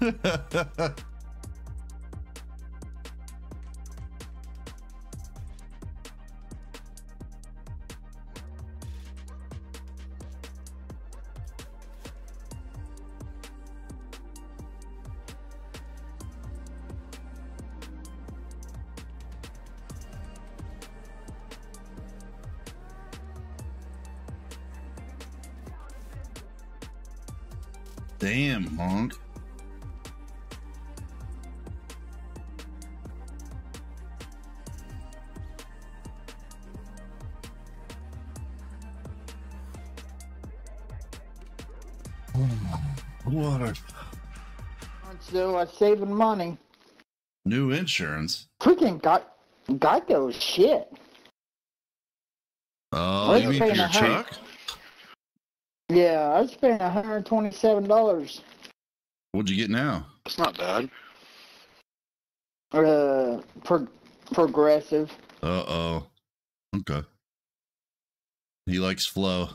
Damn, honk. What a So I'm saving money. new insurance. Freaking got Geico is shit. Oh, Let's you mean for your in truck? Yeah, I was paying $127 What'd you get now? It's not bad. uh, pro- progressive. Uh oh. Okay. He likes flow.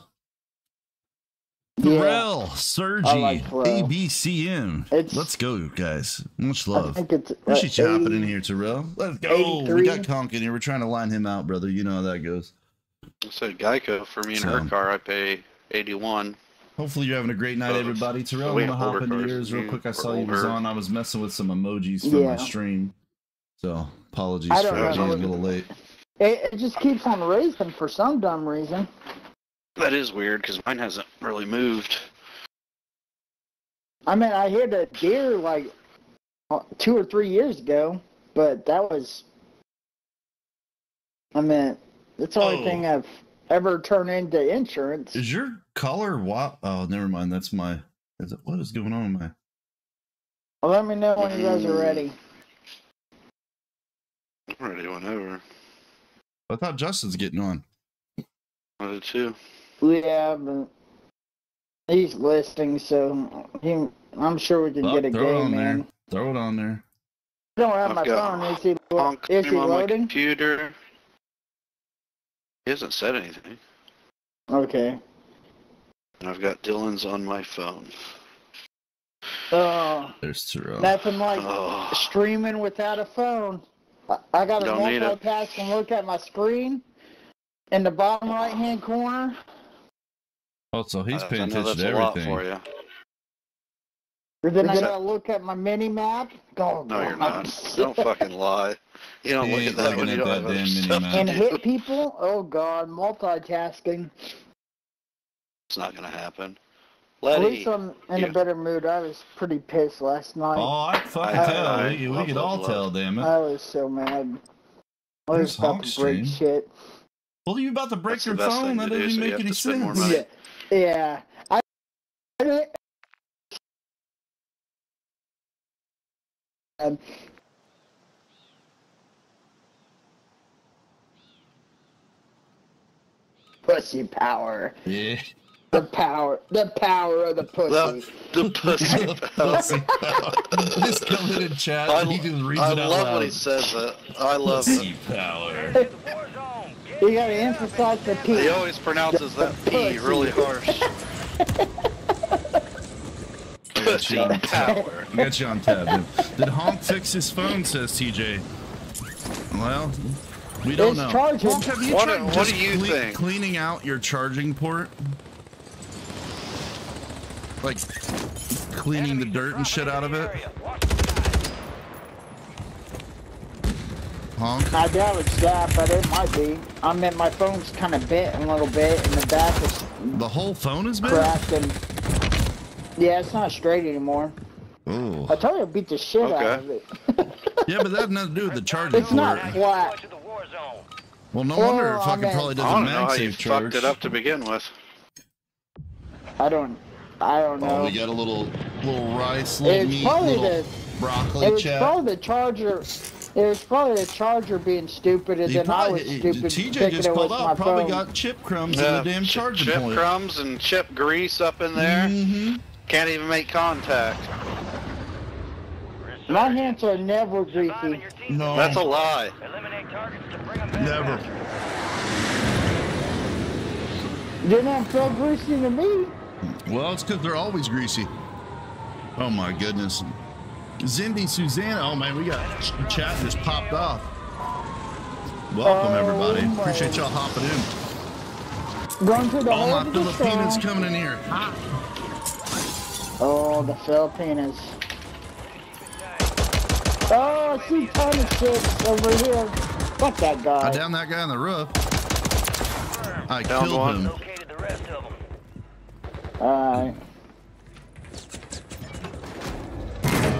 Yeah. Sergi, I like ABCM. It's- Let's go, guys. Much I love. think it's uh, Appreciate you hopping in here, Terrell. Let's go. We got Conk in here. We're trying to line him out, brother. You know how that goes. I said Geico for me and her car. I pay 81. Hopefully you're having a great night, everybody. Terrell, I'm gonna hop older into cars yours real quick. I or saw you was on. I was messing with some emojis for my Yeah. stream. So apologies for being a little late. It, it just keeps on raising for some dumb reason. That is weird because mine hasn't really moved. I mean, I hit a deer like uh, two or three years ago, but that was. I mean, that's the only Oh. thing I've ever turned into insurance. Is your collar what? Oh, never mind. That's my. Is it, what is going on with my? Well, let me know when you guys are ready. I'm ready whenever. I thought Justin's getting on. I did too. Yeah, but he's listing, so he, I'm sure we can Well, get a throw it on game there. Throw it on there. I don't have I've my phone. Is he, lo- is he on my loading? computer. He hasn't said anything. Okay. And I've got Dylan's on my phone. Uh, There's Terrell. nothing like Oh, streaming without a phone. I, I got to Don't need multitask and look at my screen in the bottom right hand corner. Oh, so he's I- paying I attention that's to a lot everything. for you. And then I got to look at my mini map. Oh, No, you're not. Don't fucking lie. You don't He look at that when you don't have other damn mini stuff map. and hit people. Oh God, multitasking. It's not gonna happen. At least I'm in Yeah. a better mood. I was pretty pissed last night. Oh, I can fucking I- tell. I- we we could love, all love. tell, damn it. I was so mad. I There's was about to break stream. shit. well, you about to break That's your phone? That doesn't so you make have any to spend more sense. Yeah, yeah. I, I didn't- um, pussy power. Yeah. The power. The power of the pussy. The, the pussy. Pussy power. Just come in and chat. I, and he just reads I it out love loud. when he says that. I love Pussy it. power. You gotta emphasize the P. He always pronounces that P really harsh. Pussy on power. I got you on tab. Did, did Honk fix his phone? Says TJ. Well, we don't It's know. charging. Honk, have you What tried do- what just do you cle- think? cleaning out your charging port? Like cleaning the dirt and shit out of it? Honk. I doubt it's that, but it might be. I mean, my phone's kind of bent a little bit, and the back is The whole phone is bent? cracked, and yeah, it's not straight anymore. Oh. I told you I beat the shit out of it. Yeah, but that had nothing to do with the charging It's not port. flat. Well, no wonder Well, it oh, I fucking mean- probably doesn't don't know how you MagSafe charge. fucked it up to begin with. I don't. I don't oh, know. Oh, know. we got a little little rice, little it's meat, probably little the. broccoli It was chat. probably the charger. It was probably the charger being stupid, and He then I was stupid TJ picking just it pulled with out. my Probably phone. got chip crumbs in the damn charger charging chip point. crumbs and chip grease up in there. Mm-hmm. Can't even make contact. My hands are never greasy. No, That's a lie. never. Didn't feel greasy to me. Well, it's because they're always greasy. Oh my goodness. Zindy Susanna. Oh man, we got ch- chat just popped off. Welcome Oh, everybody. my. Appreciate y'all hopping in. Going to the All whole my of the Filipinos coming in here. Oh, the Filipinos. Oh, I see ton of shit over here. Fuck that guy. I guy. downed that guy on the roof. I Down killed one. him. Located the rest of them. Alright.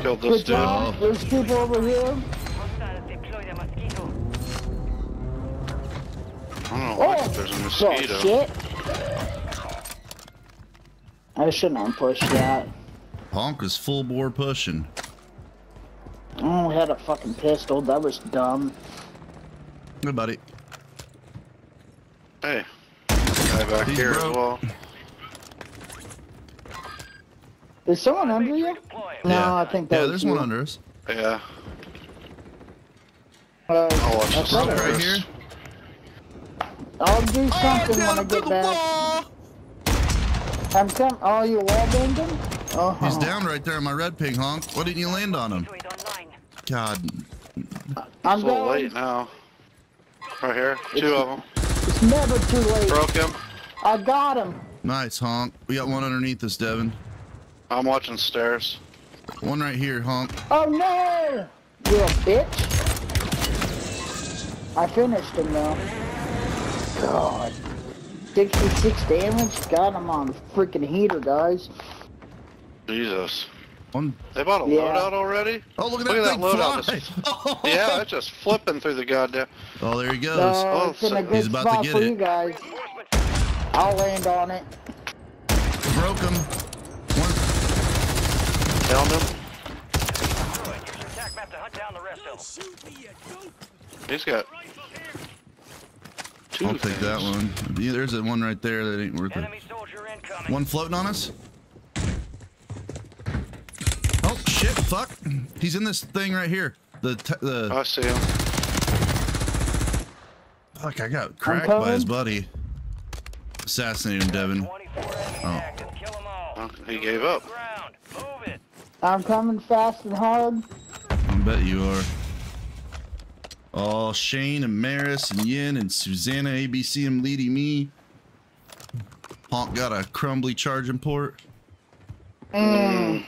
Killed this Good dude. job. Oh. There's people over here. Deploy the mosquito. I don't know why Oh, there's a oh mosquito. shit. I shouldn't have pushed that. Honk is full bore pushing. I only had a fucking pistol. That was dumb. Good buddy. Hey, guy back He's here as well. Is someone under you? No, Yeah. I think that Yeah, was there's you. one under us. Yeah, Uh, I'll watch I the thought it Right was- here. I'll do Oh, something when I get back. I'm coming. Oh, you wall banged him? Oh. He's down right there on my red ping, Honk. Why didn't you land on him? Do it online. God. I'm it's a little late now. Right here, two of them. It's never too late. Broke him. I got him. Nice, Honk. We got one underneath us, Devin. I'm watching stairs. One right here, Honk. Oh no! You a bitch. I finished him though. God. 66 damage? Got him on freaking heater, guys. Jesus. One. They bought a Yeah. loadout already? Oh, look at Look that, at that loadout. fly. It's- Oh, Yeah, it's just flipping through the goddamn. Oh, there he goes. Uh, Oh, it's in so a good he's about to get for it. you guys. I'll land on it. Broke him. One. Downed him. Good. Use your attack map to hunt down the rest of them. He's got two I'll take that one. Yeah, there's that one right there that ain't worth it. Enemy soldier incoming. One floating on us. Oh shit! Fuck! He's in this thing right here. The t- the I see him. fuck! I got cracked by his buddy. Assassinate him, Devin. Oh. Kill them all. He gave up. Oh. Ground. Move it. I'm coming fast and hard. I bet you are. Oh, Shane and Maris and Yin and Susanna ABC and leading me. Honk got a crumbly charging port. Hmm.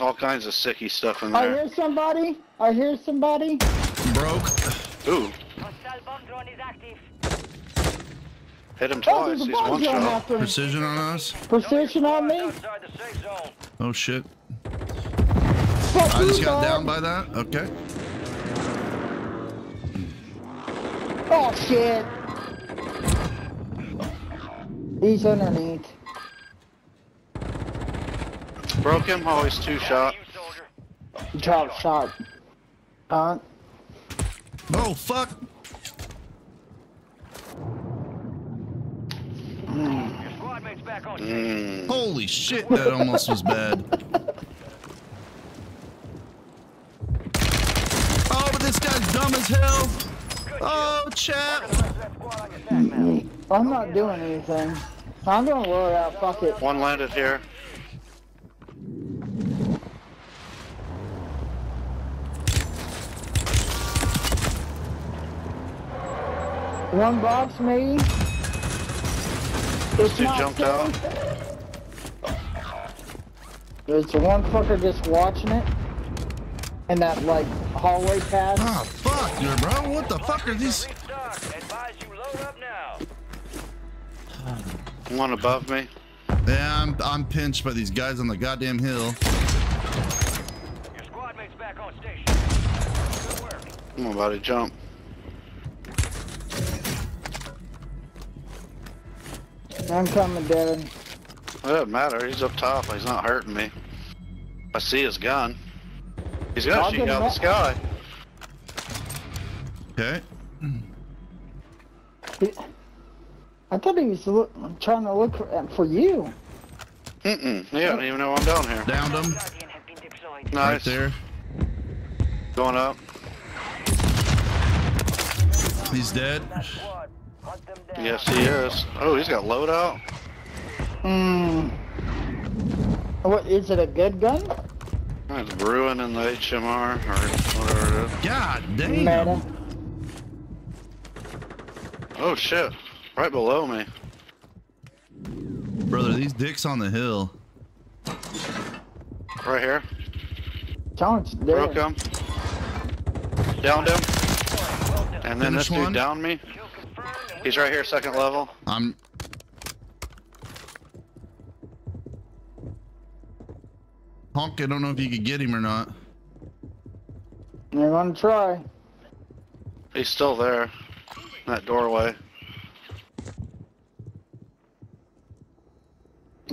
All kinds of sicky stuff in there. I hear somebody. I hear somebody. Broke. Ooh, Hostile bomb drone is active. Hit him Oh, twice. there's He's one shot. after. Precision on us. Precision on me. Outside the safe zone. Oh shit. Fuck I you, just got dog. down by that. Okay. Oh shit. He's underneath. Broke him. Oh, he's two shot. You. Drop shot. Uh, Oh fuck. Your squad mate's back on station. Mm. Holy shit, that almost was bad. Oh, but this guy's dumb as hell. Oh, chap. The rest of that squad on your attack map. I'm not doing anything. I'm gonna load out. Fuck it. One landed here. One box, maybe. It's two jumped safe. out. There's one fucker just watching it. In that, like, hallway path. Ah, fuck, dude, bro. What the fuck are these? Restock. Advise you load up now. One above me. Yeah, I'm, I'm pinched by these guys on the goddamn hill. Your squad mate's back on station. Good work. I'm about to jump. I'm coming, Devin. It doesn't matter. He's up top. He's not hurting me. I see his gun. He's gonna I'll shoot out the sky. Okay. I thought he was look, trying to look for, uh, for you. Mm-mm. He doesn't even know I'm down here. Downed him. Guardian has been deployed. Nice. Right there. Going up. He's dead. Squad. Hunt them down. Yes, he is. Oh, he's got loadout. Hmm. What, is it a good gun? It's brewing in the HMR or whatever it is. God Meta. damn. Oh shit! Right below me. Brother, these dicks on the hill. Right here. Chance dead. Broke him. Downed him. And then Finish this dude one. downed me. Kill confirmed and we He's right here, second level. I'm. Honk, I don't know if you could get him or not. You're gonna try. He's still there. In that doorway.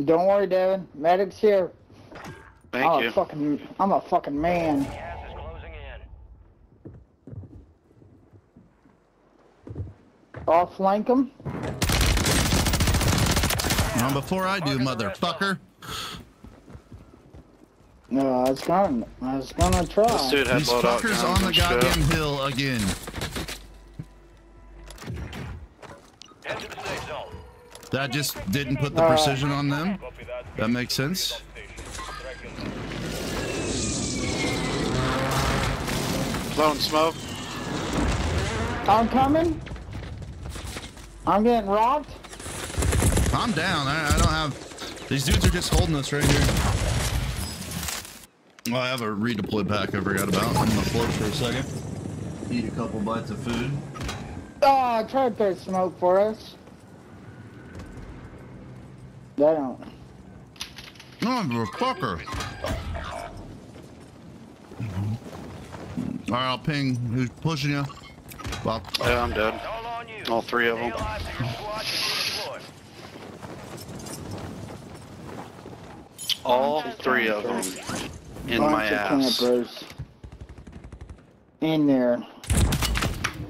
Don't worry, Devin. Medic's here. Thank I'm you. A fucking, I'm a fucking man. gas is closing in. I'll flank him. Now, before I do, motherfucker. No, I was gonna, I was gonna try. This dude had These fuckers on the and shit. goddamn hill again. Head to the safe zone. That just didn't put the Uh, precision on them. That. That makes sense. Blowing smoke. I'm coming. I'm getting rocked. I'm down. I, I don't have. These dudes are just holding us right here. Oh, I have a redeploy pack I forgot about. I'm gonna float for a second. Eat a couple bites of food. Oh, try to throw smoke for us. They don't. Motherfucker. All right, I'll ping. Who's pushing you? Well, Yeah, I'm dead. All on you. All three of them. Stay alive till your squad can be deployed. All three of them in Bunch my ass. campers. In there.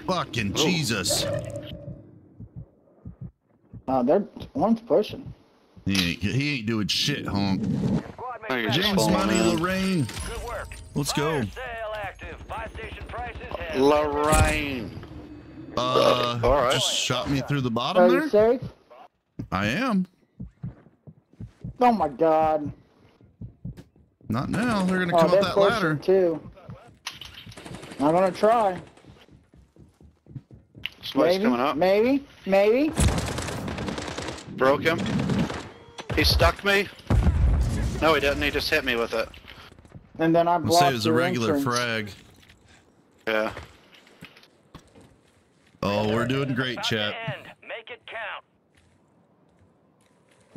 fucking Jesus. Oh, they're one's pushing. He ain't, he ain't doing shit, honk. Squad Hey, mates back James Money, in. Lorraine. Good work. Let's go. sale active. Buy station prices Lorraine. Uh, All right. just shot me through the Are bottom you there. safe? I am. Oh my god. Not now. They're gonna Oh, come they're up that ladder. too. I'm gonna try. Somebody's maybe, coming up. maybe, maybe. Broke him. He stuck me. No, he didn't. He just hit me with it. And then I I'll blocked say it was a regular entrance. frag. Yeah. Oh, we're doing great, about chat. Make it count.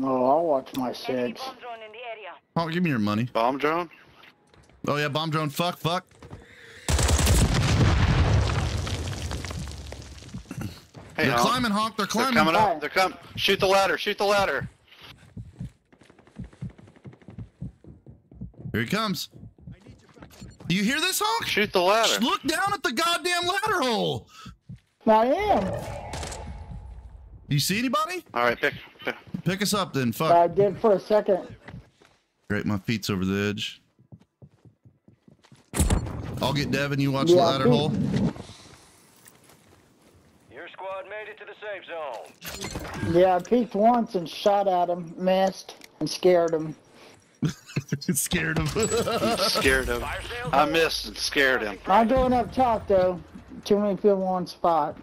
Oh, I'll watch my Enemy six. bomb drone in the area. Oh, give me your money. Bomb drone. Oh yeah, bomb drone. Fuck, fuck. Hey, They're Hawk. climbing, honk. They're climbing. They're coming Hi. up. They're coming. Shoot the ladder. Shoot the ladder. Here he comes. Do you hear this, honk? Shoot the ladder. Look down at the goddamn ladder hole. I am. You see anybody? All right, pick. pick. Pick us up then. Fuck. I did for a second. Great, my feet's over the edge. I'll get Devin. You watch Yeah, the ladder hole. Your squad made it to the safe zone. Yeah, I peeked once and shot at him, missed, and scared him. Scared him. Scared him. I missed and scared him. I'm going up top though. Too many people in one spot.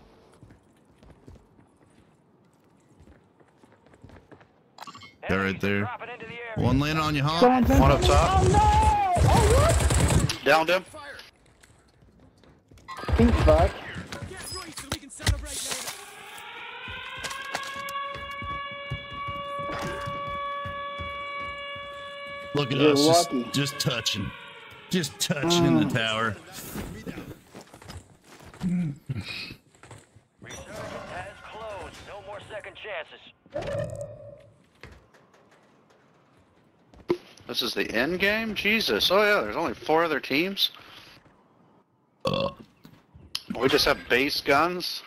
They're right there. dropping into the area. One landing on you, honk. Someone's One up top. Oh no! Oh what? Downed him. Pink fuck. Look at You're us, just, just touching, just touching in the Mm. tower. Resurgence has closed. No more second chances. This is the end game? Jesus. Oh, yeah, there's only four other teams. Uh, We just have base guns.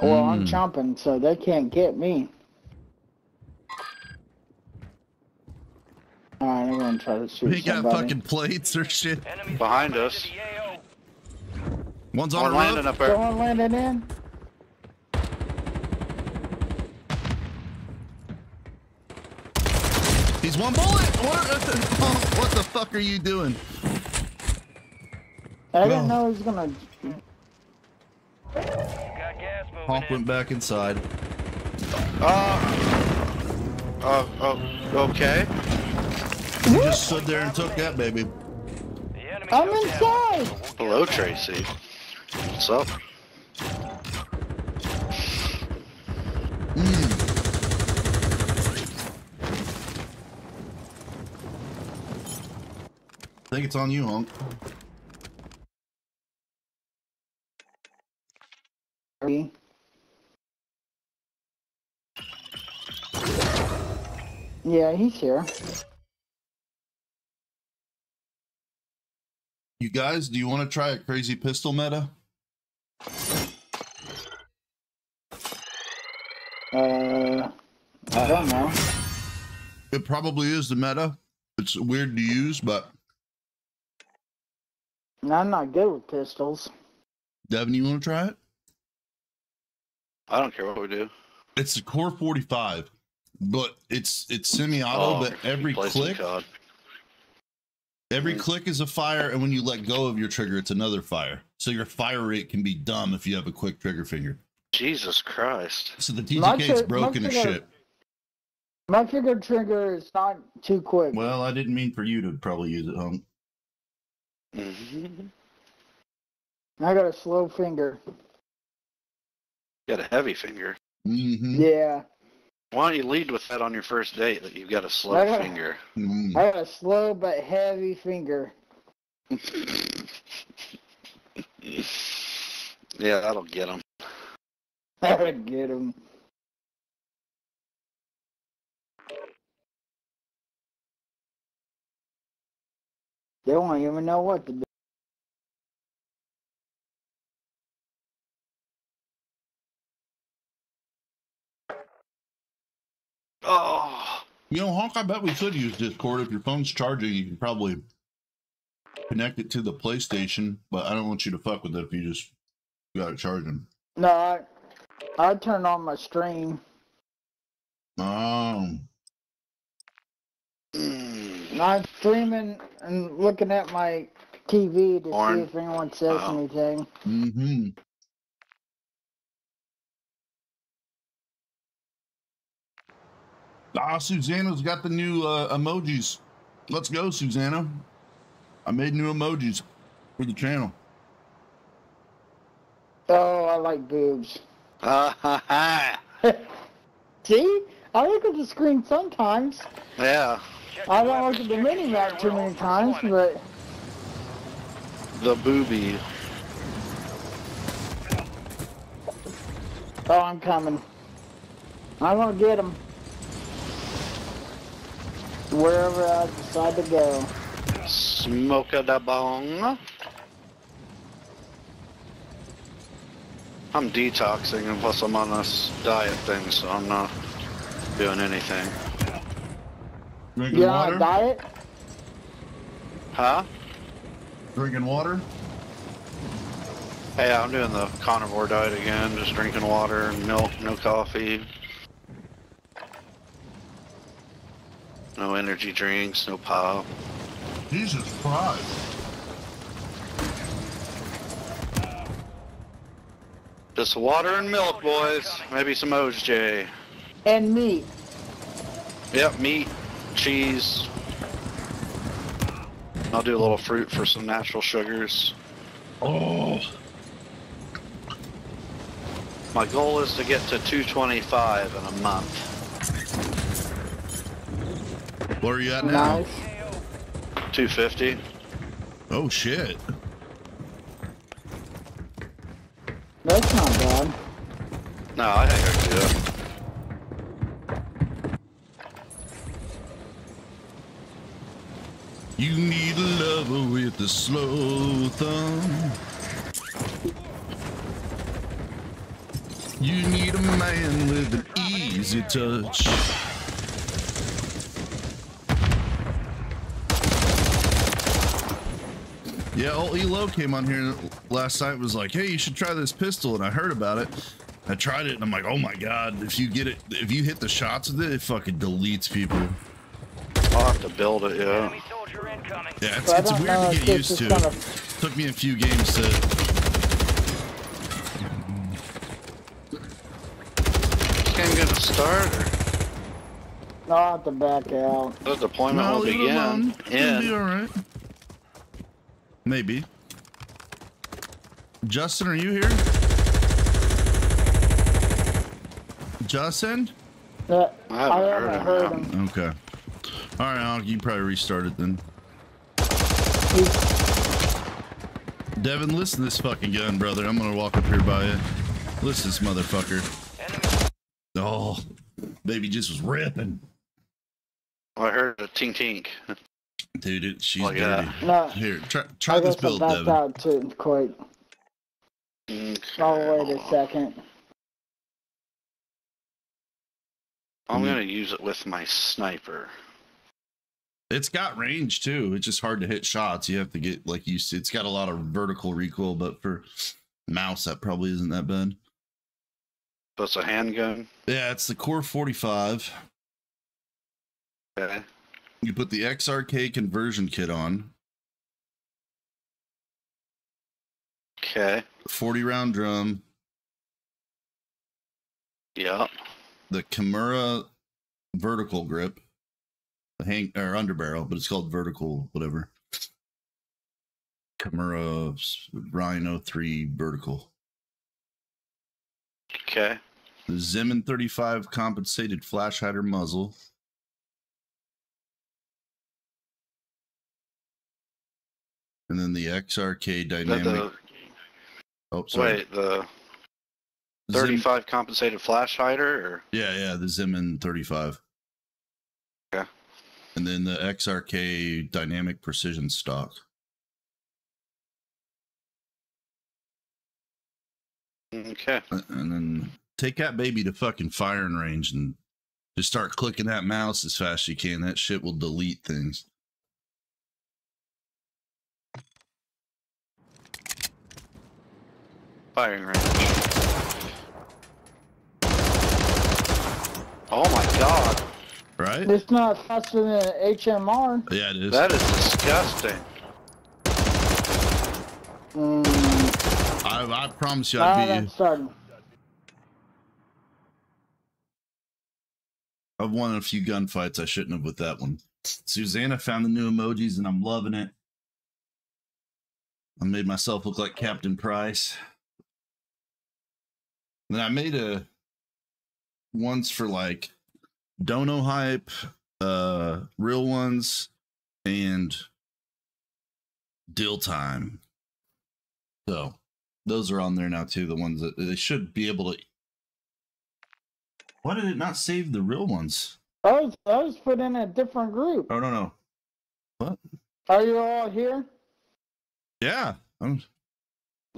Well, I'm Mm. chomping, so they can't get me. Alright, I'm gonna try to shoot we got fucking plates or shit. Enemies Behind dropping us. Into the AO. One's on One a landing roof. up there. Someone landed in. He's He's one bullet. What, what, the, oh, what the fuck are you doing? I didn't No. know he was gonna. Got Honk went back inside. Uh, oh, oh, okay. He just stood there and took that baby. The I'm took down. inside. Hello. Tracy. What's up? I think it's on you, Honk. Yeah, he's here. You guys, do you want to try a crazy pistol meta? Uh, I don't know. It probably is the meta. It's weird to use, but I'm not good with pistols. Devin, you want to try it? I don't care what we do. It's the COR-45, but it's it's semi-auto. but every click, every Mm. click is a fire, and when you let go of your trigger, it's another fire. So your fire rate can be dumb if you have a quick trigger finger. Jesus Christ. So the My TTK is broken my as shit. My finger trigger is not too quick. Well, I didn't mean for you to probably use it, Honk. Mhm. I got a slow finger. Got a heavy finger. Mm-hmm. Yeah, Why don't you lead with that on your first date that you've got a slow I got- finger? Mm. I got a slow but heavy finger. yeah, that'll get him. That'll get him. They won't even know what to do. Oh, You know, Honk, I bet we could use Discord. If your phone's charging, you can probably connect it to the PlayStation, but I don't want you to fuck with it if you just got it charging. No, I, I turn on my stream. Um, Mm. I'm streaming and looking at my TV to Porn. see if anyone says Wow. anything. mm-hmm. Ah, Susanna's got the new uh, emojis. Let's go, Susanna. I made new emojis for the channel. Oh, I like boobs. Ha ha ha. See? I look at the screen sometimes. Yeah, I don't look weapons, at the check mini your map too many times, but the booby. oh, I'm coming. I'm gonna get him. Wherever I decide to go. Smoke a da bong. I'm detoxing and plus I'm on this diet thing, so I'm not doing anything. Drinking You on water? a diet? Huh? Drinking water? Hey, I'm doing the carnivore diet again, just drinking water and milk, no coffee. No energy drinks, no pop. Jesus Christ. Just water and milk, boys. Maybe some OJ. And meat. Yep, meat, cheese. I'll do a little fruit for some natural sugars. Oh. My goal is to get to 225 in a month. Where are you at now? Nice. 250. Oh, shit. That's not bad. No, I think I can do it. You need a lover with a slow thumb. You need a man with an easy touch. Yeah, old Elo came on here last night and was like, hey, you should try this pistol. And I heard about it. I tried it and I'm like, oh my God, if you get it, if you hit the shots with it, it fucking deletes people. I'll have to build it, yeah. Enemy soldier incoming. Yeah, it's, So it's weird know to get used to. gonna Took me a few games to. Game gonna start or I'll have to back out. the deployment No, will leave alone. begin? It'll be Yeah. All right. Maybe. Justin, are you here? Justin? Uh, I I haven't haven't heard heard him him. Okay. All right, I'll, you probably restart it then. Devin, listen to this fucking gun, brother. I'm gonna walk up here by you. Listen to this motherfucker. Oh, baby just was ripping. I heard a tink tink. Dude, it, she's Oh, yeah. dirty. no, Here, try, try I this guess I build, backed Devin. out too quick. Okay, Oh, wait a second. I'm Mm. gonna use it with my sniper. It's got range too. It's just hard to hit shots. You have to get like used to. It's got a lot of vertical recoil, but for mouse, that probably isn't that bad. So it's a handgun. Yeah, it's the COR-45. Okay. You put the XRK conversion kit on, Okay. 40 round drum, Yep. the Kimura vertical grip, the hang or underbarrel, but it's called vertical, whatever. Kimura Rhino 3 vertical. Okay. The ZEHMN35 compensated flash hider muzzle. And then the XRK dynamic. the, oh, sorry. wait, the Zim- 35 compensated flash hider or yeah, yeah, the ZEHMN35. Okay. And then the XRK dynamic precision stock. Okay. Uh, And then take that baby to fucking firing range and just start clicking that mouse as fast as you can. That shit will delete things. Firing range. Oh my god. Right? It's not faster than an HMR. Yeah, it is. That is disgusting. Mm, I, I promise you, I I'd haven't be. I've won a few gunfights I shouldn't have with that one. Susanna found the new emojis and I'm loving it. I made myself look like Captain Price. Then I made a ones for like Dono hype, uh, real ones, and deal time. So those are on there now too. The ones that they should be able to. Why did it not save the real ones? I was, I was put in a different group. Oh no no. What? Are you all here? Yeah. I'm,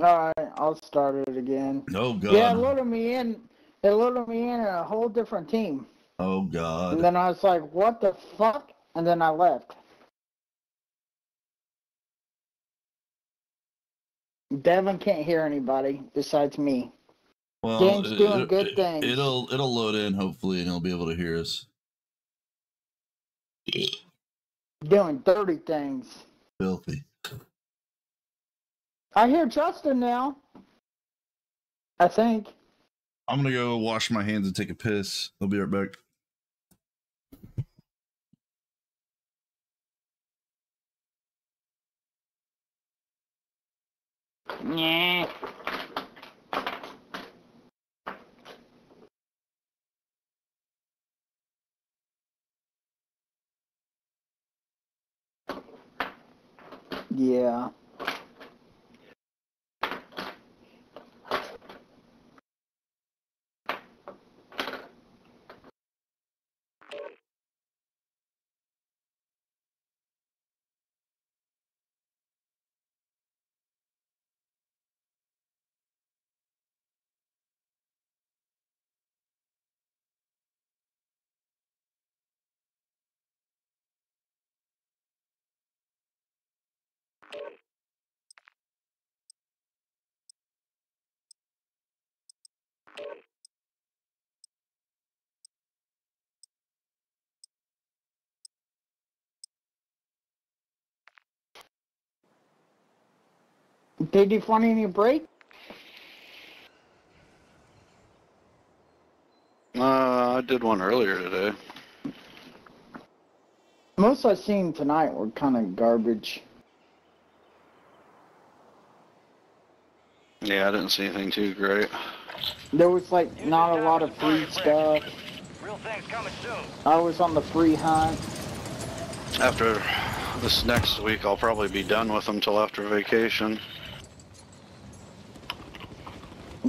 All right, I'll start it again. oh god. Yeah, it loaded me in. It loaded me in a whole different team. oh God! And then I was like, what the fuck? And then I left. Devin can't hear anybody besides me. Well, Game's it- doing it- good it- things. It'll it'll load in hopefully, and he'll be able to hear us. Doing dirty things. Filthy. I hear Justin now. I think. I'm gonna go wash my hands and take a piss. I'll be right back. Yeah. Yeah. Did you find any break? Uh, I did one earlier today. Most I've seen tonight were kind of garbage. Yeah, I didn't see anything too great. There was like not a lot of free stuff. Real things coming soon. I was on the free hunt. After this next week, I'll probably be done with them till after vacation.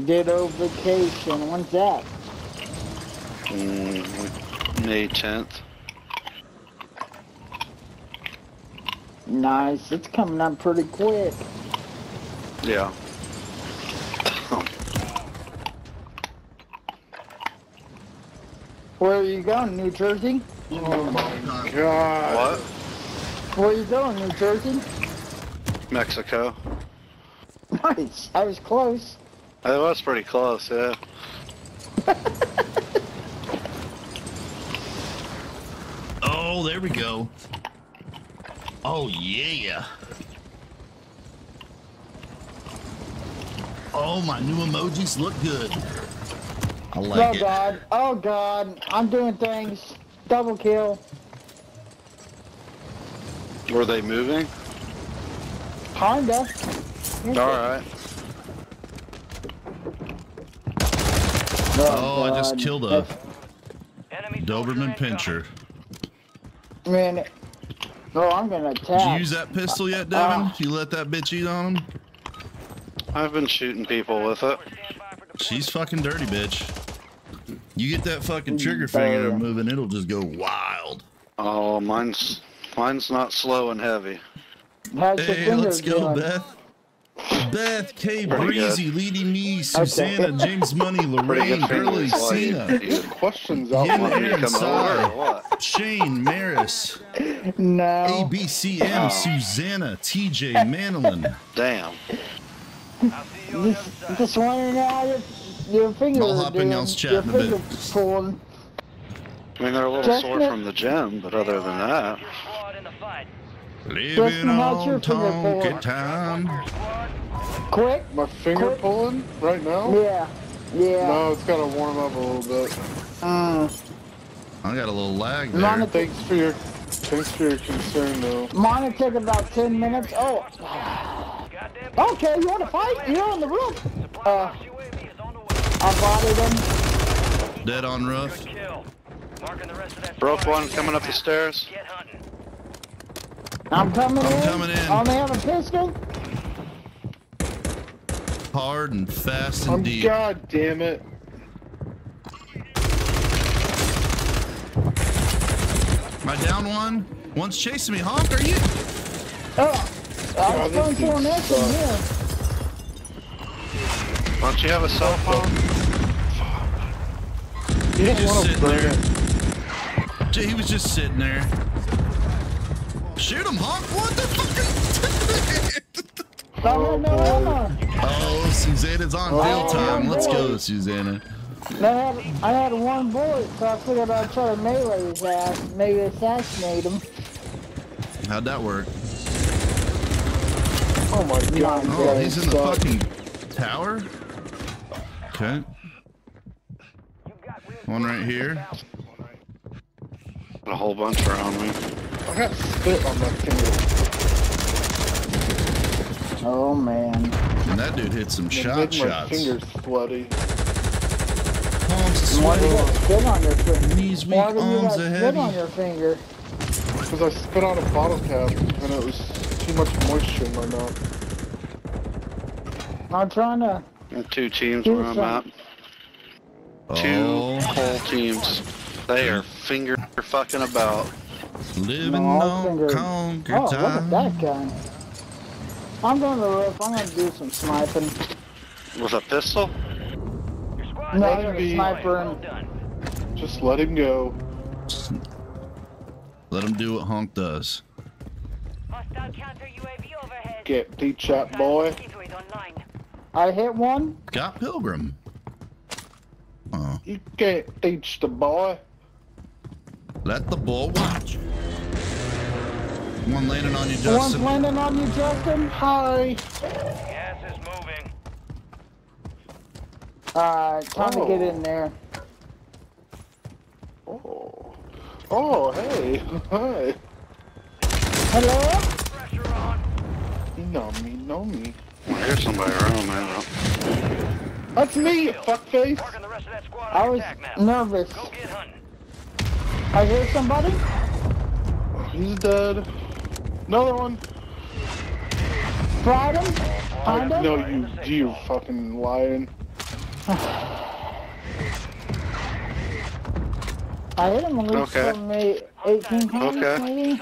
Ditto vacation. When's that? Mm, May 10th. Nice. It's coming up pretty quick. Yeah. Where are you going, New Jersey? Oh my god. What? Where are you going, New Jersey? Mexico. Nice. I was close. That was pretty close, yeah. Oh, there we go. Oh yeah. Oh, my new emojis look good. I like oh it. God. Oh God. I'm doing things. Double kill. Were they moving? Kinda. Alright. Oh, I just killed a That's- Enemy soldier Doberman incoming. Pinscher. Man. Oh, I'm gonna attack. Did attack. you use that pistol yet, Devin? Uh, you let that bitch eat on him? I've been shooting people with it. Stand by for deployment. She's fucking dirty, bitch. You get that fucking trigger Bam. finger moving, it'll just go wild. Oh, mine's mine's not slow and heavy. How's your Hey, finger let's go, doing? Beth. Beth, K, Pretty Breezy, leading me, Susanna, James Money, Lorraine, good Curly, Cena, you Questions out Yin. Aaron coming Sai. Shane, Maris, No. ABCM, Susanna, TJ, Manolin. Damn. I'll see you on the other uh, Just, side. just wondering how your, your finger I'll hop in doing. y'all's chat your in a bit. finger pulling. I mean, they're a little Just sore look- from the gym, but other than that, Living Justin, how's your on finger pulling? Tonka time. Quick. My finger Quick. pulling right now? Yeah. Yeah. No, it's gotta warm up a little bit. Mm. I got a little lag there. Mine- Thanks for your thanks for your concern though. Mine took about 10 minutes. Oh. Okay, you want to fight? You're on the roof. Supply Uh, box UAV is on the way. I bodied him. Dead on roof. Good kill. Marking the rest of that broke one coming up the stairs. Get hunting. I'm coming I'm in. coming in. I only have a pistol. Hard and fast oh, and I'm deep. god damn it. Am I down one? One's chasing me. Honk, are you? Oh. I was going for an dude exit sucks. here. Don't you have a cell phone? You just don't want to sitting there. it. He was just sitting there. Shoot him, Honk! What the fuck? I had no ammo. oh, Susanna's on Oh, field time. Let's go. Susanna. I had, I had one bullet, so I figured I'd try to melee his ass, maybe assassinate him. How'd that work? Oh my god. Oh, you he's in the suck. fucking tower. Okay, one right here. A whole bunch around me. I got spit on my finger. Oh man. And that dude hit some It shot made my shots. fingers sweaty. Palms Why do you sweaty. got spit on your finger? Knees weak, Why do you got arms are spit on your finger? Because I spit on a bottle cap and it was too much moisture in my mouth. I'm trying to. And two teams Do where I'm at. Oh. Two Oh, whole teams. They are finger fucking about. living No, on think it- conquer Oh, look at that guy. I'm going to the roof. I'm going to do some sniping. With a pistol? No, I'm a is sniper well. Just let him go. Let him do what Honk does. Hostile counter UAV overhead. Get deep shot boy. I hit one. Got Pilgrim. Oh, You can't teach the boy. Let the bull watch. One landing on you, The one's Justin. landing on you, Justin. Hi. Gas is moving. Alright, time to get Oh. in there. Oh. Oh, hey. Hi. Hello? Pressure on. You know me, know me. I hear somebody around, man. That's me, you fuckface. Marking the rest of that squad I was attack map. nervous. Go get hunting. I hear somebody. He's dead. Another one. Fried him. Find him. No, you, you fucking lying. I hit him at least Okay. from me 18 times, Okay. maybe.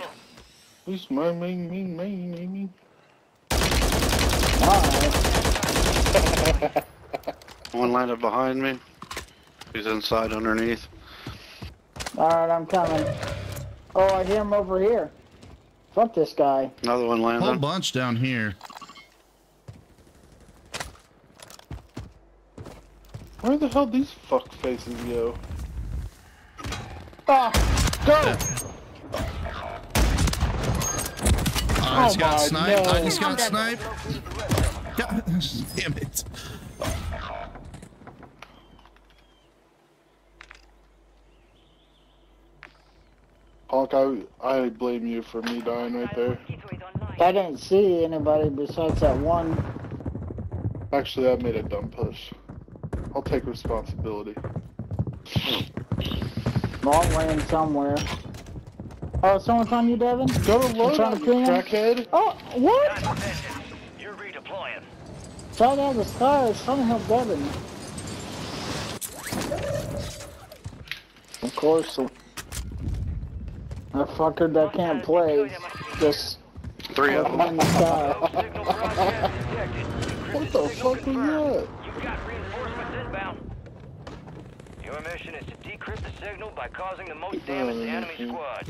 Who's my main, main, main, main, main? Alright. One landed behind me. He's inside underneath. Alright, I'm coming. Oh, I hear him over here. Fuck this guy. Another one Whole landed. bunch down here. Where the hell these fuck faces go? Ah, go! I just got my, sniped. I just got sniped. God, damn it. Hulk, I, I blame you for me dying right there. I didn't see anybody besides that one. Actually, I made a dumb push. I'll take responsibility. Long land somewhere. Oh, someone's on you, Devin? Go to load trying on you, crackhead. Oh, what? Got vengeance. You're redeploying. Shot out of the sky. It's trying to help Devin. Of course, the that fucker that can't play just Three of them. in the sky. Signal broadcast detected. What the fuck was that? You've got reinforcements inbound. Your mission is to decrypt the signal by causing the most damage to enemy squads.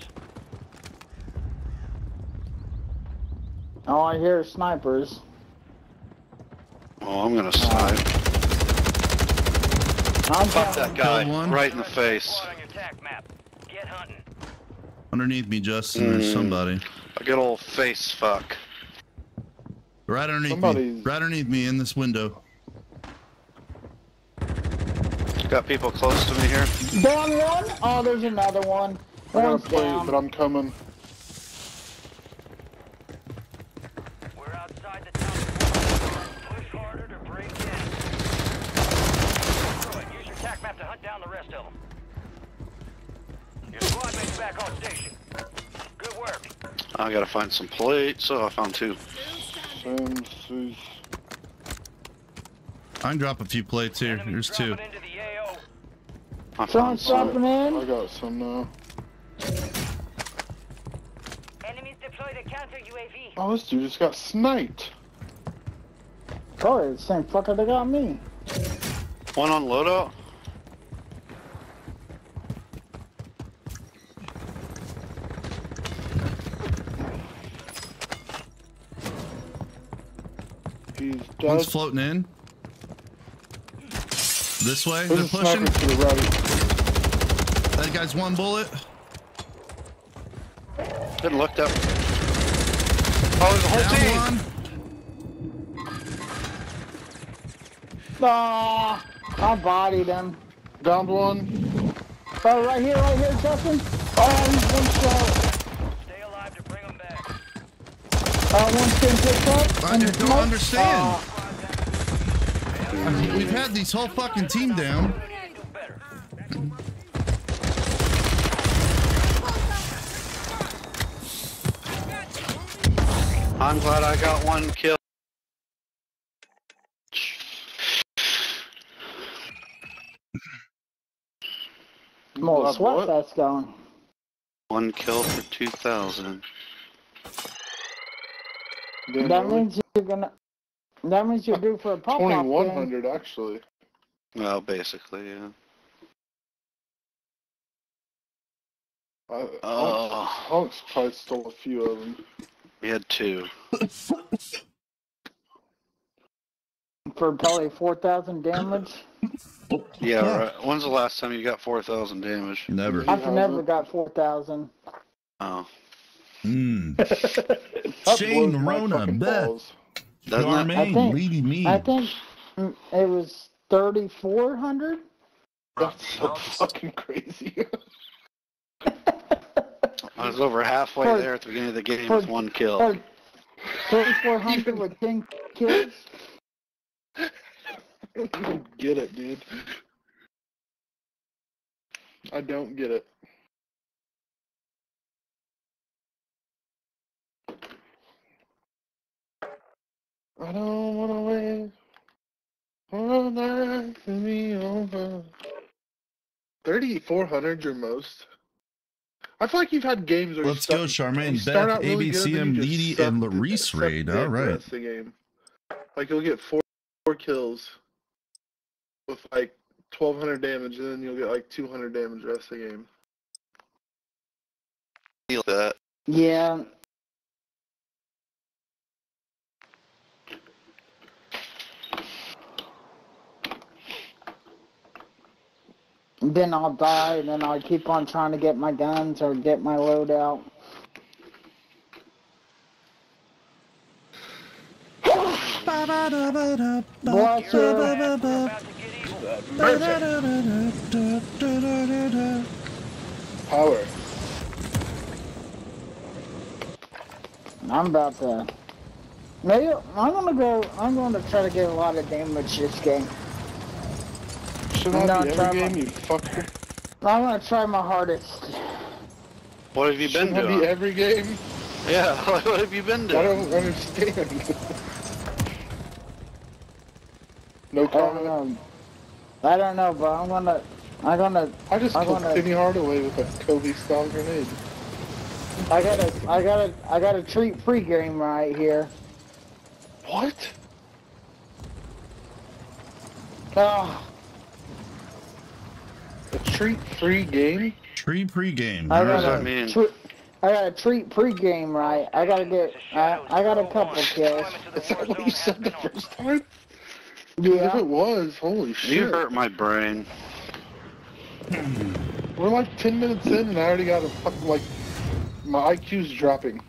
All I hear is snipers. Oh, I'm gonna snipe. I'm Fuck that guy. One. Right in the face. Squad on your attack map. Get hunting. Underneath me, Justin. There's Mm. somebody. A good old face fuck. Right underneath me. Right underneath me in this window. Got people close to me here. Down one. Oh, there's another one. I gotta One's play, down. but I'm coming. We're outside the town. Push harder to break in. Good. Use your attack map to hunt down the rest of them. Your squad mate's back on station. Good work. I gotta find some plates. Oh, I found two. Sims, Sus- I can drop a few plates here. Enemies There's two. dropping into the AO. I Someone found some. stopping I in. got some now. Enemies deploy the counter UAV. Oh, this dude just got sniped. Probably the same fucker that got me. One on loadout. He's One's floating in. This way. There's They're pushing. to the right. That guy's one bullet. Didn't look that. Oh, there's a whole team. Down one. Ah, I bodied him. Downed one. Oh, right here, right here, Justin. Oh, he's one shot. Stay alive to bring them back. Uh, one's getting picked up. I in don't smoke. understand. Uh, We've had these whole fucking team down. I'm glad I got one kill. more Glad sweat that's going. One kill for 2,000. Damn, That really? means you're gonna. That means you're due for a pop off 2100 actually. Well, basically, yeah. I, uh. Oh. Hulk's probably stole a few of them. We had two. for probably four thousand damage. Yeah, right. When's the last time you got 4,000 damage? Never. I've never got four thousand. Oh. Mm. Shane blows my Rona, fucking bet. Doesn't it? Charmaine think- leading me. I think it was 3,400. That's so fucking crazy. I was over halfway For- there at the beginning of the game for- with one kill. 3,400 with 10 kills. I don't get it, dude. I don't get it. I don't wanna wait all night for me over. Thirty-four hundred your most. I feel like you've had games where Let's go, start- you Charmaine, start Beth, out really ABCM, then you just Didi, suck and the- Larice raid. All right. All the right. rest of the game. Like you'll get four, four kills with like twelve hundred damage, and then you'll get like two hundred damage the rest of the game. Feel that. Yeah. Then I'll die, and then I'll keep on trying to get my guns or get my load out. Bless you. About to get evil. Power. I'm about to. Maybe I'm gonna go. I'm going to try to get a lot of damage this game. Should No, not be every Trevor. game, you fucker. I'm gonna try my hardest. What have you been Should not doing? be every game. yeah, what have you been doing? I doing? don't understand. no I don't comment. know. I don't know, but I'm gonna. I'm gonna. I just I killed wanna- Penny Hardaway with a Kobe style grenade. I got a... I got a... I got a treat pregame right here. What? Oh, A treat free game? Tree pregame. I All does gotta. that mean? I gotta treat pregame right. I gotta get. I, I got a couple kills. Is that what you said the first time? Dude, if Yeah. it was, holy shit. You hurt my brain. We're like 10 minutes in and I already got a fucking, like, my IQ's dropping.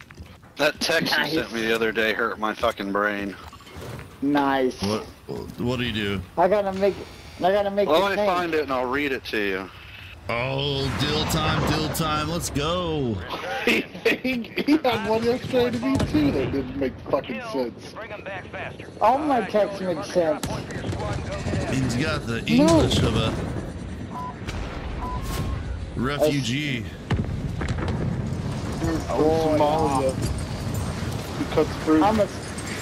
That text Nice. you sent me the other day hurt my fucking brain. Nice. What? What do you do? I gotta make. I gotta make Well, it let me find it and I'll read it to you. Oh, dill time, dill time. Let's go. he, he, he had one yesterday to me too that didn't make fucking sense. Bring them back faster. All my Alright, texts make mark your drop sense. point for your squad and go get it. He's got the English of a refugee. Boy, Somalia. Who cuts fruit. I'm a.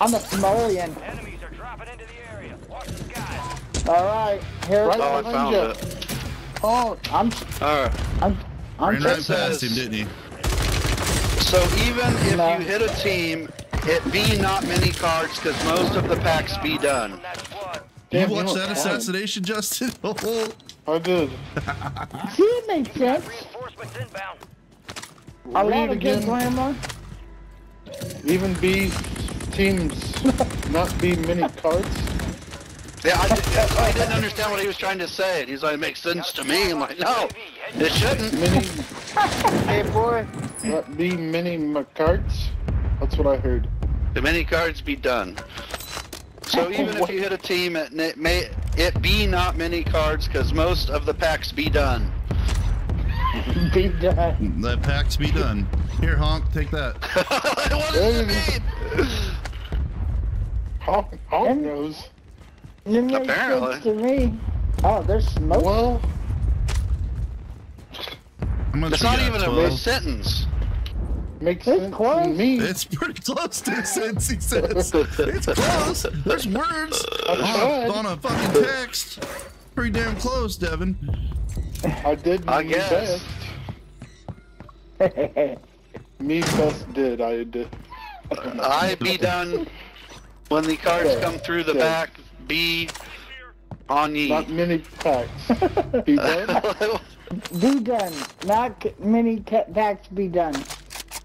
I'm a Somalian. Enemies are dropping into the area. Watch the skies. All right, here. Right Oh, I behind found ya. it. Oh, I'm. Alright. I'm. I'm. Ran right past him, didn't he? So even if No. you hit a team, it be not many cards because most of the packs be done. From that squad. Damn, you you watched that it's fine. assassination, Justin? Oh, I did. See, it makes sense. Reinforcements inbound. A Read good again. grammar. Even be teams, not be many cards. Yeah, I, that's I didn't understand what he was trying to say. And he's like, it makes sense to me. I'm like, no, it shouldn't. Many, Hey, boy. not be many m- cards. That's what I heard. The many cards be done. So even if you hit a team, it n- may it be not many cards because most of the packs be done. Be done. that packs be done. Here, honk, take that. what does it mean? Hawk, Hawk And- knows. It makes Apparently. sense to me. Oh, there's smoke. Well, How much It's not got, even a 12? sentence. makes It's sense to me. It's pretty close to a sentence, he says. It's close. There's words on, oh, tried. on a fucking text. Pretty damn close, Devin. I did I guess. best. Me best did. I did. I be done when the cards come through the back. Be on ye. Not many packs. Be done. be done. Not c- many ca- packs be done.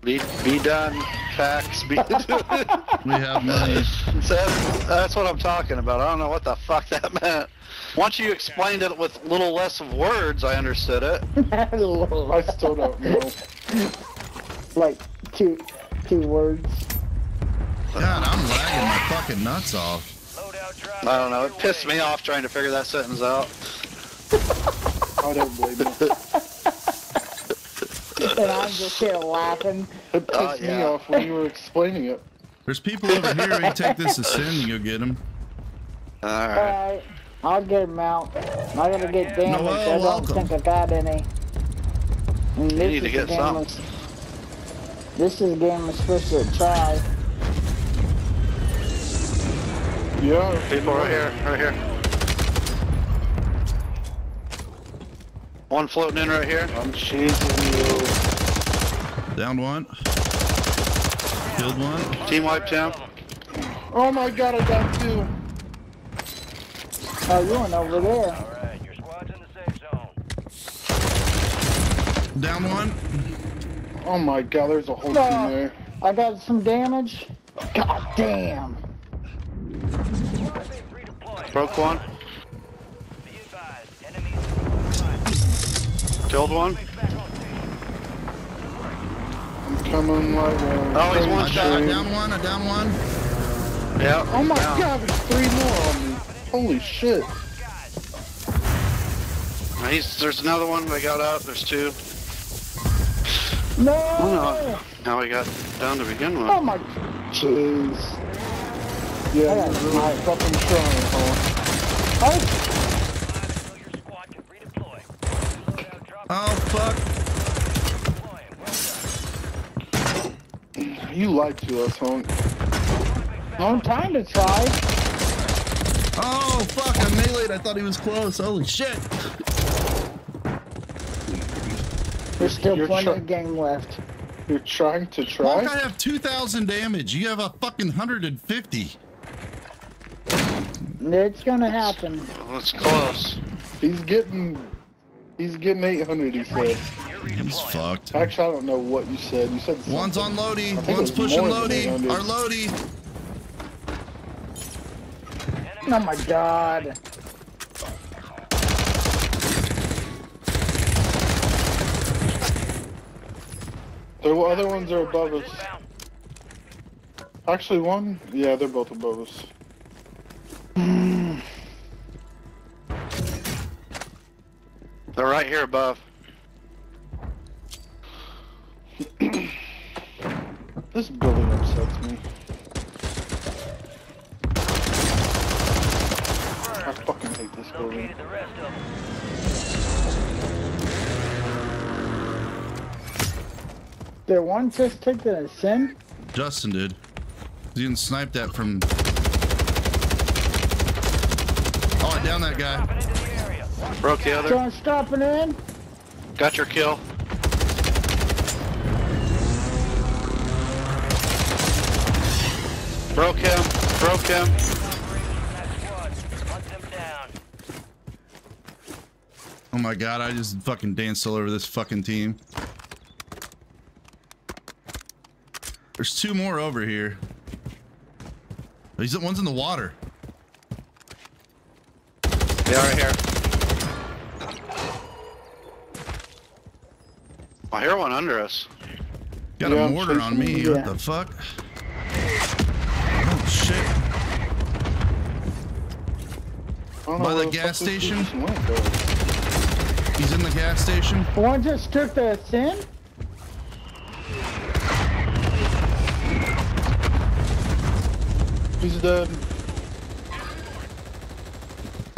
be be done. Packs be. We have money. So that's, that's what I'm talking about. I don't know what the fuck that meant. Once you explained it with a little less of words, I understood it. I still don't know. Like two two words. God, I'm lagging my fucking nuts off. Loadout drop. I don't know. It pissed me off trying to figure that sentence out. I don't blame you. And I'm just here laughing. It pissed Oh, me off when you were explaining it. There's people over here. We can take this as sin and go get them. All right. Alright, I'll get him out. I gotta get damaged. Noel, I don't welcome. think I got any. And this need to get some. This is a game we're supposed to try. Yeah. People right here, right here. One floating in right here. I'm chasing you. Down one. Killed one. Team wiped him. Oh my god, I got two. Oh, you doing over there. Alright, your squad's in the safe zone. Down one. Oh my god, there's a whole No. team there. I got some damage. God damn. UAV. Broke one. Be advised, enemies Killed one. back on station. I'm coming like a Oh, he's one I shot. down, down one. I down one. Yeah. Oh my down. god, there's three more on me. Holy shit. He's, there's another one they got out. There's two. No! Oh, no. Now we got down to begin with. Oh my. Jeez. Yeah, I you're got really my- fucking trying, huh? Oh, Until your squad can redeploy. Loadout drop. Oh fuck. Deploying. Well done. You lied to us, huh? no time to try. Oh fuck. I meleeed. I thought he was close. Holy shit. There's still You're plenty of game left. You're trying to Why try? I have 2,000 damage? You have a fucking 150. It's gonna happen. That's close. He's getting, he's getting 800. He said. He's fucked. Actually, I don't know what you said. You said something. One's on Lodi. One's pushing more Lodi. 800. Our Lodi. Oh my god. The other ones are above us. Actually, one. Yeah, they're both above us. They're right here above. This building upsets me. I fucking hate this building. Located the rest of them. Did one just take the sin? Justin did. You can snipe that from. I downed that guy. Dropping into the area. Broke the other. Someone stopping in? Got your kill. Broke him. Broke him. That squad. Hunt them down. Oh my god, I just fucking danced all over this fucking team. There's two more over here. He's one's in the water. Yeah, right here. I hear one under us. Got Yeah, a I'm mortar on me. chasing- What the fuck? Oh shit. I don't know By the gas this station? just went, though. He's in the gas station. One just took the sin? He's dead.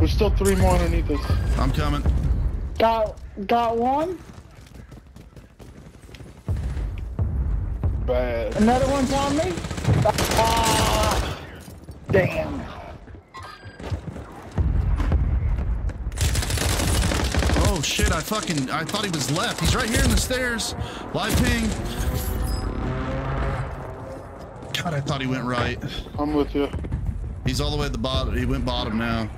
There's still three more underneath us. I'm coming. Got got one? Bad. Another one's on me? Ah, damn. Oh shit, I fucking I thought he was left. He's right here in the stairs. Live ping. God, I thought he went right. I'm with you. He's all the way at the bottom. He went bottom now.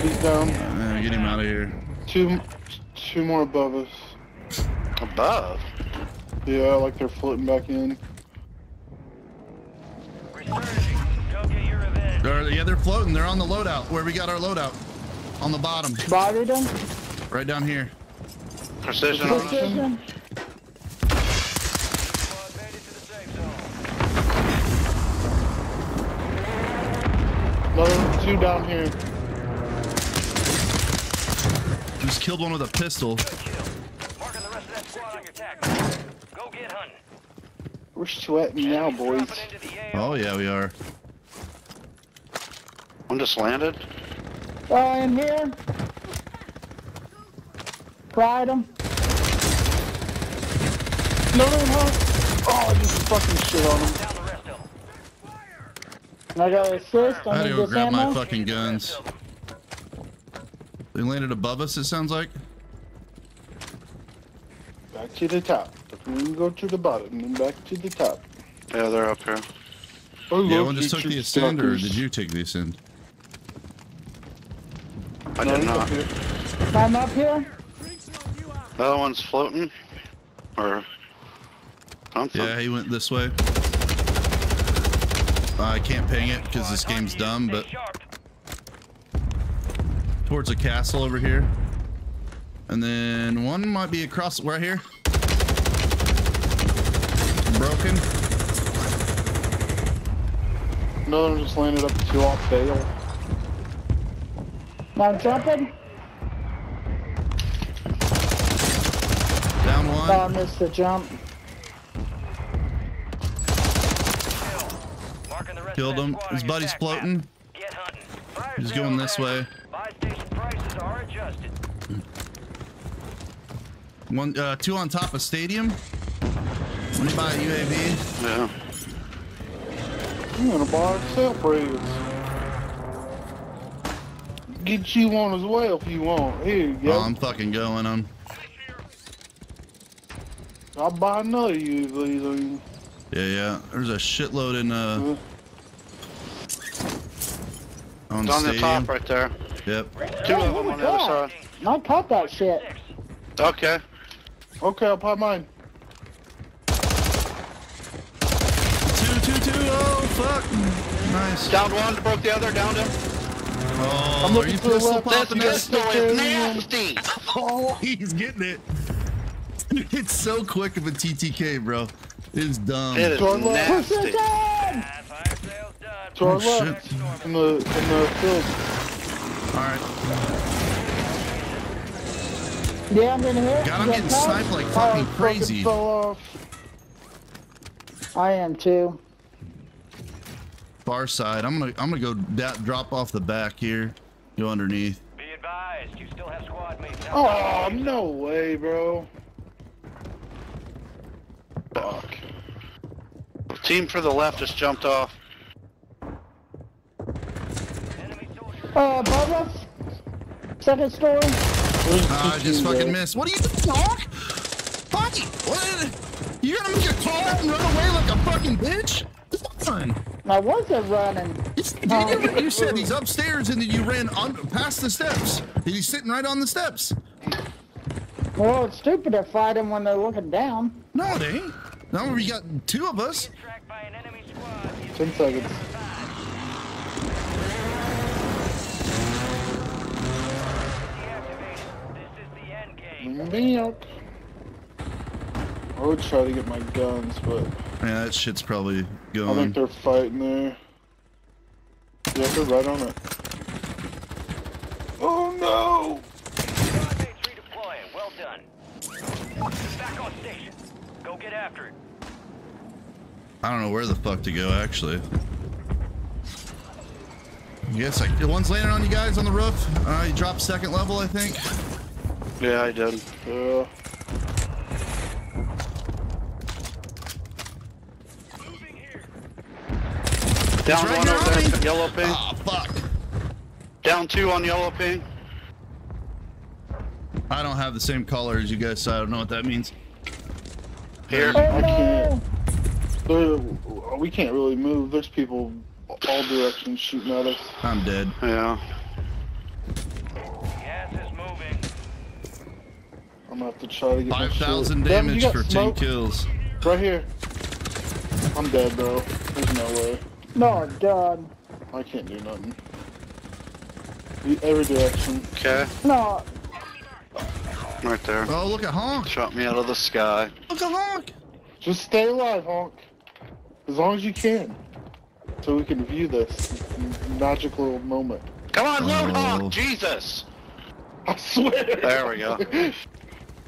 He's down. Yeah, get him out of here. Two, two more above us. Above? Yeah, like they're floating back in. They're, yeah, they're floating. They're on the loadout where we got our loadout. On the bottom. Body them? Right down here. Precision. Precision. Two down here. Just killed one with a pistol. Good kill. Marking the rest of that squad on your tac map. Go get hunting. We're sweating now, boys. dropping into the AO. Oh yeah, we are. One just landed. Uh, oh, I'm here. Fried him. No, no, no. Oh, I just fucking shit on him. Down the rest of them. I got an assist. I I had to go this grab my fucking guns. They landed above us. It sounds like. Back to the top. We go to the bottom and then back to the top. Yeah, they're up here. Oh, Yeah, look, one just took the two ascend, or did you take the ascend? I No, did not. here. I'm up here. The other one's floating. Or something. Yeah, he went this way. I can't ping it because this game's dumb, but sharp. Towards a castle over here. And then one might be across right here. Broken. Another one just landed up to off bail. I'm jumping. Down Oh, I missed the jump. Marking the rest Killed him. His buddy's floating. Get hunting. Fire He's going this way. Buy station prices are adjusted. One, uh, two on top of stadium. Let me buy a UAV. Yeah. I'm gonna buy self rails. Get you one as well if you want. Here you go. Oh, I'm fucking going on. I'll buy another UAV. Then. Yeah, yeah. There's a shitload in uh Uh, on It's on the top right there. Yep. Two Oh, of them on the other God. side. I caught that shit. Okay. Okay, I'll buy mine. Two, two, two. Oh fuck. Nice. Downed one, broke the other, downed him. Oh, I'm looking you to the pistol left. This this? pistol is nasty. Oh, he's getting it. It's so quick of a TTK, bro. It's dumb. It is Jordan, look. nasty. Precision! Fire. To our Oh, shit. left. In the in the field. All right. Yeah, I'm gonna hit. God, I'm getting got sniped like Oh, fucking fucking crazy. Fell off. I am too. Far side. I'm gonna I'm gonna go da- drop off the back here. Go underneath. Be advised, you still have squad mates Oh outside. no way, bro. Fuck. Team for the left just jumped off. Enemy soldiers. Uh, above us. Second story. There's Ah, I two just teams fucking there. missed. What are you doing, Hawk? Honky, what? You gonna make a call and run away like a fucking bitch? Come on. I wasn't running. You, you, you said he's upstairs and then you ran on past the steps. He's sitting right on the steps. Well, it's stupid to fight them when they're looking down. No, it ain't. Now we got two of us. Tracked by an enemy squad. Ten seconds. Milk. I would try to get my guns, but Yeah, that shit's probably going. I think they're fighting there. Yeah, they're right on it. Oh no! Squad mates redeploying. Well done. Back on station. Go get after it. I don't know where the fuck to go actually. Yes, the one's landing on you guys on the roof. Uh, you dropped second level, I think. Yeah, I did. Yeah. Down right one over there, me. yellow ping. Ah, fuck. Down two on yellow ping. I don't have the same color as you guys, so I don't know what that means. Here. Oh I can't. There- we can't really move. There's people all directions shooting at us. I'm dead. Yeah. Gas is moving. I'm gonna have to try to get my Five shit. thousand damage got for smoke? ten kills. Right here. I'm dead, bro. There's no way. No, God. I can't do nothing. Every direction. Okay. No. Right there. Oh, look at Honk. Shot me out of the sky. Look at Honk. Just stay alive, honk. As long as you can. So we can view this. magical moment. Come on, load Oh. honk, Jesus! I swear. There we go.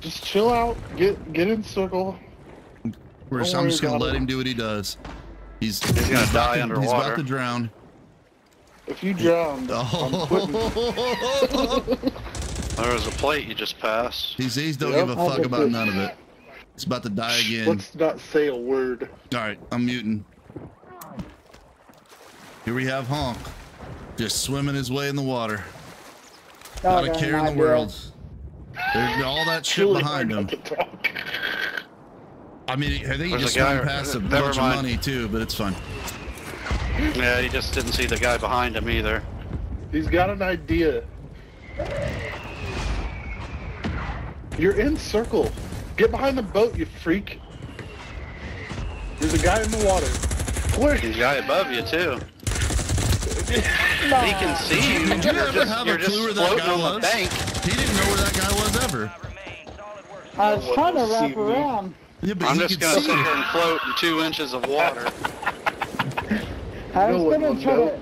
Just chill out. Get get in circle. We're, Don't I'm just gonna let him do what he does. He's, He's gonna about die to- He's about to drown. If you drown, oh. I'm quitting. Oh, There was a plate you just passed. he's, he's don't Yep. give a I'll fuck about this. none of it. It's about to die again. Let's not say a word. All right, I'm muting. Here we have Honk, just swimming his way in the water. Not a Doggone care in the idea. world. There's all that shit Really behind hard him. not to talk. I mean, I think he just a guy- swam past a never bunch of money too, but it's fine. Yeah, he just didn't see the guy behind him either. He's got an idea. You're in circle. Get behind the boat, you freak. There's a guy in the water. Where? There's a guy above you too. He can see you. Did you ever just, have a clue where that guy was? bank. He didn't know where that guy was ever. Five remain. Solid work. I was No trying to will wrap around. Yeah, but I'm just gonna see. sit here and float in two inches of water. I was one gonna try know. to.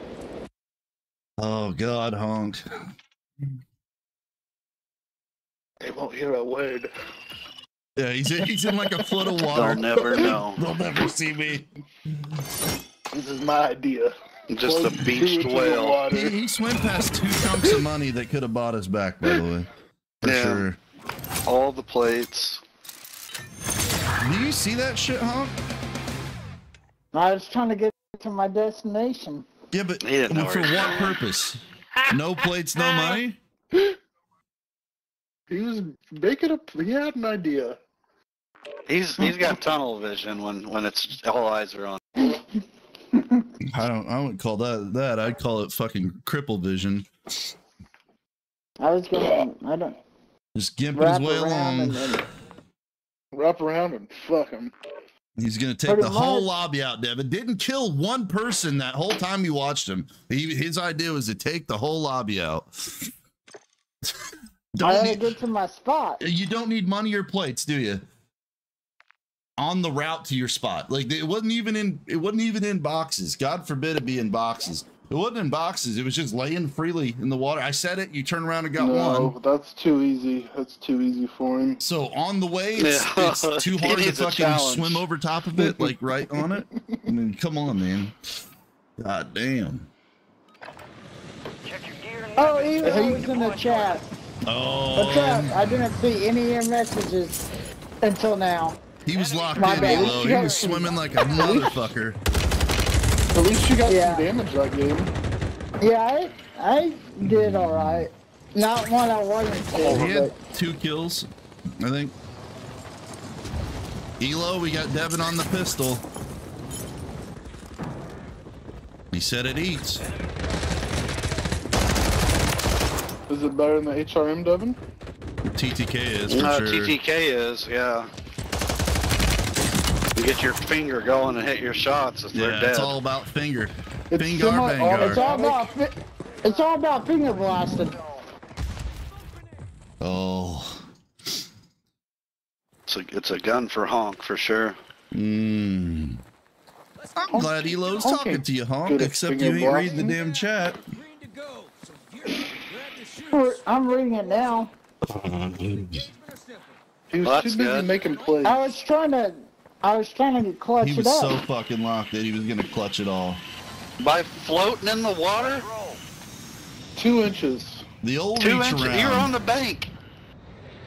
Oh God, Honk. They won't hear a word. Yeah, he's in, he's in like a foot of water. They'll never know. They'll never see me. This is my idea. Just a beached whale. He, he swam past two chunks of money that could have bought us back, by the way. For Yeah. sure. All the plates. Do you see that shit, Honk? I was trying to get to my destination. Yeah, but He for what purpose? No plates, no money? He was making a. He had an idea. He's he's got tunnel vision when when it's all eyes are on. I don't I wouldn't call that that. I'd call it fucking cripple vision. I was gonna. I don't Just gimping his way along. and. Wrap around and fuck him. He's gonna take Pretty the whole lobby out, Devin. Didn't kill one person that whole time you watched him. He, his idea was to take the whole lobby out. I don't to need, get to my spot. you don't need money or plates, do you? On the route to your spot, like it wasn't even in. It wasn't even in boxes. God forbid it be in boxes. It wasn't in boxes. It was just laying freely in the water. I said it. You turn around and got no, one. that's too easy. That's too easy for him. So on the way, it's, Yeah. it's too He hard to fucking swim over top of it, like right on it. I mean, come on, man. God damn. Check your gear Oh, weapons. Eli was in the chat. Oh, What's up? I didn't see any of your messages until now. He was locked My in, bad. Elo. He was swimming like a motherfucker. At least you got Yeah. some damage that game. Yeah, I, I did all right. Not one I wanted to, He had two kills, I think. Elo, we got Devin on the pistol. He said it eats. Is it better than the HRM, Devin? TTK is for No, sure. TTK is yeah. You get your finger going and hit your shots if they're Yeah, dead. it's all about finger. It's Fingar semi-automatic. it's all about fi- it's all about finger blasting. Oh. It's a it's a gun for honk for sure. Mm. I'm glad Elo's Honky. talking to you, Honk, Good except you ain't reading the damn chat. I'm reading it now. He was Well, too that's busy good. making plays. I was trying to, I was trying to clutch He it was up. so fucking locked that he was gonna clutch it all. By floating in the water, Two inches. The old two reach inches. around. You're on the bank.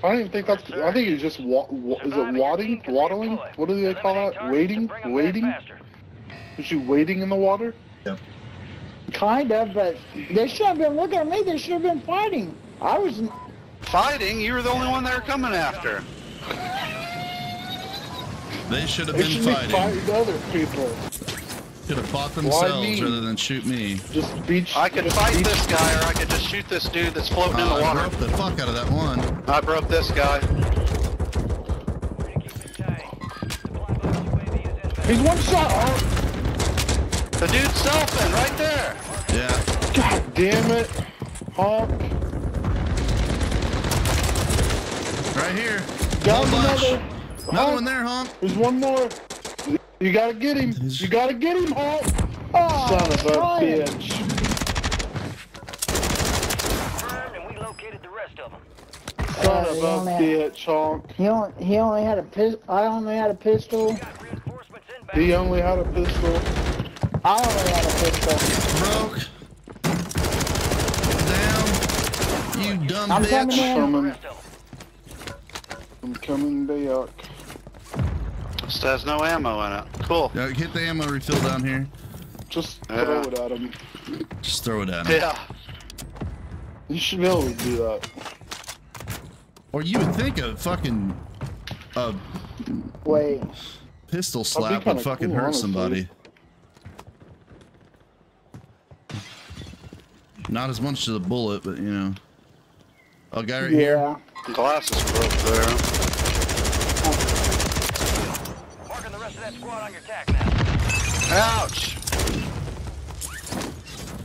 I don't even think that's. I think he's just wa- wa- is it wadding, waddling? What do they call that? Wading, wading. Is you wading in the water? Yep. Kind of, but they should have been looking at me. They should have been fighting. I was. Fighting, you were the only one they were coming after. They should have They been should be fighting. fighting other people. Should have fought Why themselves me? rather than shoot me. Just beach. I could just fight beach- this guy, or I could just shoot this dude that's floating in Uh, the I water. broke the fuck out of that one. I broke this guy. He's one shot. Oh, The dude's selfing right there. Yeah. God damn it, Hawk. Right here. Got Whole bunch. another. Another Hawk, one there, Honk. There's one more. You gotta get him. You gotta get him, Hawk. Oh, Son of a Ryan. bitch. Confirmed, and we located the rest of them. Son Uh, of a only had- bitch, honk. He only, he only had a pistol. I only had a pistol. Got reinforcements inbound. He only had a pistol. I only had a pistol. Broke. Down. You dumb I'm coming bitch. in. The Coming, rest of them. I'm coming back. This has no ammo in it. Cool. Yeah, hit the ammo refill down here. Just Yeah. throw it at him. Just throw it at him. Yeah. You should be able to do that. Or you would think a fucking a Wait. pistol slap would fucking cool, hurt honestly. somebody. Not as much as a bullet, but you know. Oh, guy right here. Yeah. Glass is broke there. Marking the rest of that squad on your tac map. Ouch!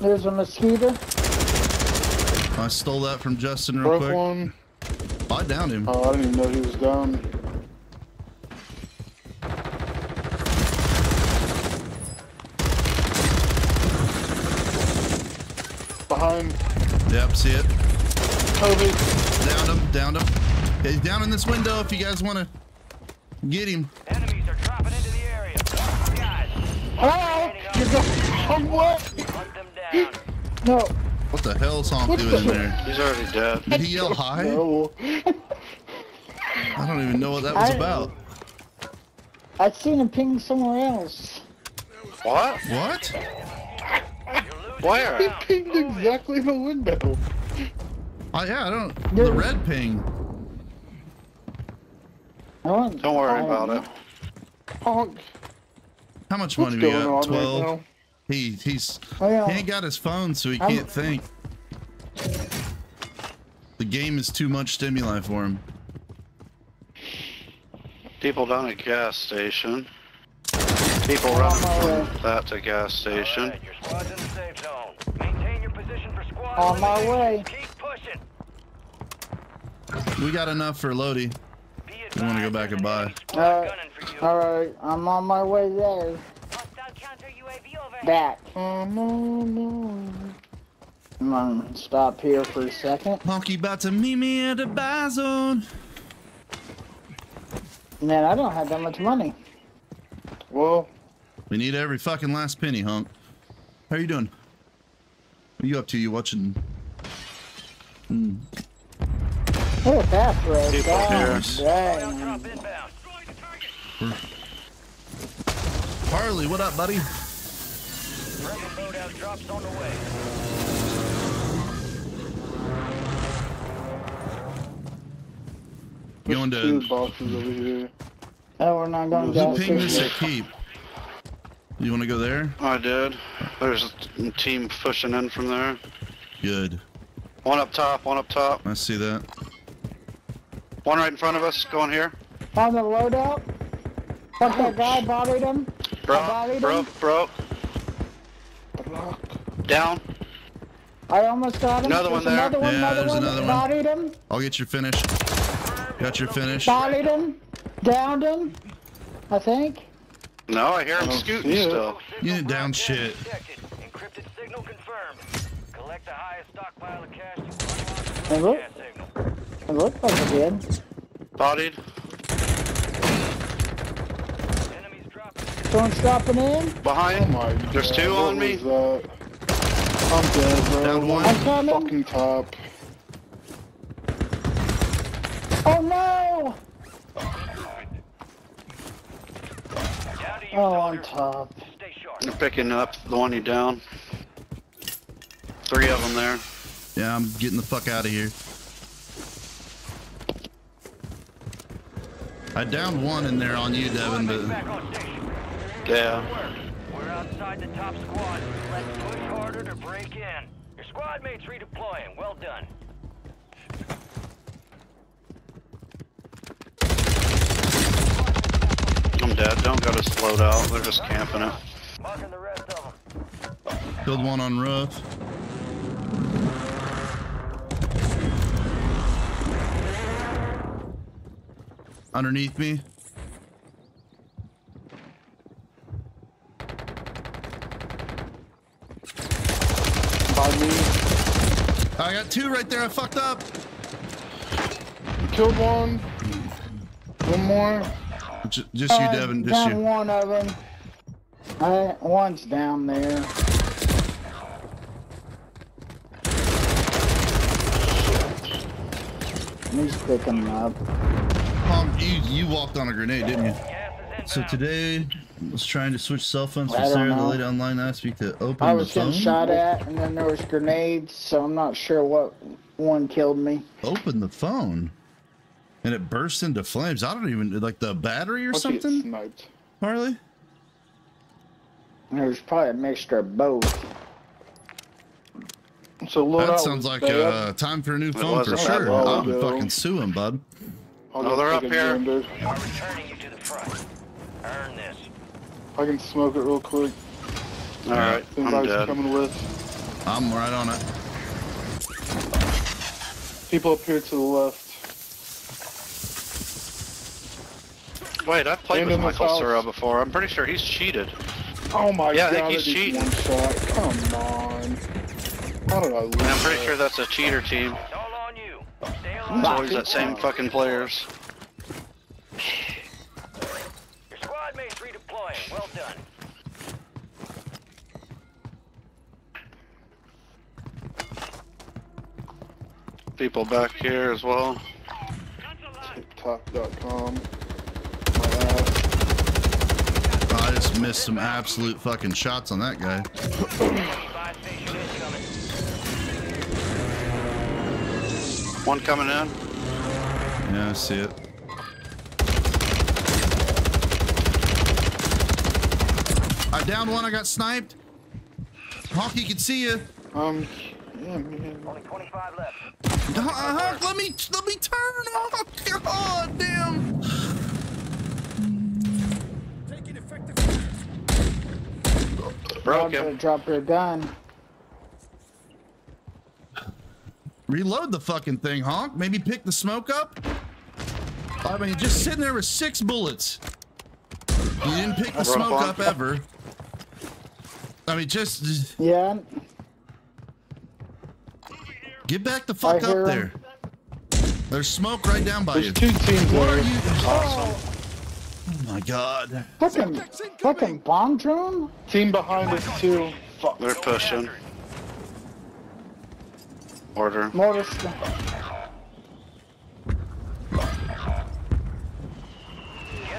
There's a mosquito. I stole that from Justin real Broke quick. one. I downed him. Oh, I didn't even know he was down. Behind Yep, see it. Toby. Downed him, downed him. Yeah, he's down in this window if you guys want to get him. Enemies are dropping into the area. Guys, Oh! You're going what? hunt them down. No. What the hell is Honk What doing in there? He's already dead. Did he yell hi? No. I don't even know what that was I- about. I'd seen him ping somewhere else. What? What? Where? He Where? pinged exactly the window. Oh yeah, I don't. The red ping. I Don't worry I- about it. Honk. How much What's money we got? Twelve. right? He he's Oh, yeah. he ain't got his phone, so he I'm- can't think. The game is too much stimuli for him. People down at gas station. People On running oh, my way. from that to gas station. Alright, your squad's in the safe zone. Maintain your position for squad On my elimination. way. We got enough for Lodi. Be You wanna go back and buy? Uh, gunning for you. Alright, I'm on my way there. Hostile counter UAV overhead. Back. I'm gonna stop here for a second. Honky about to meet me at the buy zone. Man, I don't have that much money. Well, We need every fucking last penny, Honk. How are you doing? What are you up to? You watching? That's right. People God here. Loadout dang. drop inbound. Harley, what up, buddy? Friendly loadout drops on the way. Going there's to two boxes over here. Oh, we're not going who down. pinged this at Keep? You want to go there? I did. There's a team pushing in from there. Good. One up top, one up top. I see that. One right in front of us, going here. On the loadout? Fuck that guy, bodied him. Bro, bodied broke, broke. Down. I almost got him. Another one There's there. Another one, Yeah, another there's one. another one. Bodied him. I'll get your finish. Got your finish. Bodied him. Downed him. I think. No, I hear him don't scooting see it. still. You didn't down shit. Detected. Encrypted signal confirmed. Collect the highest stockpile of cash It looked like it did. Bodied. Enemies dropping. Someone's dropping in. Oh Behind. my There's God, two what on me. that? I'm dead, bro. Down one. I'm coming. Fucking top. Oh no! Down to you, Oh, on top. Stay sharp. I'm picking up the one you down. Three of them there. Yeah, I'm getting the fuck out of here. I downed one in there on you, Devin, but back on station. Yeah. We're outside the top squad. Let's push harder to break in. Your squad mates redeploying. Well done. I'm dead. Don't go to slowed out. They're just camping it. Marking the rest of them. killed one on roof. Underneath me. I got two right there. I fucked up. Killed one. One more. J- just you, Uh, Devin. Just you. one of them. Uh, one's down there. He's picking them up. Um, you you walked on a grenade, didn't you? So inbound. today was trying to switch cell phones for I don't Sarah the know. lady online last week to open I the was phone. getting shot at, and then there was grenades, so I'm not sure what one killed me. Open the phone, and it burst into flames. I don't even like the battery or Watch it get something. sniped. Harley. There was probably a mixture of both. So That sounds like uh, time for a new phone for sure. I'm fucking sue him, bud. Oh, they're up here. We are returning you to the front. Earn this. I can smoke it real quick. All right, I'm dead. coming with. I'm right on it. People up here to the left. Wait, I've played And with in the Michael house. Sura before. I'm pretty sure he's cheated. Oh my Yeah, I think god, he's did cheating. one shot. Come on. How did I lose? And I'm pretty that? sure that's a cheater team. It's all on you. Stay It's alive. always that same fucking players. Your squad mates redeploying. Well done. People back here as well. TikTok.com. My ass. I just missed some absolute fucking shots on that guy. One coming in. Yeah, I see it. I downed one. I got sniped. Honky can see you. Um, yeah, man. Only 25 left. Honk, Honk, let me let me turn. Oh god damn. Broke Y'all him. Drop your gun. Reload the fucking thing, Honk. Maybe pick the smoke up. I mean, just sitting there with six bullets. You didn't pick the smoke on. up ever. I mean, just, just Yeah, get back the fuck I hear up 'em. there. There's smoke right down by you. There's two teams What are there. you? Oh my god. fucking, fucking bomb drone. Team behind us too. Fuck. They're pushing. Order. Mortar. st- Get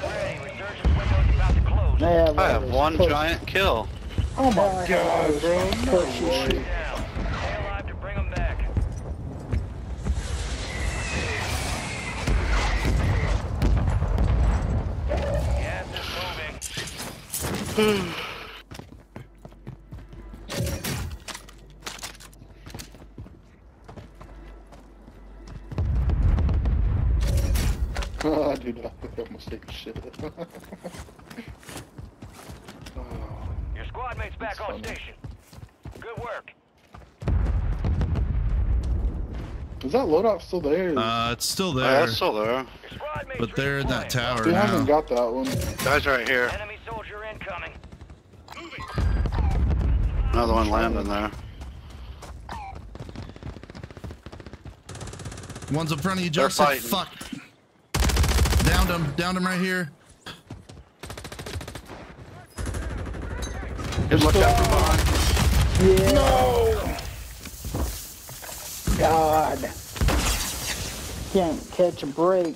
ready. Resurgence window's about to close. Yeah, I have one Push. giant kill. Oh my god, bro. Push your shit. Down. Stay alive to bring them back. Gas is moving. Oh, dude, I almost ate shit. oh, Your squad mates back That's on funny. station. Good work. is that loadout still there? Uh, it's still Oh, there, that's still there. Your squad mates but they're in that redeploying. tower we haven't got that one. Guys right here. Enemy soldier incoming. Another one landing there. One's in front of you, They're Joseph. Fuck. Downed him. Downed him right here. Just look out from behind. Yeah. No. God. Can't catch a break.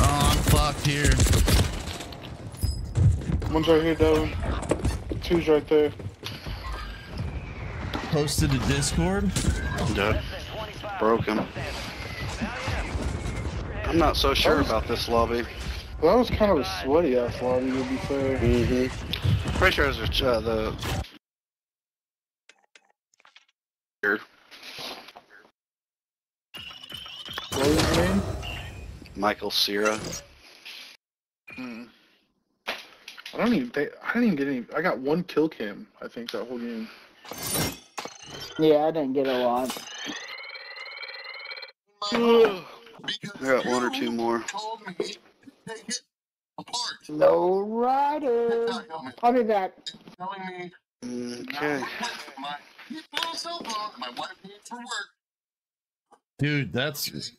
Oh, I'm fucked here. One's right here, Devin. Two's right there. Posted to Discord. Dead. Less than 25 Broken. I'm not so sure about this lobby. That was kind of a sweaty ass lobby, to be fair. Mm-hmm. Pretty sure it's uh, the. Michael Sierra. Hmm. I don't even think I didn't even get any. I got one kill cam. I think that whole game. Yeah, I didn't get a lot. I got one or two more. No rider. I'll be back. Okay. Dude, that's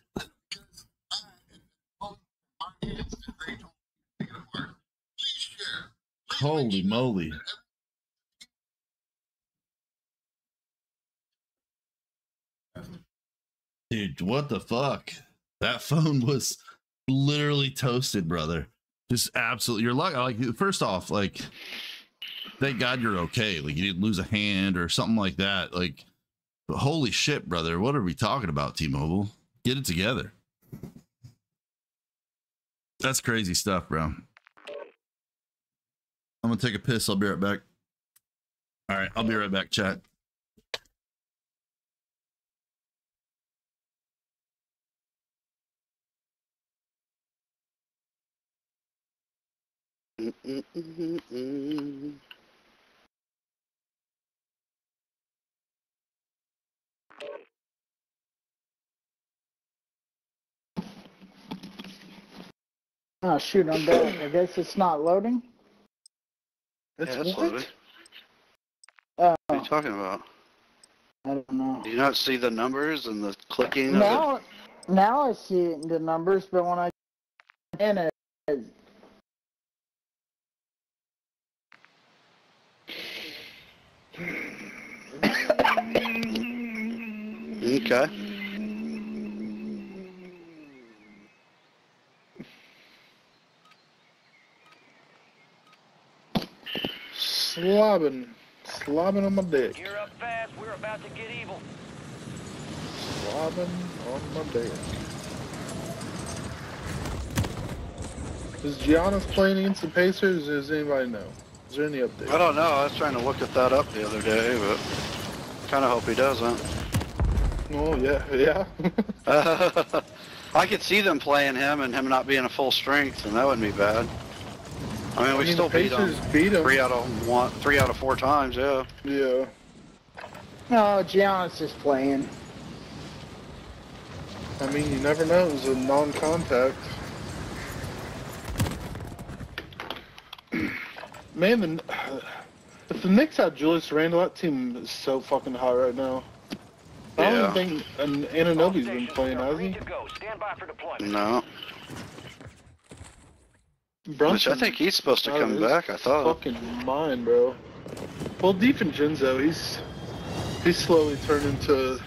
holy moly. Dude, what the fuck? That phone was literally toasted, brother. Just absolutely. You're lucky. Like, first off, like, thank God you're okay. Like, you didn't lose a hand or something like that. Like, but holy shit, brother. What are we talking about, T Mobile? Get it together. That's crazy stuff, bro. I'm gonna take a piss. I'll be right back. All right, I'll be right back, chat. Mm-mm-mm-mm. Oh shoot, I'm back. I guess it's not loading. It's Yeah, that's what? loaded. Oh, What are you talking about? I don't know. Do you not see the numbers and the clicking? of it? Now, now I see the numbers, but when I in it, Okay. Slobbing. Slobbing on my dick. Gear up fast. We're about to get evil. Slobbing on my dick. Is Giannis playing against the Pacers? Does anybody know? Is there any update? I don't know. I was trying to look at that up the other day, but kind of hope he doesn't. Oh yeah, yeah. I could see them playing him and him not being a full strength, and that wouldn't be bad. I mean, we I mean, still beat them Pacers beat 'em. three out of one, three out of four times. Yeah. Yeah. no, Giannis is playing. I mean, you never know. It was a non-contact. Man, the, if the Knicks had Julius Randle, that team is so fucking hot right now. I don't Yeah. even think and Anunoby's been playing, has he? Ready to go. Stand by for deployment. No. Which I think he's supposed to come back. I thought. fucking mine, bro. Well, DiVincenzo, he's he's slowly turned into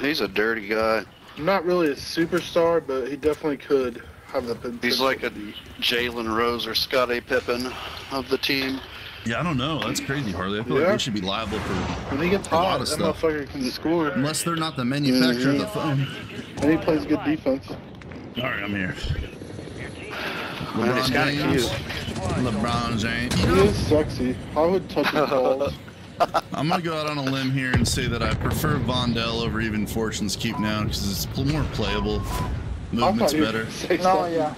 He's a dirty guy. not really a superstar, but he definitely could have the potential. He's like a. Jalen Rose or Scottie Pippen of the team. Yeah, I don't know. That's crazy, Harley. I feel like Yeah. they should be liable for When he gets a lot hot, of that stuff. motherfucker can score, unless they're not the manufacturer of the phone. and he plays good defense. All right, I'm here. Your team Man, he's LeBron kind of James. cute. LeBron James. He is sexy. I would touch his balls. I'm gonna go out on a limb here and say that I prefer Vondel over even Fortune's Keep now because it's pl- more playable. I Movement's thought you were better. gonna Oh yeah.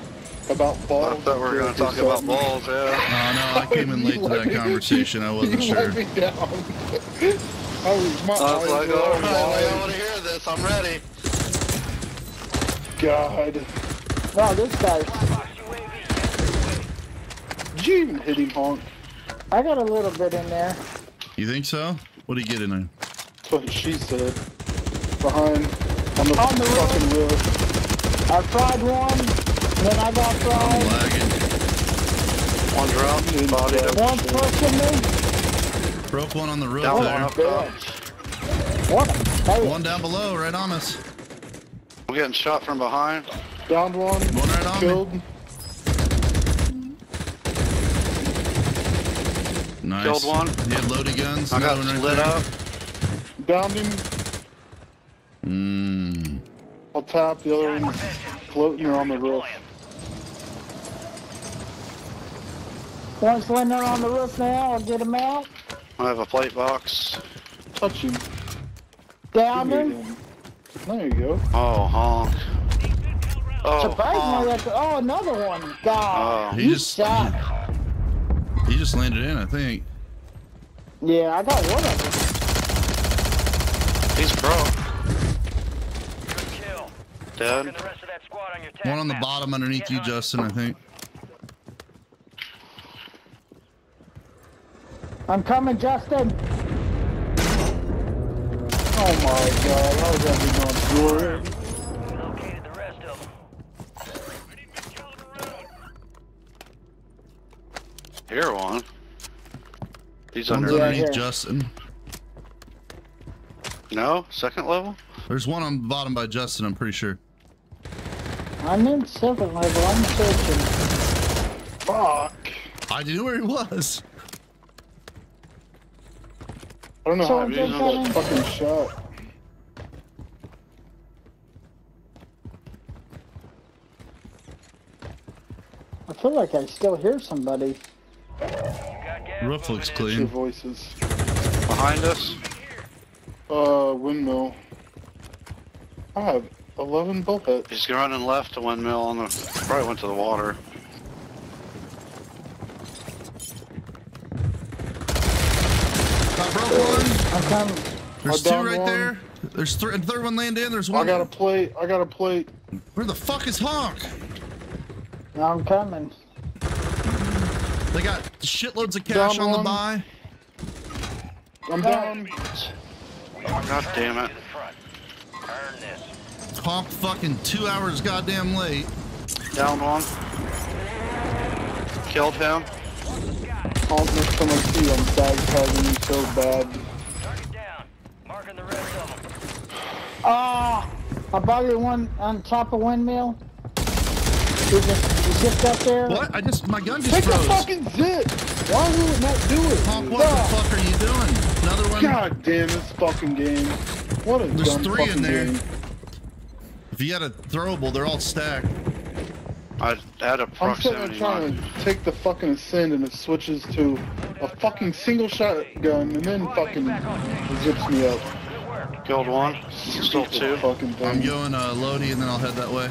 about balls. I thought we were going to talk about balls, yeah. Oh no, I came in late to that conversation. I wasn't you sure. let me down. I was, my I was like, were all all right, I wide. want to hear this. I'm ready. God. No, this guy. Box UAV. Did you even hit him, Honk? I got a little bit in there. You think so? What do you get in there? That's what she said. Behind. On the, On the fucking roof. I fried one, then I got I'm lagging. One drop, bodied him. One pushing me. Broke one on the roof Down one there. up top. What a fail. One down below, right on us. I'm getting shot from behind. Down one. One right on me. Nice. Killed one. He had loaded guns. I got Another one lit right up. Downed him. there. Mmm. I'll tap. The other one floating on the roof. One's landing on the roof now. I'll get him out. I have a plate box. Touch him. Down him. There you go. Oh, honk. Oh, Surprisingly, honk. that's, oh, another one. God. Oh. He you just- suck. He just landed in, I think. Yeah, I got one of them. He's broke. Good kill. Dead. The rest of that squad on One on the map. bottom underneath Get you, hunting. Justin, I think. I'm coming, Justin. Oh my god, how is that not good? We located the rest of them. Here one. He's One's under. Underneath here. Justin. No, second level. There's one on the bottom by Justin, I'm pretty sure. I'm in second level, I'm searching. Fuck. I knew where he was. I don't know So how I'm I just that fucking shot. I feel like I still hear somebody. You got Roof looks moving. Two clean. voices. Behind us. Uh, windmill. I have 11 bullets. He's running left to windmill on the. Probably went to the water. Got broke one. I'm coming. There's I two right one. there. There's three. a third one laying in. There's one. I got a plate. I got a plate. Where the fuck is Honk? I'm coming. They got shitloads of cash Down on the buy. I'm down. God damn it. To the front. Earn this. Honk fucking two hours goddamn late. Down one. Killed him. All next time I see you, I'm bag tagging you so bad. Target down. Marking the rest of them. Ah! I buggered one on top of windmill. He zipped up there. What? I just my gun just Take the froze. fucking zip! Why will it not do it? Honk, what the fuck are you doing? Another one. God damn this fucking game. What a There's dumb three in there. game. If you had a throwable, they're all stacked. I had a I'm sitting there proximity trying mine. to take the fucking ascend and it switches to a fucking single shotgun and then fucking zips me up. Killed one. Still two. Fucking thing. I'm going uh, Lodi and then I'll head that way.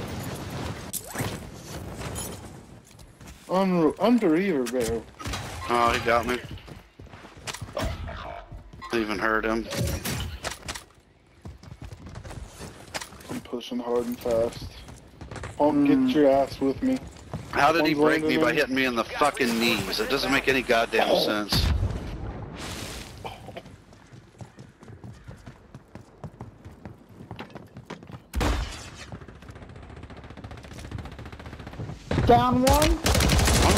Under, under either barrel. Oh, he got me. Didn't Even heard him. I'm pushing hard and fast. Don't get hmm. your ass with me. How did he break me by hitting me in the fucking knees? It doesn't make any goddamn oh. sense. Down one.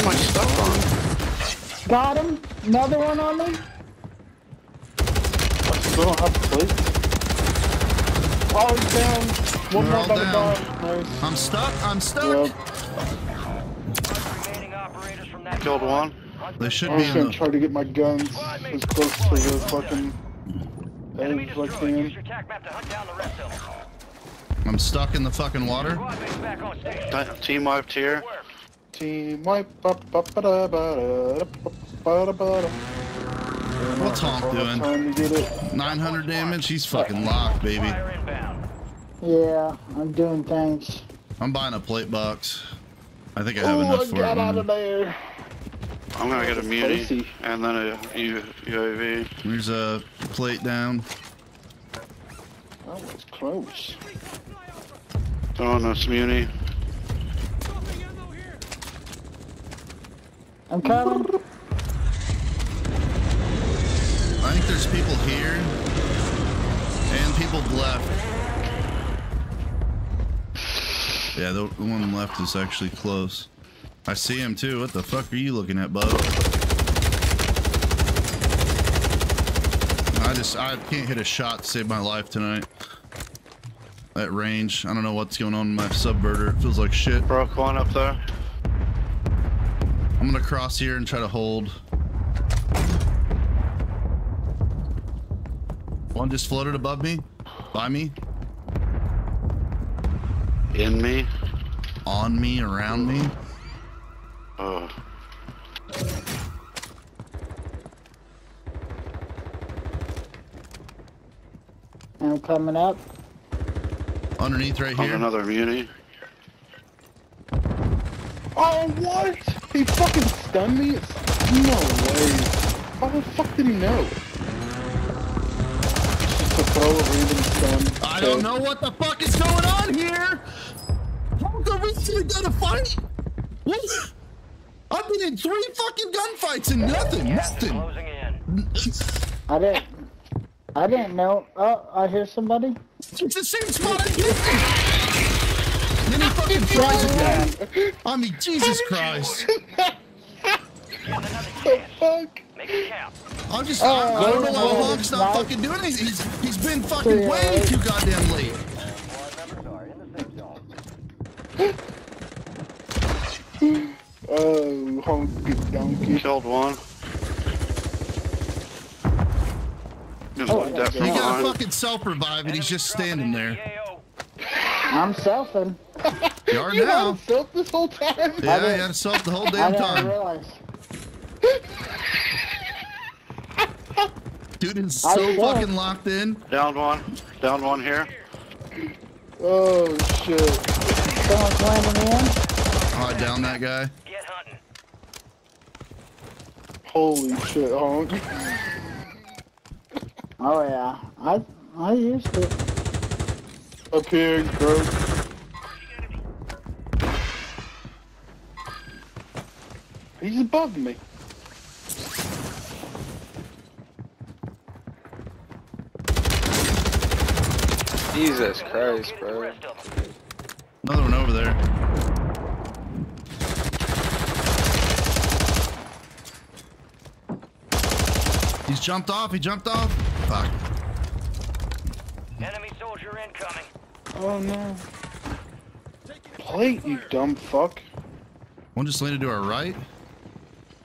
What am I stuck on? Got him. Another one on me. I still don't have plates. Oh, he's down. One They're more all by the down. bar. Nice. I'm stuck. I'm stuck. Yep. Remaining operators from that Killed one. They should I'm be just in gonna the. try to get my guns as close to the fucking Enemy edge as I destroyed. Use can. your tac map to hunt down the rest of them. I'm stuck in the fucking water. Squad mates back on station. Ti- Team wiped here. Good work. Team wipe. What's Honk doing? Time to get it. 900 damage. He's fucking locked, baby. Yeah, I'm doing things. I'm buying a plate box. I think I have Oh, enough I for got it. out of there. I'm gonna get a muni and then a U- UAV. There's a plate down. That was close. Throwing this muni. I'm coming. I think there's people here and people left. Yeah, the, the one left is actually close. I see him too. What the fuck are you looking at, bud? I just I can't hit a shot to save my life tonight. At range, I don't know what's going on in my subverter. It feels like shit. Broke one up there. I'm gonna cross here and try to hold. One just floated above me, by me, In me. on me, around me. Oh. I'm coming up. Underneath right On here. another muni. Oh, what? He fucking stunned me? No way. How the fuck did he know? Just a throw a random stun. I don't know what the fuck is going on here. How the we gonna fight? What? I've been in three fucking gunfights and nothing, nothing. closing in. I didn't. I didn't know. Oh, I hear somebody. It's the same spot again. Then he fucking flies again. I mean, Jesus Christ. The fuck? Make it count. I'm just, I, I don't know why Honk's not fucking doing anything. He's, he's been uh, fucking way too goddamn late. All members are in the safe zone. Oh, honky donkey. Killed one. There's Oh, one He got a fucking self revive and he's just standing there. I'm selfing. You are You now. had self this whole time? Yeah, he didn't- had a self the whole I damn didn't time. realize. Dude is so saw. fucking locked in. Down one. Down one here. Oh, shit. Someone's landing in. Oh, I downed that guy. Get hunting. Holy shit, honk. Oh yeah, I I used it. Up here, bro. He's above me. Jesus Christ, bro. rest of them. Another one over there. He's jumped off. He jumped off. Fuck. Enemy soldier incoming. Oh no. Plate, you dumb fuck. One just landed to our right.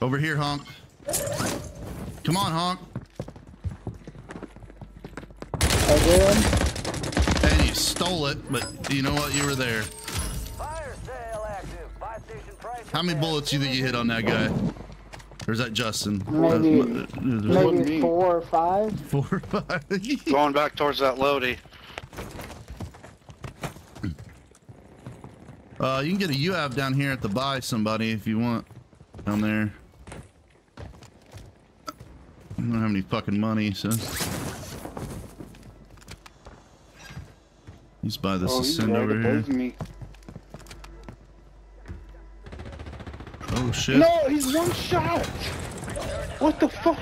Over here, honk. Come on, honk. I did. And you stole it, but you know what? You were there. Fire sale active. Buy station price. How many bullets do you think you hit on that guy? Or is that Justin? Maybe- Uh, uh, What Maybe mean? four or five. four or five. Going back towards that Lodi. Uh, you can get a UAV down here at the buy somebody if you want. Down there. I don't have any fucking money, so. He's by this Oh, he's ascend right over here. me. Oh shit. No, he's one shot. What the fuck?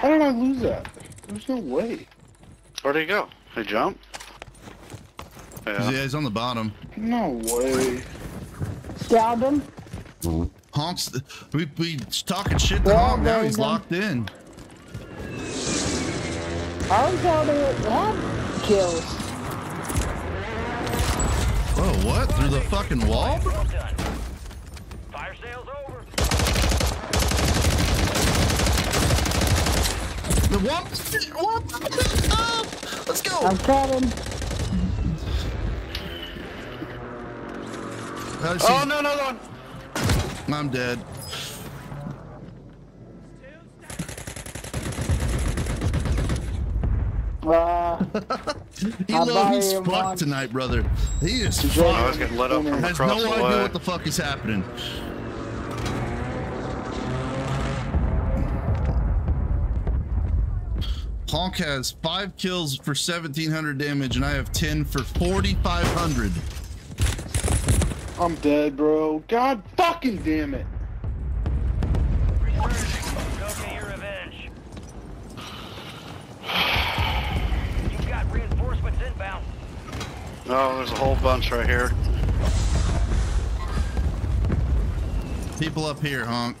How did I lose that? There's no way. Where'd he go? He jumped? Yeah, Yeah. he's on the bottom. No way. Downed him. Mm-hmm. Honks. We we talking shit to Yeah, Honk. Now he's locked in. I was already had kills. Whoa, what? Through the fucking wall? Well. Fire sale's over. The what? What? Oh, let's go. I'm cutting. Oh, no, another one. I'm dead. Uh, He I'll low, buy he's fucked one. thas brother. He is I fucked. was getting lit up from Has across no the idea way. what the fuck is happening. Honk has five kills for 1700 damage, and I have 10 for 4500. I'm dead, bro. God fucking damn it. Resurging. Go get your revenge. You've got reinforcements inbound. Oh, there's a whole bunch right here. People up here, Honk.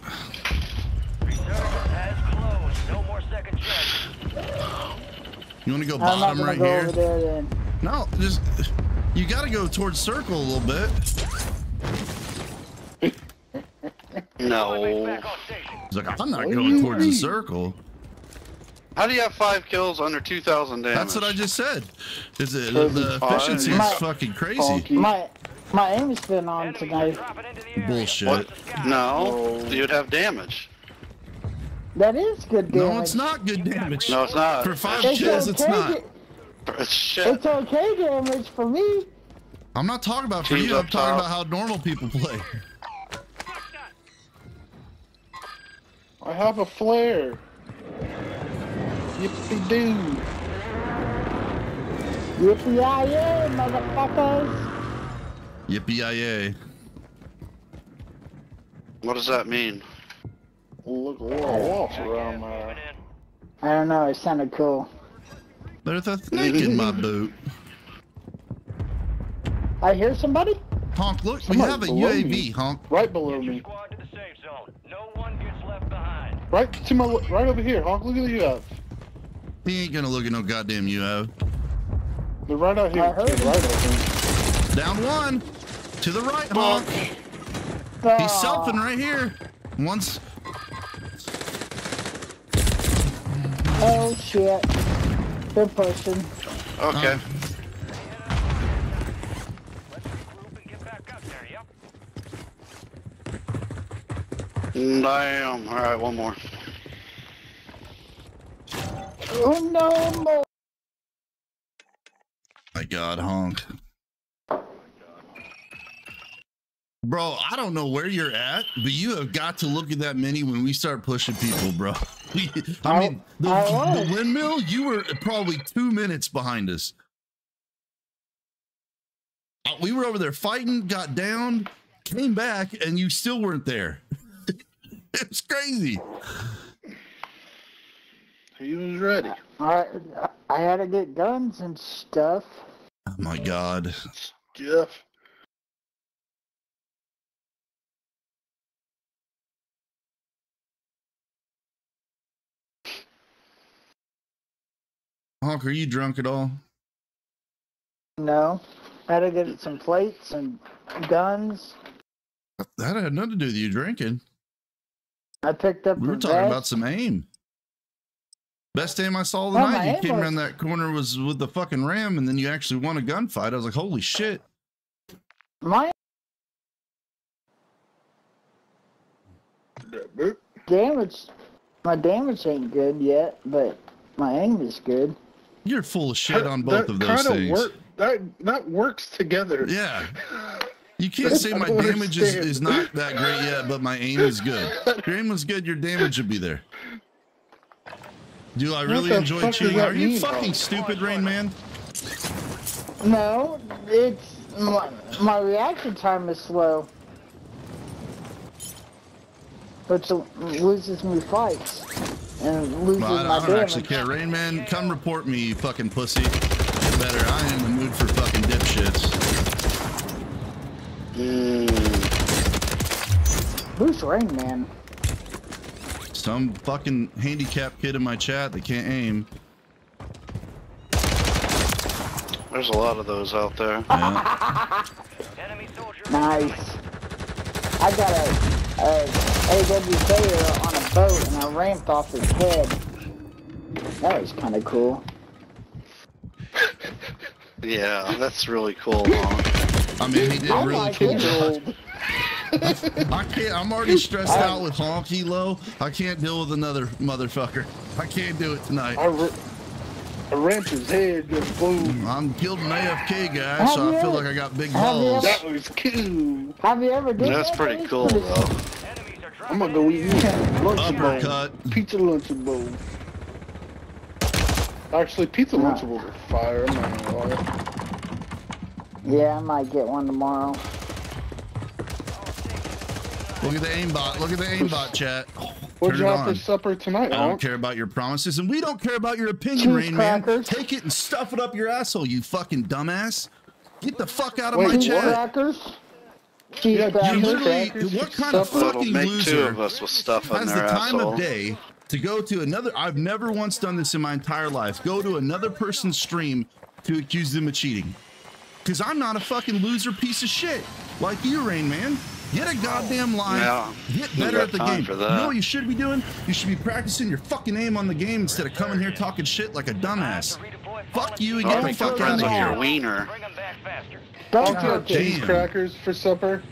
Has closed. No more second chances. You want to go I'm not bottom gonna right go here? Over there then. No, just you got to go towards circle a little bit. No. back on station. He's like, I'm not What going you towards the circle. How do you have five kills under 2,000 damage? That's what I just said. Is it, Because the it's efficiency fine. is fucking crazy. Honky. My my aim's been on Enemies tonight. dropping into the area. Bullshit. What? Watch the sky. No, you'd have damage. That is good damage. No, it's not good damage. No, it's not. For five It's kills, it's okay not. Da- It's shit. It's okay damage for me. I'm not talking about for Teams you. I'm up talking about how normal people play. I have a flare. Yippee doo. Yippee-yi-yay, motherfuckers. Yippee-yi-yay. What does that mean? Look a little lost around there. I don't know. It sounded cool. There's a snake in my boot. I hear somebody. Honk, look, we have a UAV, me. Honk. Right below Get your me. squad to the safe zone. No one gets left behind. Right to my right over here. Honk, look at the have. He ain't gonna look at no goddamn UAV. They're right out here. I heard to right, I think. Down one. To the right, Honk. He's Ah, selfing right here. Once. Oh shit. They're pushing. Okay. Group and get back up there, yep. Damn. All right, one more. Oh no more. My God, honk. Bro, I don't know where you're at, but you have got to look at that mini when we start pushing people, bro. We- I I- mean, the, the windmill, you were probably two minutes behind us. Uh, We were over there fighting, got down, came back, and you still weren't there. it's crazy. He was ready. I I had to get guns and stuff. Oh my God. Jeff. Honk, are you drunk at all? No. I had to get some plates and guns. That had nothing to do with you drinking. I picked up We were a talking about some aim. Best aim I saw Oh, tonight. my you came was- around that corner was with the fucking ram, and then you actually won a gunfight. I was like, holy shit. My damage, my damage ain't good yet, but my aim is good. You're full of shit on both that of those things. Work, that that works together. Yeah. You can't say my damage is, is not that great yet, but my aim is good. If your aim was good, your damage would be there. Do I really enjoy fuck does cheating? that Are you mean? fucking stupid, Rain Man? No, it's my, my reaction time is slow, which loses me fights and loses Well, I, my I don't damage. actually care. Rain Man, come report me, you fucking pussy. Get better. I ain't in the mood for fucking dipshits. Mm, Who's Rain Man? Some fucking handicapped kid in my chat that can't aim. there's a lot of those out there. Yeah. Enemy. Nice. I got a, a AWKer on a boat and I ramped off his head. That was kind of cool. Yeah, that's really cool. Honk. I mean, he did I a really like cool job. I can't. I'm already stressed out with honky low. I can't deal with another motherfucker. I can't do it tonight. I, ra- I ramped his head, just boom. Mm, I'm killed an AFK guy, so I you feel ever- like I got big have balls. ever- That was cool. Have you ever did That's that? pretty It's cool though. I'm gonna go eat me some lunchables. Uppercut. Pizza lunchables. Actually, pizza Nah. lunchables are fire. I'm not gonna lie. Yeah, I might get one tomorrow. Look at the aimbot. Look at the aimbot chat. What'd Turn you it have for supper tonight, I don't Honk? care about your promises, and we don't care about your opinion, Cheese Rain Man. Take it and stuff it up your asshole, you fucking dumbass. Get the fuck out of Wait, my what? Cheese chat. crackers. Cheese You crackers. literally, crackers what kind of supper? It'll fucking make two loser of us with stuff on has the time asshole. of day to go to another? I've never once done this in my entire life. Go to another person's stream to accuse them of cheating. Because I'm not a fucking loser piece of shit like you, Rain Man. Get a goddamn line. Yeah, Get better at the game. for You know what you should be doing? You should be practicing your fucking aim on the game instead of coming here talking shit like a dumbass. Fuck you and I'll get the make fuck friends out of here. wiener, Bring them back faster. Don't Honk, you have cheese crackers for supper?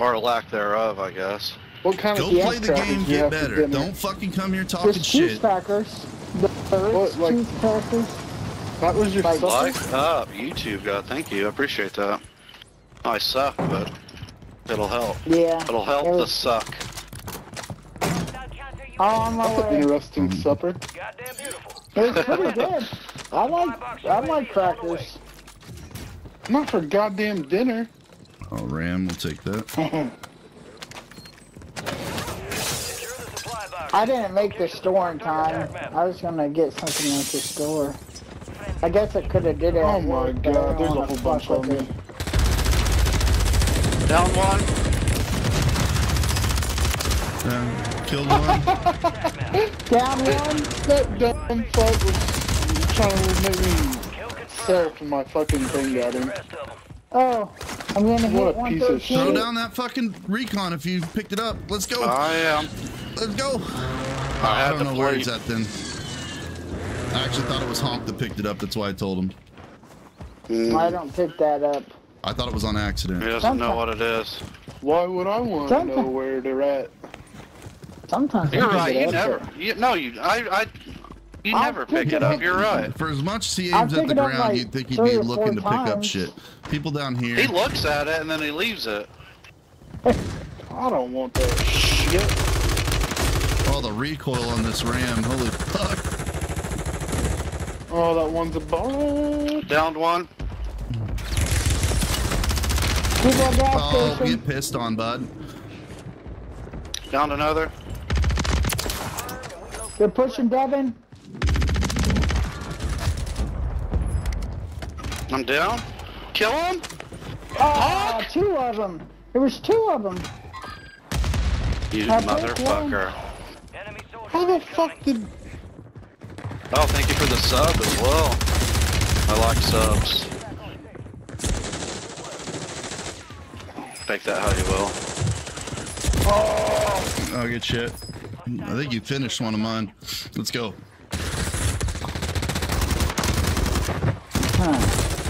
or lack thereof, I guess. What kind Go of cheese play the crackers game, do you get better. Don't fucking come here talking Just cheese crackers. The the What, like- cheese crackers. That was your Like- Like uh, up, YouTube God, thank you. I appreciate that. I suck, but it'll help. Yeah. It'll help it the suck. Hostile counter Oh, on my That's an way. interesting mm-hmm. supper. Goddamn beautiful. It's pretty good. I like I like crackers. Not for goddamn dinner. Oh, Ram, we'll take that. Secure the supply I didn't make the store in time. I was gonna get something at the store. I guess I could have did it. Oh my work, but I God, there's a whole fuck bunch with of 'em. It. Down one. Yeah, killed one. Down one. That dumb fuck was trying to make me Kill sell for my fucking thing at him. Rest of them. Oh, I'm gonna What hit a piece of 113. Throw down that fucking recon if you picked it up. Let's go. I am. Let's go. I I don't know where he's at then. I actually thought it was Honk that picked it up. That's why I told him. Mm, I don't pick that up. I thought it was on accident. He doesn't know what it is. Why would I want to know where they're at? Sometimes You're right. You never. You, no, you. I. I. You I'll never pick pick it it up. up. You're right. For as much as he aims at the ground, like, you'd think he'd be looking to four pick up shit. People down here. He looks at it and then he leaves it. I don't want that shit. Oh, the recoil on this ram. Holy fuck. Oh, that one's a ball. Downed one. People at gas Oh, station. get pissed on, bud. Downed another. They're pushing Devin. I'm down. Kill him. Oh, two of them. There was two of them. You I motherfucker. How the fuck did? Oh, thank you for the sub as well. I like subs. Take that how you will. Oh, good shit. I think you finished one of mine. Let's go.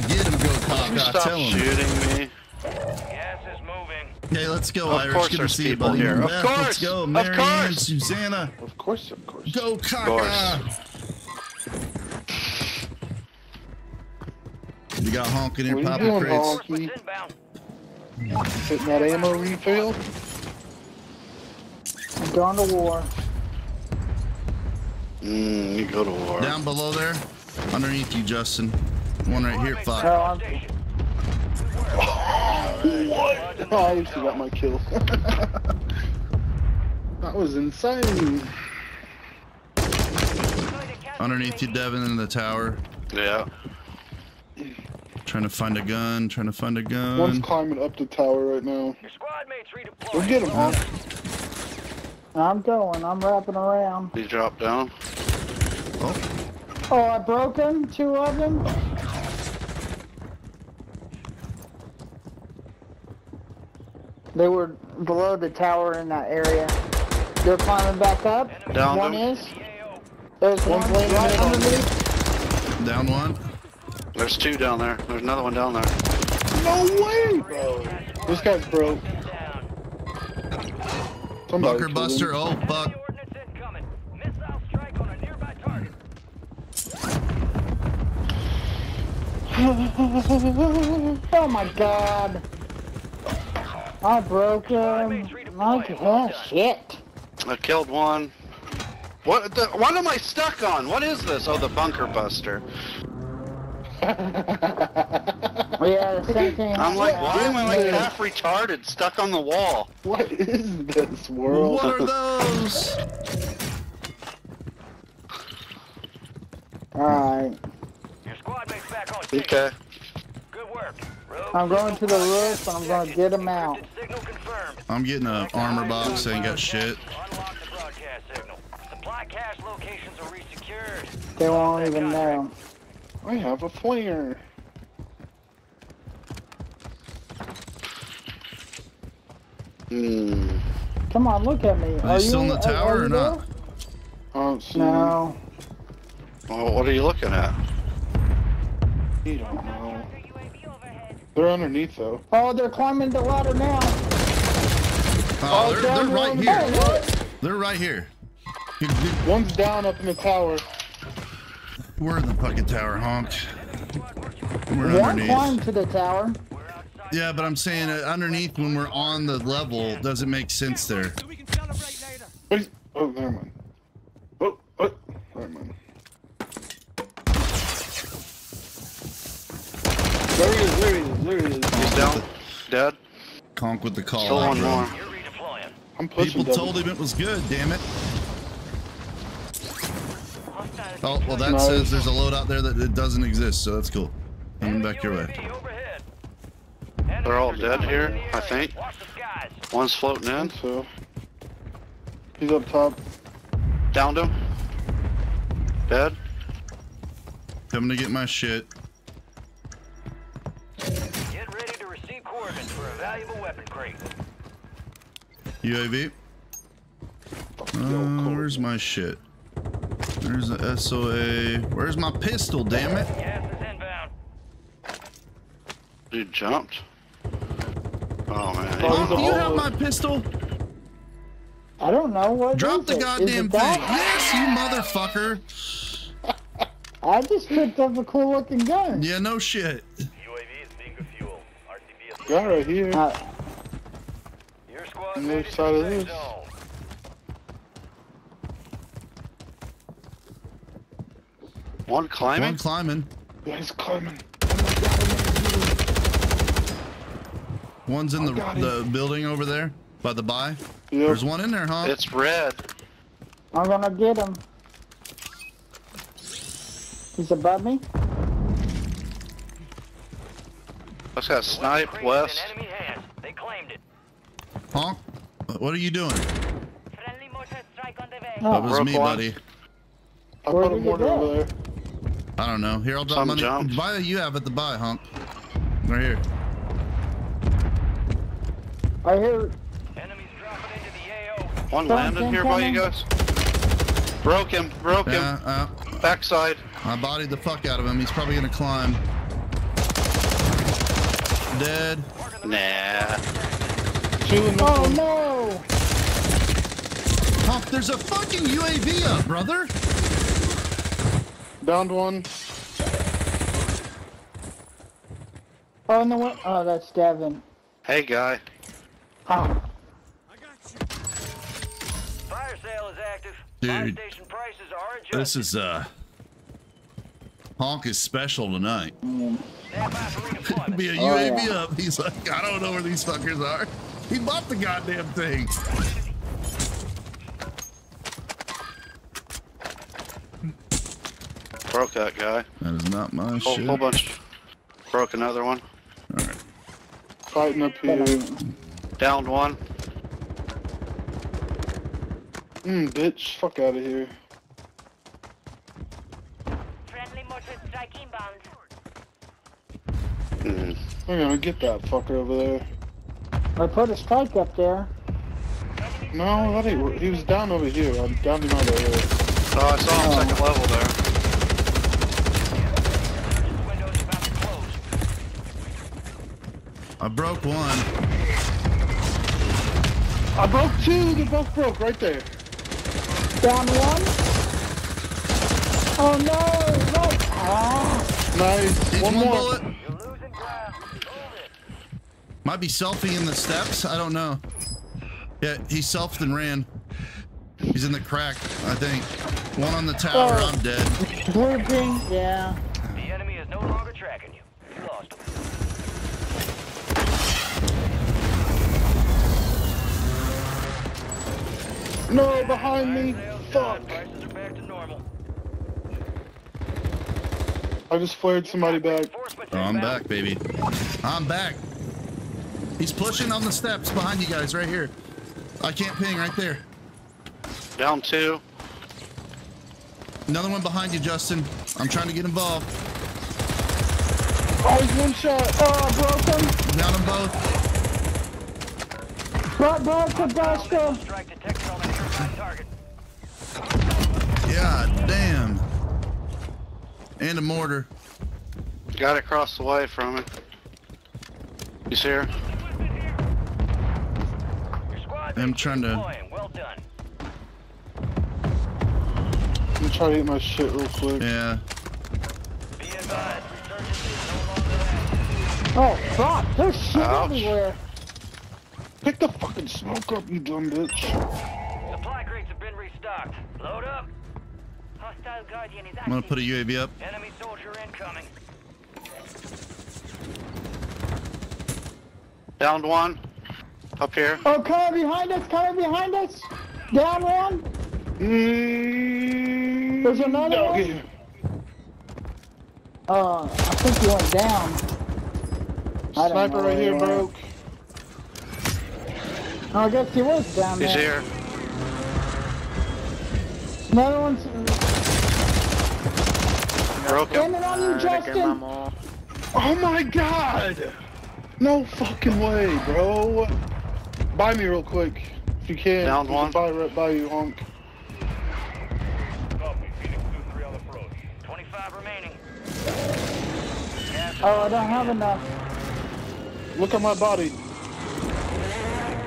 Get him, go cock. I stop tell him. shooting me. Gas is moving. Okay, let's go, Of Irish. Good to there's see you, people buddy. here. Of Beth, course. Let's go. Of Mary course. Ann, Susanna. Of course, of course. Go, Kaka. You got honking here, What are you popping crates. Honk? Reinforcements inbound. Hitting that ammo refill. I'm going to war. Mm, you go to war. Down below there, underneath you, Justin. One right here. Fuck. Oh, I'm, Station. Oh, I actually got my kill. that was insane. Underneath you, Devin, in the tower. Yeah. Trying to find a gun. Trying to find a gun. One's climbing up the tower right now. Your squad mates redeployed. Go get him, Honk. I'm going. I'm wrapping around. He dropped down. Oh, Oh, I broke them. Two of them. They were below the tower in that area. They're climbing back up. Down one them. is. There's one One's laying right laying underneath. Down one. There's two down there. There's another one down there. No way, bro. This guy's broke. Down. Somebody Bunker Buster. him. Oh, fuck. Enemy ordnance incoming. Missile strike on a nearby target. Oh my god. I broke him. My oh, shit. I killed one. What? The, what am I stuck on? What is this? Oh, the bunker buster. Yeah, the same thing. I'm like, why am I like Yeah. half retarded, stuck on the wall? What is this world? What are those? Alright. Your squad mates back on station. Okay. Good work. Rogue I'm going to the roof and I'm going to get them out. Signal confirmed. I'm getting a armor box. Ain't got shit. The broadcast signal. Supply cache locations are resecured. They won't even know. I have a flinger. Hmm. Come on, look at me. Are you still in the tower or not? there? I No. Well, what are you looking at? You don't know. They're underneath though. Oh, they're climbing the ladder now. Oh, they're, they're right here. Oh, what? They're right here. Good- good- One's down up in the tower. We're in the fucking tower, honk. We're One underneath. climbed to the tower. Yeah, but I'm saying uh, underneath when we're on the level doesn't make sense there. What is, oh, never mind. Oh, oh, never mind. There he is, there he is, there he is. He's down. Dead. Conk with the call. Kill out, one more. You're redeploying. I'm pushing People Devin. told him it was good, damn it. Oh, well, that Nice. says there's a load out there that it doesn't exist, so that's cool. Coming back your way. They're all dead here, I think. Watch the skies. One's floating in. so. He's up top. Downed him. Dead. Coming to get my shit. Get ready to receive coordinates for a valuable weapon crate. UAV. Uh, where's my shit? There's the SOA. Where's my pistol, damn it? Gas is inbound. Dude jumped. Oh man. Oh, Oh, he's you have my pistol? I don't know what. Drop the it? Is goddamn it thing. that? Yes, you motherfucker. I just picked up a cool looking gun. Yeah, no shit. UAV is being fuel. RTB is Guy right here. Uh, Your squad On the other side of this. zone. One climbing. One climbing. Yeah, he's climbing. One's in the, got him. the building over there by the buy. Yep. There's one in there, huh? It's red. I'm gonna get him. He's above me. Let's got Weapon snipe crate is west. in enemy hands. They claimed it. Honk. What are you doing? Friendly mortar strike on the way. That was me, one. buddy. I Where put a mortar over there. I don't know. Here, I'll drop Some money. jumped. Buy that you have at the buy, honk. Right here. I hear. Enemies dropping into the AO. One Some landed here by you guys. Broke him. Broke him. Yeah, uh, Backside. I bodied the fuck out of him. He's probably gonna climb. Dead. Nah. Two in the Oh one. no! Honk, there's a fucking UAV up, brother. Downed one. Oh no! Oh, that's Devin. Hey guy. Oh, Fire sale is active. Dude. Station prices are adjusted. This is uh Honk is special tonight. Stand by for redeployment. Be a Oh, UAV yeah. up. He's like, I don't know where these fuckers are. He bought the goddamn thing. Broke that guy. That is not my Whole, shit. whole bunch. Broke another one. Alright. Fighting up here. Downed one. Mmm, bitch. Fuck out of here. Friendly mortar strike inbound. Hmm. I'm gonna get that fucker over there. I put a strike up there. No, that ain't. He was down over here. I'm down him over here. Oh, I saw him Oh. second level there. This window's about to close. I broke one. I broke two. They both broke right there. Down one. Oh no! No! Ah! Nice. He's one one more. bullet. You're losing ground. Move it. Might be selfie in the steps. I don't know. Yeah, he selfed and ran. He's in the crack, I think. One on the tower. Oh. I'm dead. Blue ping. Yeah. The enemy is no longer No, behind me. Fuck. done. Prices are back to normal. I just flared somebody back. Oh, I'm back, baby. I'm back. He's pushing on the steps behind you guys right here. I can't ping right there. Down two. Another one behind you, Justin. I'm trying to get involved. Oh, he's one shot. Oh, broken. Down them both. Bro- broke the Bosco. Strike detected on a nearby target. God damn. And a mortar. Got it across the way from it. You see her? I'm trying to- deploying. Well done. Let me try to eat my shit real quick. Yeah. Be advised, resurgence is no longer active. Oh fuck! There's shit Ouch. everywhere. Pick the fucking smoke up, you dumb bitch. Load up. Hostile guardian is I'm gonna put a UAV up. Enemy soldier incoming. Downed one. Up here. Oh, coming behind us! Coming behind us! Down one. Mm, There's another No, one. here. Uh, I think you went down. Sniper right here, you bro. Oh, I guess he was down He's there. here. Another one's Broken. standing on you, ah, Justin. Oh my god! No fucking way, bro. Buy me real quick. If you can. Down You can one. Buy right by you, honk. Copy. Phoenix 2-3 on approach. 25 remaining. Oh, I don't have enough. Look at my body.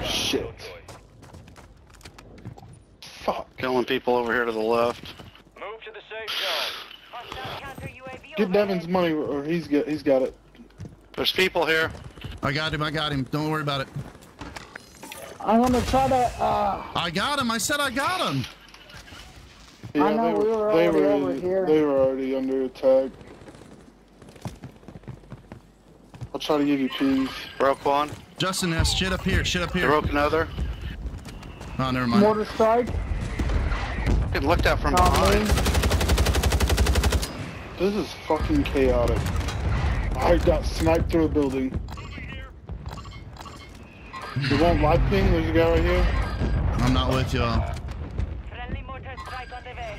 Shit. Fuck. Killing people over here to the left. Move to the safe zone. Hostile counter UAV Get. Devin's money, or he's got he's got it. There's people here. I got him. I got him. Don't worry about it. I'm gonna try to. Uh, I got him. I said I got him. I know, they we were they already were, over here. They were already under attack. I'll try to give you peas. Broke one. Justin has shit up here. Shit up here. Broke another. Oh, never mind. mortar strike Getting looked at from on me. behind. This is fucking chaotic. I got sniped through a building. You won't like ping? There's a guy right here. I'm not with y'all. Friendly mortar strike on the way.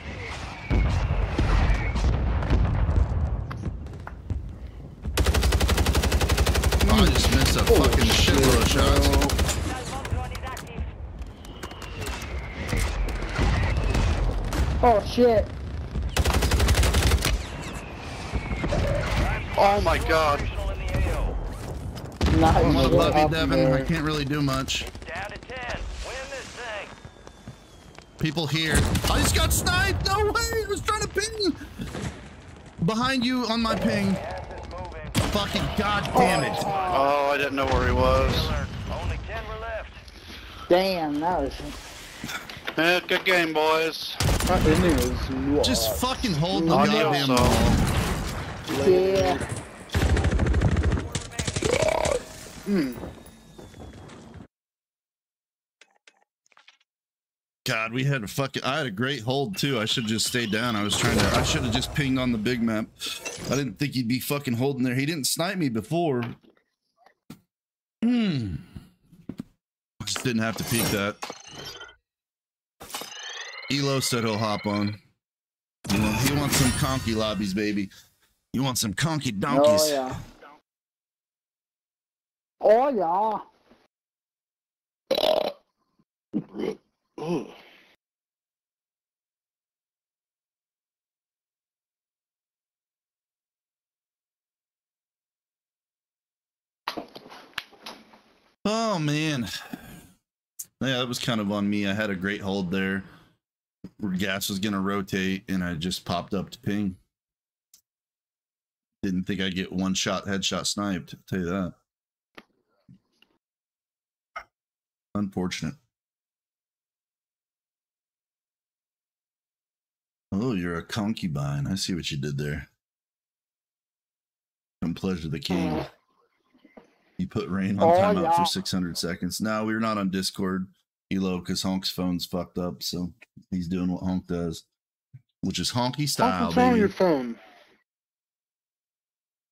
Oh, I just missed a fucking shitload of shots. Oh shit! Oh my god. Operational in the AO. Nice. I'm gonna shit. love you, Devin. there. I can't really do much. Down to 10. Win this thing. People here. I just got sniped. No way. I was trying to ping. Behind you on my ping. Gas is moving. Fucking god damn it. Oh. oh, I didn't know where he was. Only 10 were left. Damn, that was. Eh, good game, boys. My ending is what? Just fucking hold the Audio, goddamn ball. Yeah. God, we had a fucking. I had a great hold too. I should have just stayed down. I was trying to. I should have just pinged on the big map. I didn't think he'd be fucking holding there. He didn't snipe me before. Hmm. Just didn't have to peek that. Elo said he'll hop on. He want- he wants some Konkey lobbies, baby. You want some Konkey donkeys? Oh yeah. Oh yeah. Oh man. Yeah, that was kind of on me. I had a great hold there. Gas was gonna rotate and I just popped up to ping. Didn't think I'd get one shot headshot sniped, I'll tell you that. Unfortunate. Oh, you're a concubine. I see what you did there. Come pleasure the king. Oh. You put rain on Oh, timeout yeah. for 600 seconds. No, we were not on Discord, Elo, because Honk's phone's fucked up. So he's doing what Honk does, which is honky style, What's wrong your phone?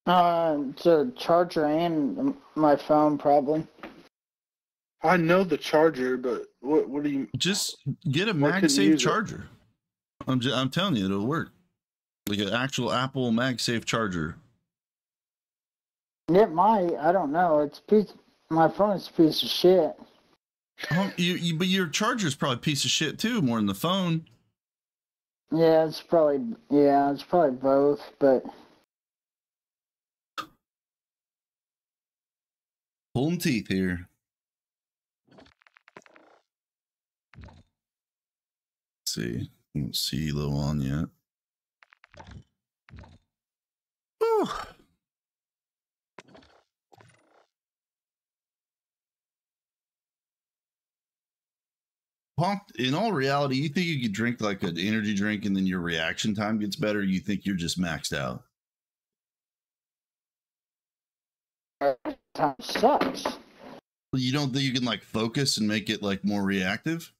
Uh, it's a charger and my phone probably. I know the charger, but what what do you? Just get a Why couldn't MagSafe use it? charger. I'm just, I'm telling you, it'll work. Like an actual Apple MagSafe charger. It might. I don't know. It's a piece. My phone is a piece of shit. You, you, but your charger's probably a piece of shit too, more than the phone. Yeah, it's probably. Yeah, it's probably both. But Pulling teeth here. Let's see. I don't see Elo on yet. Whew. Honk, in all reality, you think you could drink like an energy drink and then your reaction time gets better? You think you're just maxed out? time sucks. You don't think you can like focus and make it like more reactive?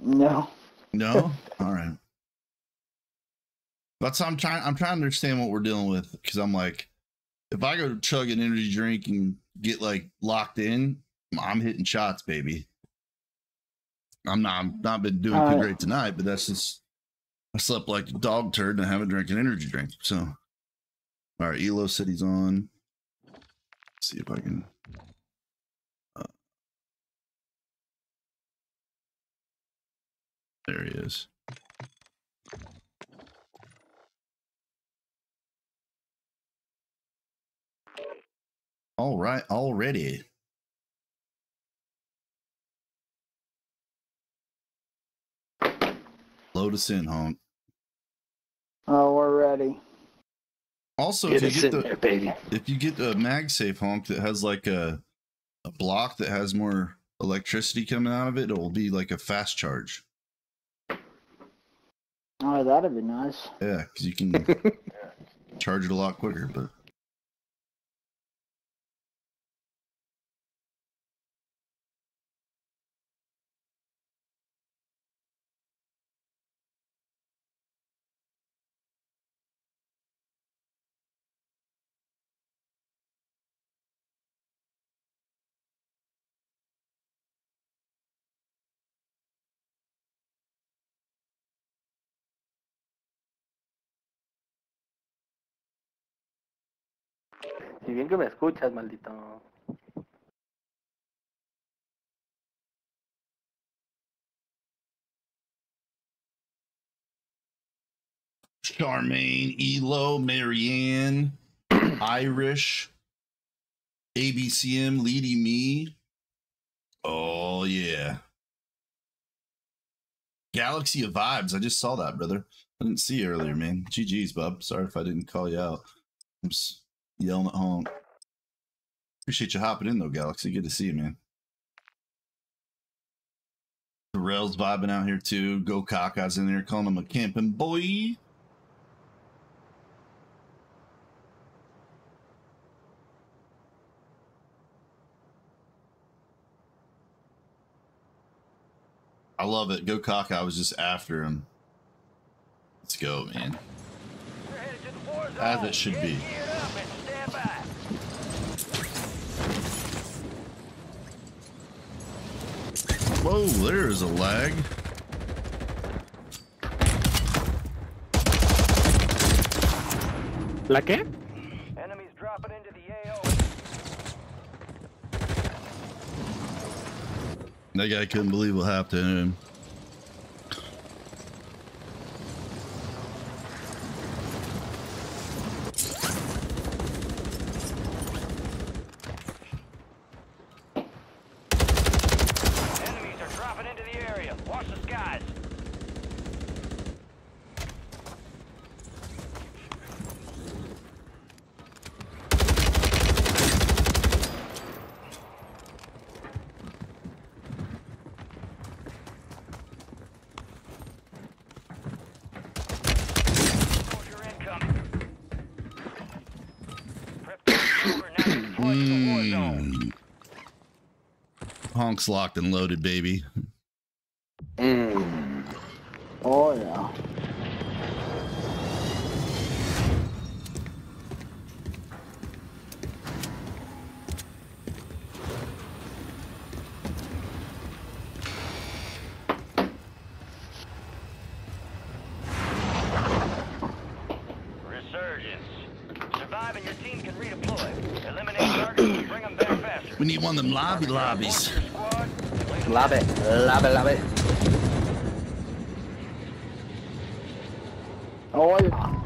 No. No, all right. That's I'm trying. I'm trying to understand what we're dealing with because I'm like, if I go chug an energy drink and get like locked in, I'm hitting shots, baby. I'm not. I'm not been doing too Uh, great tonight, but that's just. I slept like a dog turd and I haven't drank an energy drink. So, all right, Elo City's on. Let's see if I can. Uh, there he is. All right, already. Load us in, honk. Oh, we're ready. Also, Get if you get in the there, baby. if you get a MagSafe honk that has like a a block that has more electricity coming out of it, it will be like a fast charge. Oh, that'd be nice. Yeah, because you can charge it a lot quicker. But Si bien que me escuchas, maldito. Charmaine, Elo, Marianne, Irish, ABCM, leading me. Oh yeah. Galaxy of Vibes. I just saw that, brother. I didn't see you earlier, man. GG's, bub. Sorry if I didn't call you out. Just yelling at home. Appreciate you hopping in though, Galaxy. Good to see you, man. Terrell's vibing out here too. Go Kaka's in there calling him a camping boy. I love it. Go Kaka. I was just after him. Let's go, man. We're headed to the war zone. As it should be. Whoa, there's a lag. ¿La qué? Enemies dropping into the AO. That guy couldn't believe what happened to him. Enemies are dropping into the area. Watch the skies. Soldier incoming. Prep to over, now deployed to the war zone. Mm. Honks locked and loaded, baby. Mm. Oh, yeah. Resurgence. Survive and your team can redeploy. Eliminate targets and bring them back faster. We need one of them lobby lobbies. Your it. Love it, love lave, lave. Oh, yeah.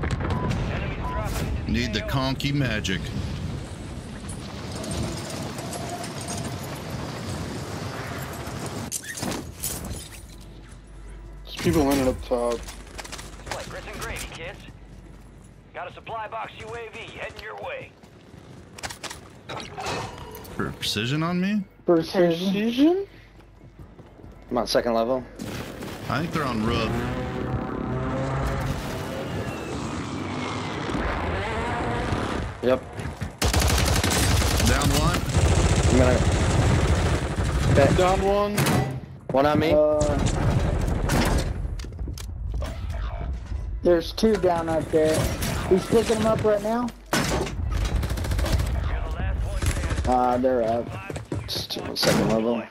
enemies dropping into the Need the AO. Konkey magic. There's people in it up top. Like grits and gravy, kids. Got a supply box UAV heading your way. For precision on me? Precision. Precision? I'm on second level. I think they're on roof. Yep. Down one. I'm gonna. Okay. Down one. One on me. Uh, There's two down up there. He's picking them up right now. You're the last one standing. Uh, they're up. Just on second level.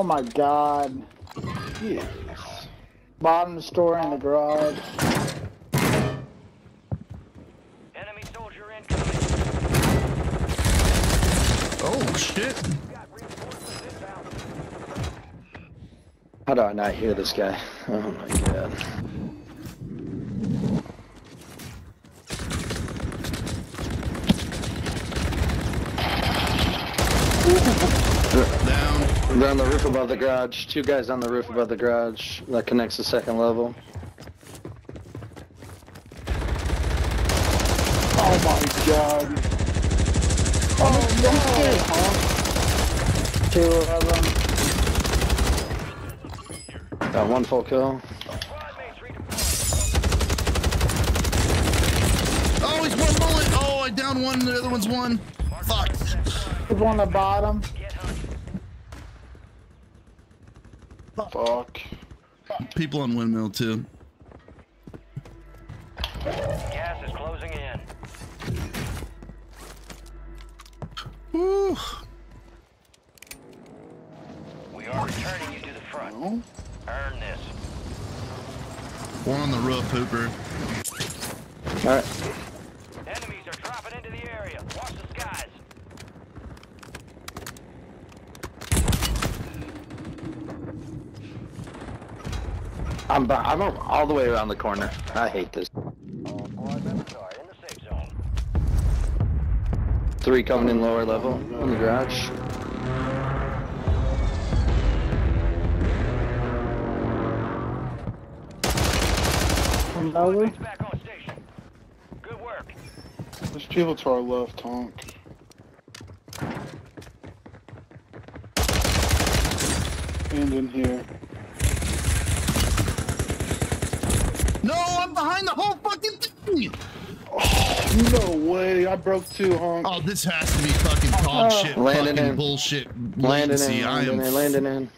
Oh my god. Yes. Bottom store in the garage. Enemy soldier incoming. Oh shit! Got reinforcements inbound. How do I not hear this guy? Oh my god. They're on the roof above the garage. Two guys on the roof above the garage. That connects the second level. Oh my god. Oh no! Two of them. Got one full kill. Squad mates redeploying. Oh, he's one bullet. Oh, I downed one. The other one's one. Fuck. There's one on the bottom. Get hunting. Fuck. People on windmill too. I'm bu- I'm all the way around the corner. I hate this. All squad members are in the safe zone. Three coming in lower level in the garage. Another. Mates back on station. Good work. There's people to our left, honk. And in here. No, I'm behind the whole fucking thing. No way, I broke two, honk. Oh, this has to be fucking dog oh. shit, Landing fucking in. bullshit. Landing latency. in, I landing am in, landing in.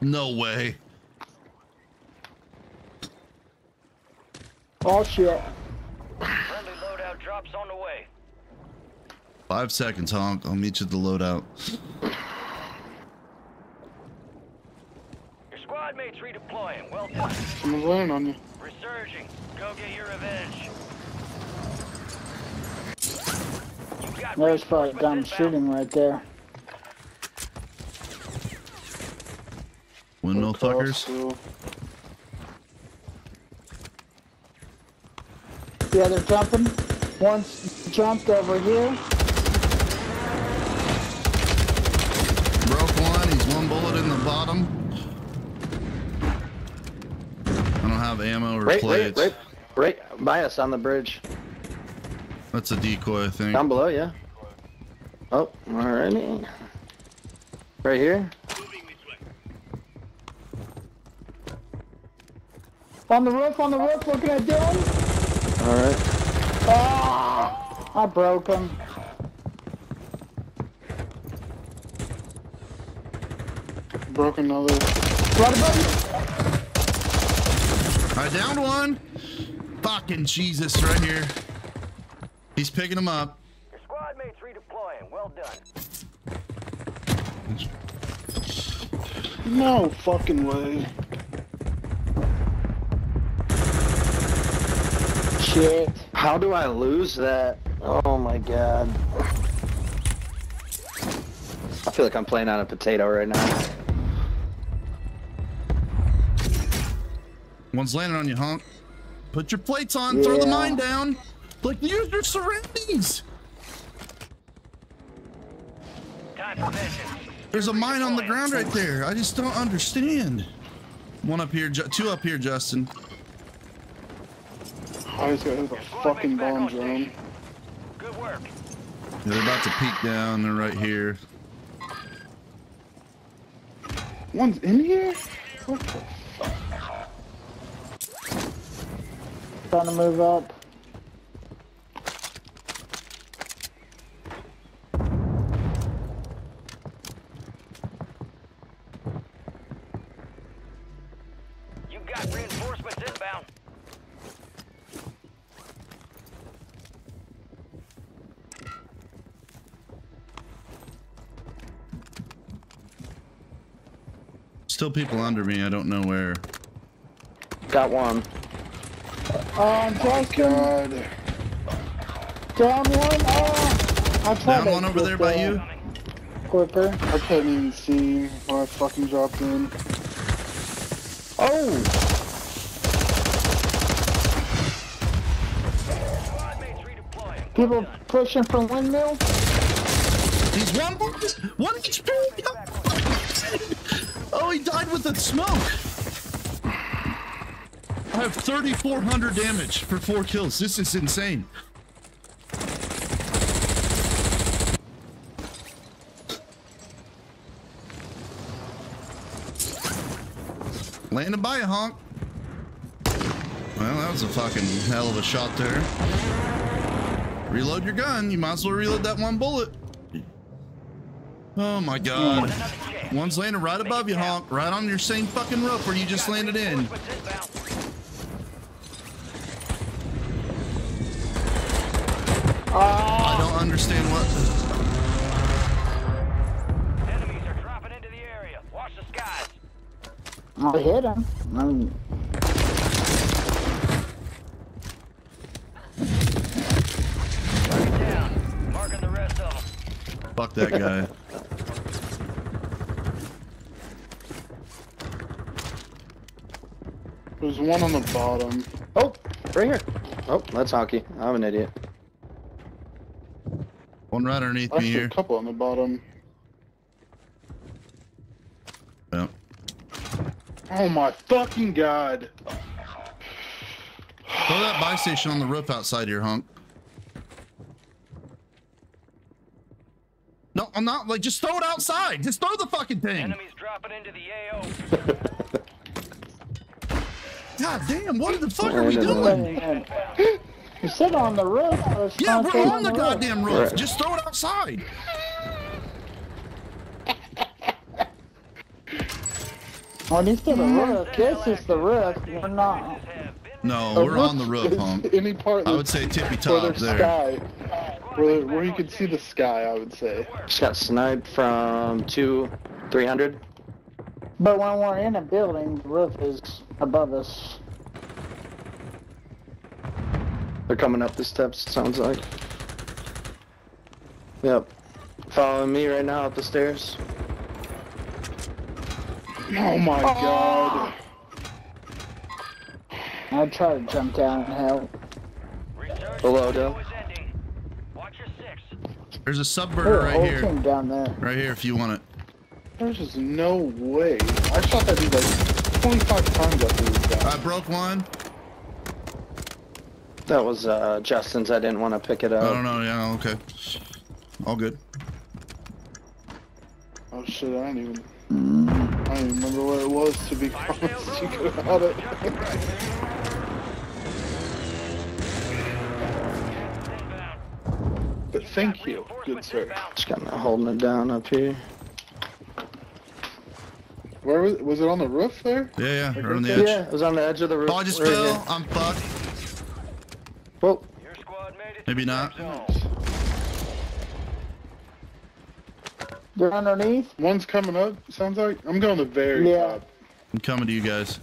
no way. Oh shit. Friendly loadout drops on the way. Five seconds, honk. I'll meet you at the loadout. Your squad mates redeploying. Well done. Someone's landing on you. Resurging. Go get your revenge. You got There's probably reinforcements dumb shooting right there. Windmill Across fuckers. still. Yeah, they're jumping. One's jumped over here. Broke one. He's one bullet in the bottom. I don't have ammo or Right, right, plates. right, right by us on the bridge. That's a decoy, I think. Down below, yeah. Oh, alrighty. Right here. On the roof, on the roof, looking at Dylan. Alright. Ah! I broke him. Broke another. Right above you. I downed one. Fucking Jesus, right here. He's picking him up. Your squad mates redeploying. Well done. No fucking way. Shit. How do I lose that? Oh my god. I feel like I'm playing on a potato right now. One's landing on you, honk. Put your plates on. Throw the mine down. Like, use your surroundings. Time for vengeance. There's a mine on the ground right there. I just don't understand. One up here, two up here, Justin. I just got hit with a fucking bomb drone. Good work. They're about to peek down. They're right here. One's in here? What the Trying to move up. You got reinforcements inbound. Still people under me. I don't know where. Got one. Um, oh, Justin, God. down one. Oh, I tried Down to one over get there by that you. Quicker. I couldn't even see when I fucking dropped in. Oh, Squad mates redeploying. people pushing from windmill. He's one one HP. Oh, he died with the smoke. I have 3,400 damage for four kills. This is insane. Landing by a honk. Well, that was a fucking hell of a shot there. Reload your gun. You might as well reload that one bullet. Oh my god. One's landing right above you, honk. Right on your same fucking roof where you just landed in. Reinforcements inbound. I don't understand what. Enemies are dropping into the area. Watch the skies. I hit him. Target down. Marking the rest of them. Fuck that guy. There's one on the bottom. Oh, right here. Oh, that's hockey. I'm an idiot. One right underneath I me here. a couple on the bottom. Yep. Oh my fucking god. Throw that buy station on the roof outside here, Hunk. No, I'm not. Like, just throw it outside. Just throw the fucking thing. Enemies dropping into the AO. God damn, what the fuck are we doing? you sit on the roof. Yeah, we're stay on the roof. goddamn roof. Right. Just throw it outside. Oh, these to the roof. This is the roof. We're not. No, A we're on the roof, is. Any part I would say tippy top there's there. sky. Where, where you can see the sky, I would say. Just got sniped from two, three hundred. But when we're in a building, the roof is above us. They're coming up the steps. it Sounds like. Yep. Following me right now up the stairs. Oh my ah. god. I try to jump down and help. Resurgence Below, Dale. is ending. Watch your six. There's a There's subverter right here. team down there. Right here if you want it. There's just no way. I shot that dude like 25 times after this guy. I broke one. That was uh, Justin's. I didn't want to pick it up. I up. don't know. Yeah, okay. All good. Oh shit, I don't even. I don't even remember what it was to be honest. You could have had it. But thank you, good sir. Just kind of holding it down up here. Where was, was it on the roof there? Yeah, yeah. Like Right on the edge. Yeah, it was on the edge of the roof. Oh, I just right fell. I'm fucked. Whoa. Your squad made it. Maybe not. They're underneath. One's coming up, sounds like. I'm going the very Yeah. top. I'm coming to you guys.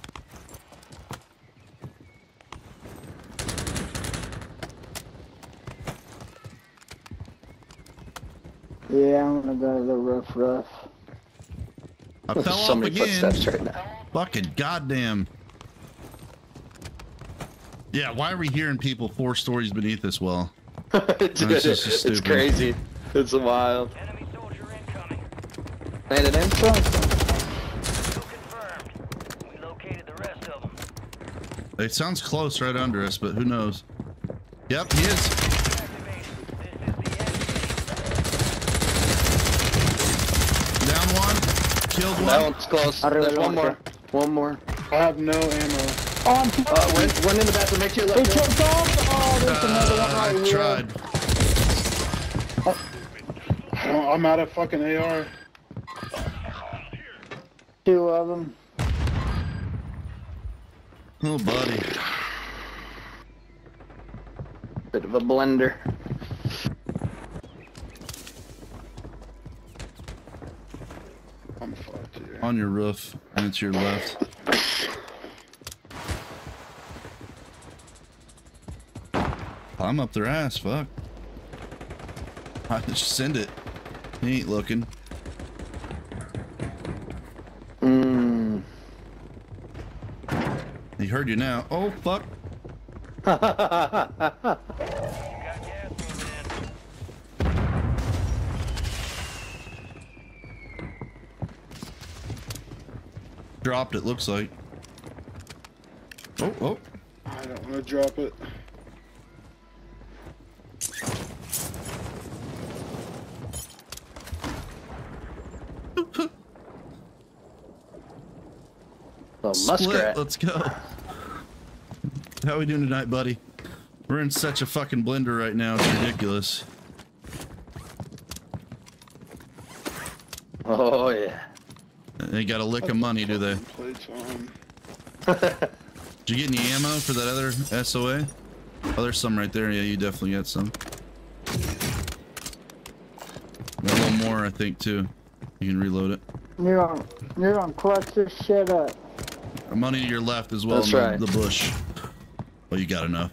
Yeah, I'm gonna go to the roof rough. I fell so off many again. footsteps right now. Fucking goddamn. Yeah, why are we hearing people four stories beneath us? Well, it's, just, it's crazy. It's wild. Enemy soldier incoming. Landed in confirmed. We located the rest of them. It sounds close right under us, but who knows? Yep, he is. Down one. Killed one. That one's close. There's one more. One more. I have no ammo. Oh, I'm Uh, one, one in the bathroom. Make sure you He look. jumped off. Oh, there's another one Uh, right I here. tried. Oh, I'm out of fucking AR. Two of them. Oh, buddy. Bit of a blender. I'm fucked here. On your roof, and to your left. Climb up their ass, fuck. I just send it. He ain't looking. Mmm. He heard you now. Oh, fuck. You got gas moving in. Dropped it, looks like. Oh, oh. I don't want to drop it. The Split. muskrat. Let's go. How we doing tonight, buddy? We're in such a fucking blender right now. It's ridiculous. Oh yeah. They got a lick of money, do they? Did you get any ammo for that other SOA? Oh, there's some right there. Yeah, you definitely got some. Got a little more, I think, too. You can reload it. You're gonna, you're gonna clutch this shit up. Money to your left as well That's in the, right. the bush. Oh, you got enough.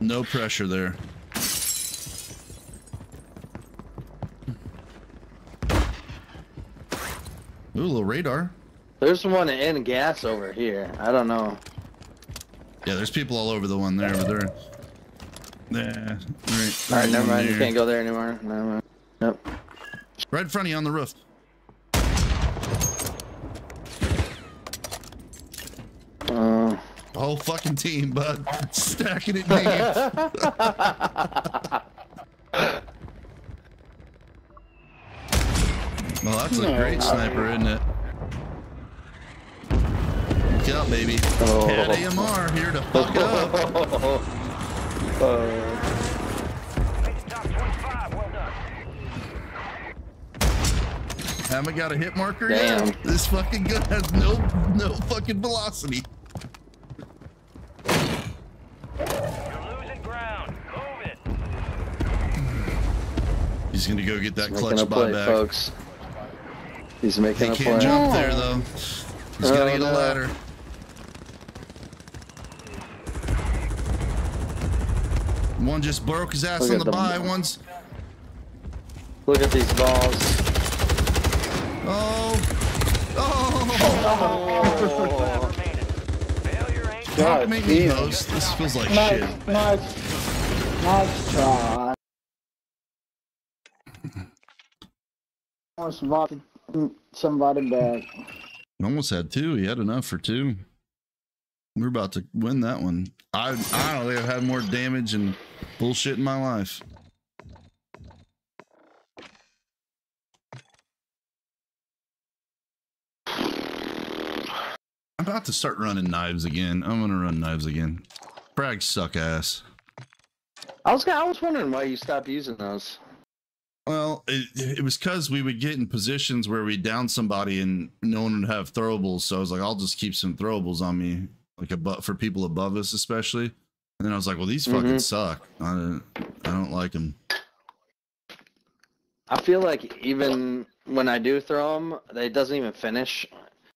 No pressure there. Ooh, a little radar. There's one in gas over here. I don't know. Yeah, there's people all over the one there, but they're. Yeah. Right, All right, never mind. You can't go there anymore. Never mind. Nope. Right in front of you on the roof. The whole fucking team, bud. Stacking it deep. Well, that's a No. great sniper, isn't it? Look out, baby. Oh. KATT-AMR here to fuck up. Making top 25. Well done. Haven't got a hit marker Damn. yet. This fucking gun has no no fucking velocity. You're losing ground. Move it. He's gonna go get that making clutch a play, buyback. folks. He's He making a can't jump there though. He's gotta Oh, get a ladder. One just broke his ass Look on the the- buy. One's Look at these balls. oh oh. Five remaining. Failure Don't God make me damn. host. This feels like Nice, shit. nice, nice try. Almost invited somebody back. Almost had two. He had enough for two. We're about to win that one. I I don't think I've had more damage and bullshit in my life. I'm about to start running knives again. I'm gonna run knives again. Frags suck ass. I was I was wondering why you stopped using those. Well, it, it was because we would get in positions where we down somebody and no one would have throwables. So I was like, I'll just keep some throwables on me, like a but for people above us especially. And then I was like, well, these fucking Mhm. suck. I don't, I don't like them. I feel like even when I do throw them, it doesn't even finish.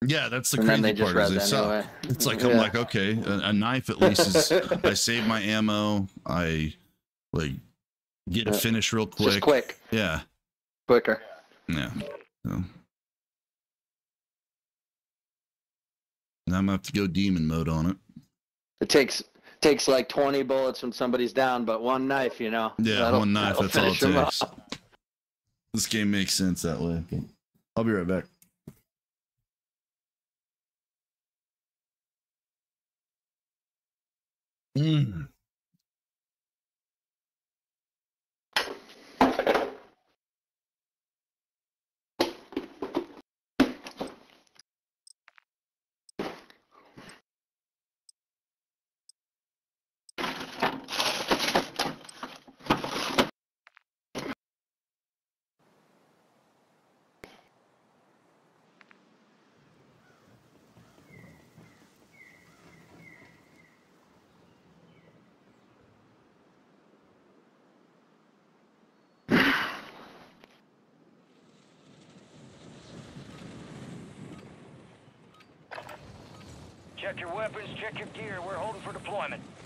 Yeah, that's the And crazy they part. Is they suck. anyway. It's like I'm like, okay, a, a knife at least is. I save my ammo. I like get a Yeah. finish real It's just quick. quick, Yeah, quicker. yeah. So. Now I'm gonna have to go demon mode on it. It takes takes like 20 bullets when somebody's down, but one knife, you know. Yeah, that'll- one knife. That's all it takes. off. This game makes sense that way. I'll be right back. Mm. Check your weapons, check your gear. We're holding for deployment.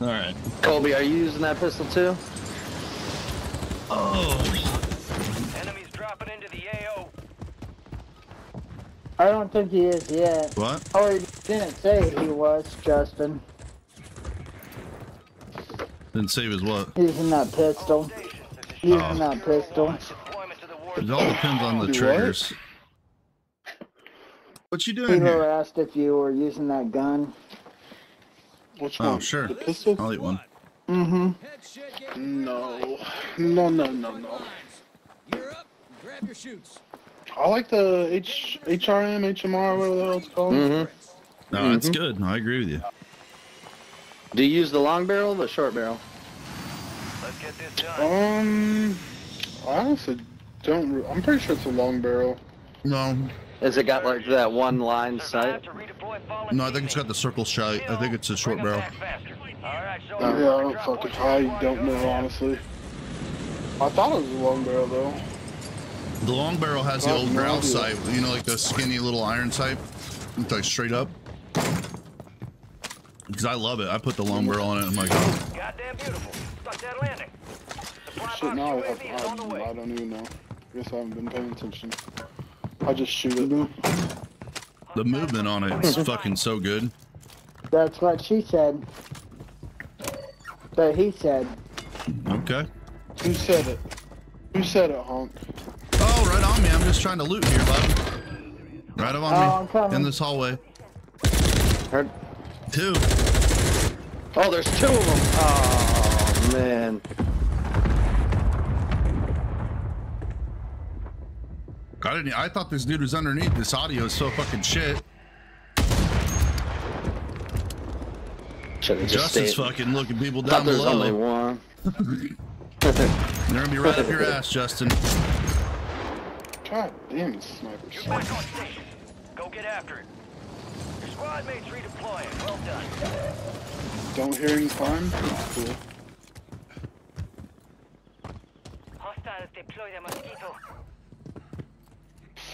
All right. Colby, are you using that pistol too? Oh. Enemies dropping into the AO. I don't think he is yet. What? Oh, he didn't say he was, Justin. Didn't save his what? Using that pistol. Stations. This is Using Oh. that pistol. deployment to the war It all depends on the triggers. What you doing People here? asked if you were using that gun. Which Oh, one? sure. The pistol? I'll eat one. Mm-hmm. No. No, no, no, no. You're up. Grab your shoots. I like the H HRM, HMR, whatever the hell it's called. Mm-hmm. No, it's good. I agree with you. Do you use the long barrel or the short barrel? Let's get this done. Um, I honestly don't. I'm pretty sure it's a long barrel. No, Has it got like that one line sight? to redeploy fallen no, I think it's got the circle shot. I think it's a short barrel. back faster. All right, so Uh, yeah, I don't fucking. I don't know honestly. I thought it was a long barrel though. The long barrel has the old no sight. You know, like the skinny little iron sight. It's like straight up. Because I love it. I put the long barrel on it. I'm like, oh, Goddamn beautiful. Stuck that landing. Shit, box now I, have, UAV is on the I. I don't even know. I Guess I haven't been paying attention. I just shoot it. the movement on it is fucking so good. That's what she said. But he said. Okay. Who said it? Who said it, honk? Oh, right on me. I'm just trying to loot here, bud. Right up Oh, I'm on me. coming. In this hallway. Heard- Two. Oh, there's two of them. Oh man. I didn't. I thought this dude was underneath. This audio is so fucking shit. Should have just Justice stayed. fucking looking people down there was only below. one. They're gonna be right up your ass, Justin. God damn it, sniper. You're back on station. Go get after it. Your squad mates redeploying. Well done. Don't hear any climb? That's cool. Hostiles deploy the mosquito.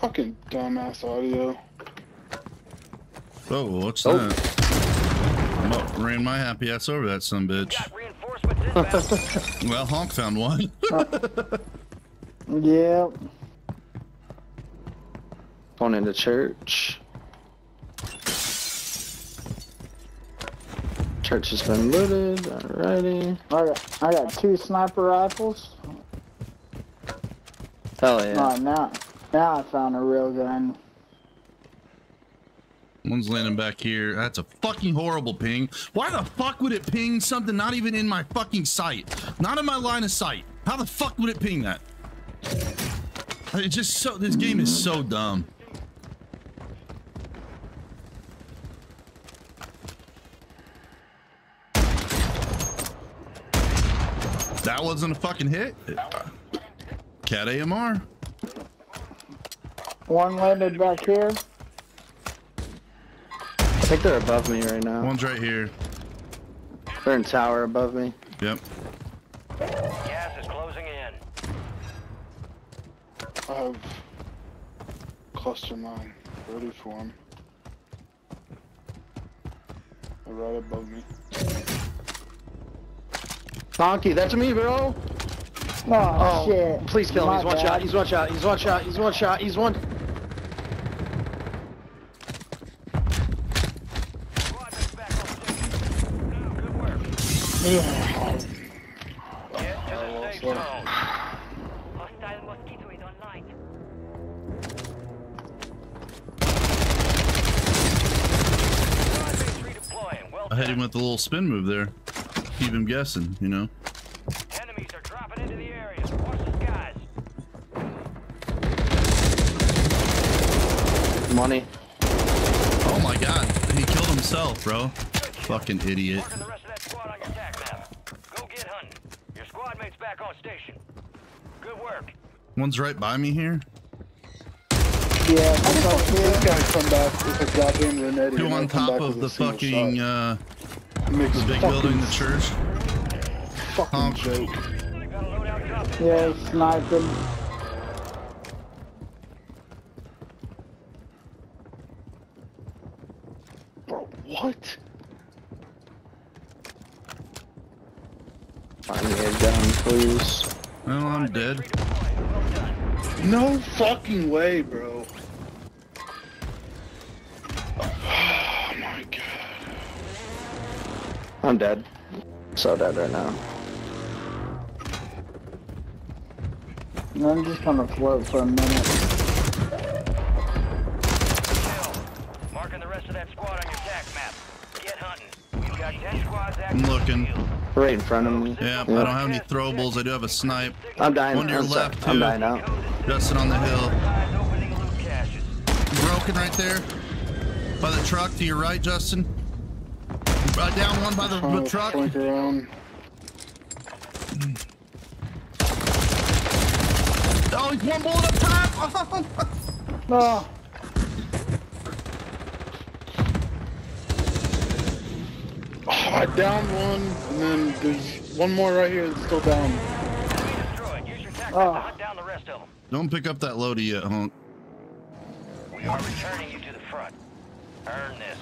Fucking dumbass audio. Oh, what's Oh. that? I'm up, ran my happy ass over that son bitch. Got reinforcements inbound. Well, Honk found one. Yep. Going into church. Church has been looted. Alrighty. I got, I got two sniper rifles. Hell yeah. Oh, now, now I found a real gun. One's landing back here. That's a fucking horrible ping. Why the fuck would it ping something not even in my fucking sight? Not in my line of sight. How the fuck would it ping that? It's just so. This game is so dumb. That wasn't a fucking hit. KATT-AMR. One landed back here. I think they're above me right now. One's right here. They're in tower above me. Yep. Gas is closing in. I have cluster mine ready for him. They're right above me. Donkey, that's me, bro. Oh, Oh, shit. please kill him. My He's one bad. shot. He's one shot. He's one shot. He's one shot. He's one. Squad mates back on station. Good work. Yeah. Get to the safe well, zone. Hostile mosquito is online. Squad mates redeploying. Well I hit him done. with a little spin move there. Keep him guessing, you know. Enemies are dropping into the area. Watch the skies. Money. Oh my god. He killed himself, bro. Fucking idiot. Marking the rest of that squad on your tac map. Go get hunting. Your squad mates back on station. Good work. One's right by me here. Yeah, How the it's fuck up did this here. come back with a goddamn Renetti? Two and on top of the fucking shot? uh Makes the big fucking building, the church. Fucking honk. joke. Got a loadout drop in. Yeah, he's sniping. Bro, what? Find me a gun, please. Well, I'm dead. No fucking way, bro. Oh my god. I'm dead. So dead right now. I'm just gonna float for a minute. Marking the rest of that squad on your tac map. Get hunting. We've got 10 squads I'm looking. Right in front of me. Yeah, I don't have any throwables. I do have a snipe. I'm dying. On your I'm sorry. left, I'm dying out. Justin on the hill. Guys opening loot caches. Broken right there. By the truck to your right, Justin. Uh, down one by the, the truck. flank around. Oh, he's one bullet up top. Oh, Oh, I downed one, and then there's one more right here that's still down. Destroyed. Use your tactics Oh. To hunt down the rest of them. Don't pick up that loady yet, honk. We are returning you to the front. Earn this.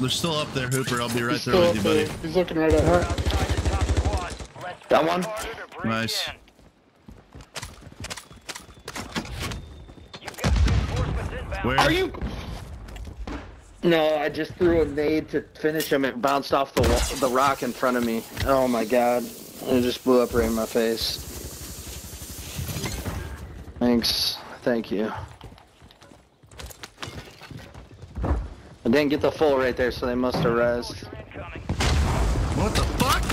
They're still up there, Hooper. I'll be right He's there with you, buddy. there. He's looking right at her. Outside the top squad. Let's Got one. harder to break Nice. in. You've got reinforcements inbound. Where? Are you? No, I just threw a nade to finish him. It bounced off the the rock in front of me. Oh my god! It just blew up right in my face. Thanks. Thank you. I didn't get the full right there, so they must have rezzed. What the fuck?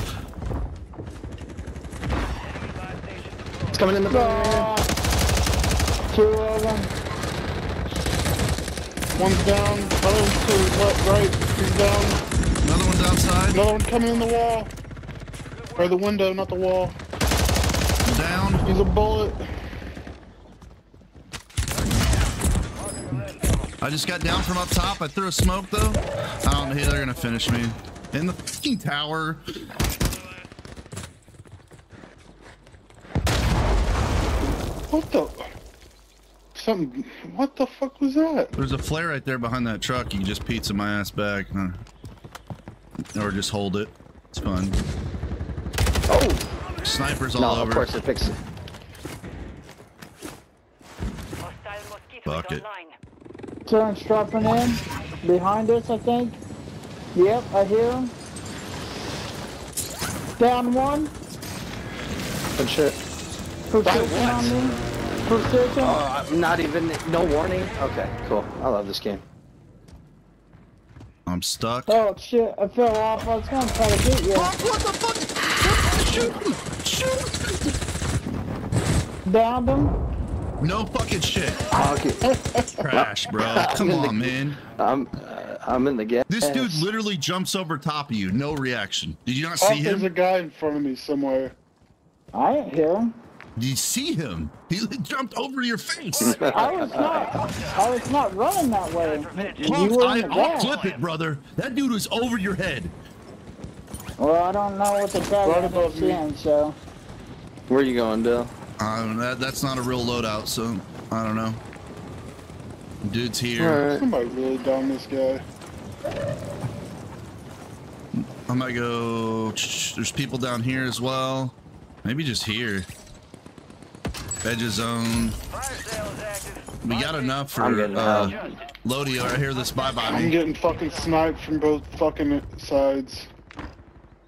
Enemy live station It's coming in the oh. Two of them. One's down. Other one's to his left, right. He's down. Another one's outside. Another one coming in the wall. Or the window, not the wall. Down. He's a bullet. I just got down from up top. I threw a smoke though. I don't know. They're gonna finish me in the fucking tower. What the? Something. What the fuck was that? There's a flare right there behind that truck. You can just pizza my ass back, huh? or just hold it. It's fun. Oh Snipers all no! over. Of course it picks it. Hostile mosquito Fuck it. online. Turn dropping in. Behind us, I think. Yep, I hear him. Down one. Good shit. Precision on me. Precision. Oh, I'm not even. No warning. Okay, cool. I love this game. I'm stuck. Oh shit, I fell off. I was gonna try to get you. Fuck, what the fuck? Shoot me! Shoot! Downed him. No fucking shit. Okay. Crash, bro. Come in the- on, man. I'm. Uh, I'm in the game. This dude literally jumps over top of you. No reaction. Did you not Oh, him? there's a guy in front of me somewhere. I didn't hear him. Did you see him? He jumped over your face. I was not. I was not running that way. You were I, I'll back. clip it, brother. That dude was over your head. Well, I don't know what the Right tag above is me. in, so. Where you going, Dill? Um, that, that's not a real loadout, so I don't know. Dude's here. Alright. Somebody really downed this guy. I might go. There's people down here as well. Maybe just here. Edge of zone. Fire sale is active. We got enough for I'm getting uh, out. Lodi right here. This bye bye I'm me. getting fucking sniped from both fucking sides.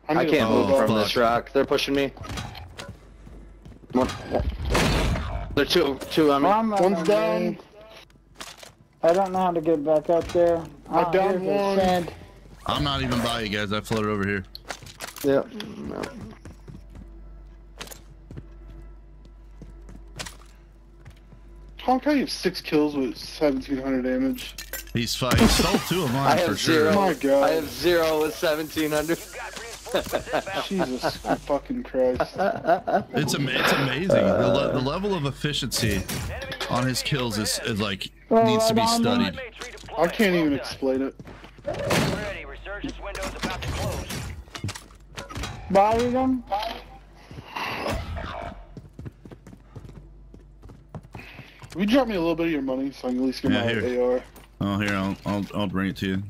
I need a can't Oh, move from fuck. this rock. They're pushing me. One. They're two. Two on me. I'm on One's the down. way. I don't know how to get back up there. I Oh, downed here's the one. sand. I'm not even by you guys. I floated over here. Yep. No. Honk, I have six kills with 1700 damage. He's fighting. He stole two of I mine have for zero. sure. Oh my God. I have zero with 1700. You've got reinforcements inbound. Jesus fucking Christ. It's, am- it's amazing. The, le- the level of efficiency on his kills is, is like oh, needs to be studied. I can't even Well done. explain it. Ready. Resurgence window's about to close. Body them? Will you drop me a little bit of your money so I can at least get Yeah, my here. AR? Oh, here I'll I'll, I'll bring it to you.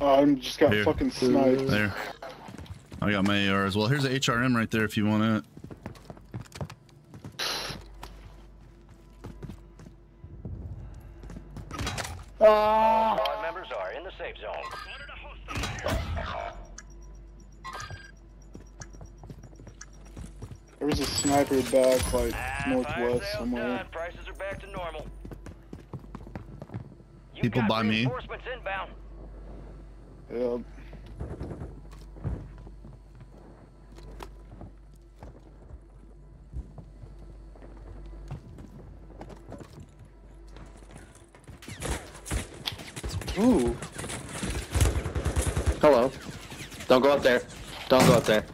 Gas is moving. Oh, I'm just got Here. fucking sniped. There. I got my AR as well. Here's a HRM right there if you want it. Ah, Squad members are in the safe zone. There was a sniper back like Ah, northwest somewhere. done. Prices are back to normal. You've People got buy me? Reinforcements inbound. Yeah. Ooh. Hello. Don't go up there. Don't go up there.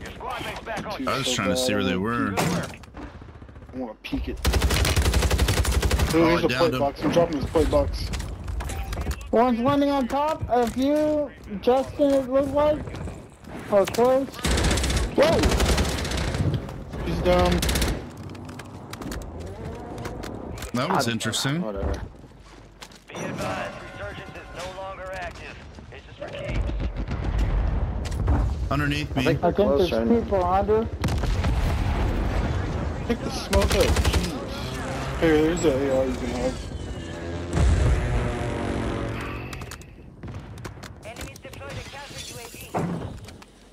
Your squad back on. I was trying to see where they were. I want to peek it. Oh, Ooh, I here's a downed plate him. box. I'm dropping this plate box. One's landing on top of you, Justin, it looks like. Oh, or close. Whoa! He's down. That was interesting. Whatever. Be advised, resurgence is no longer active. This is for keeps. Underneath I me. think I think there's right now. people under. Pick the smoke up. Jesus. Here, there's an AR you can have.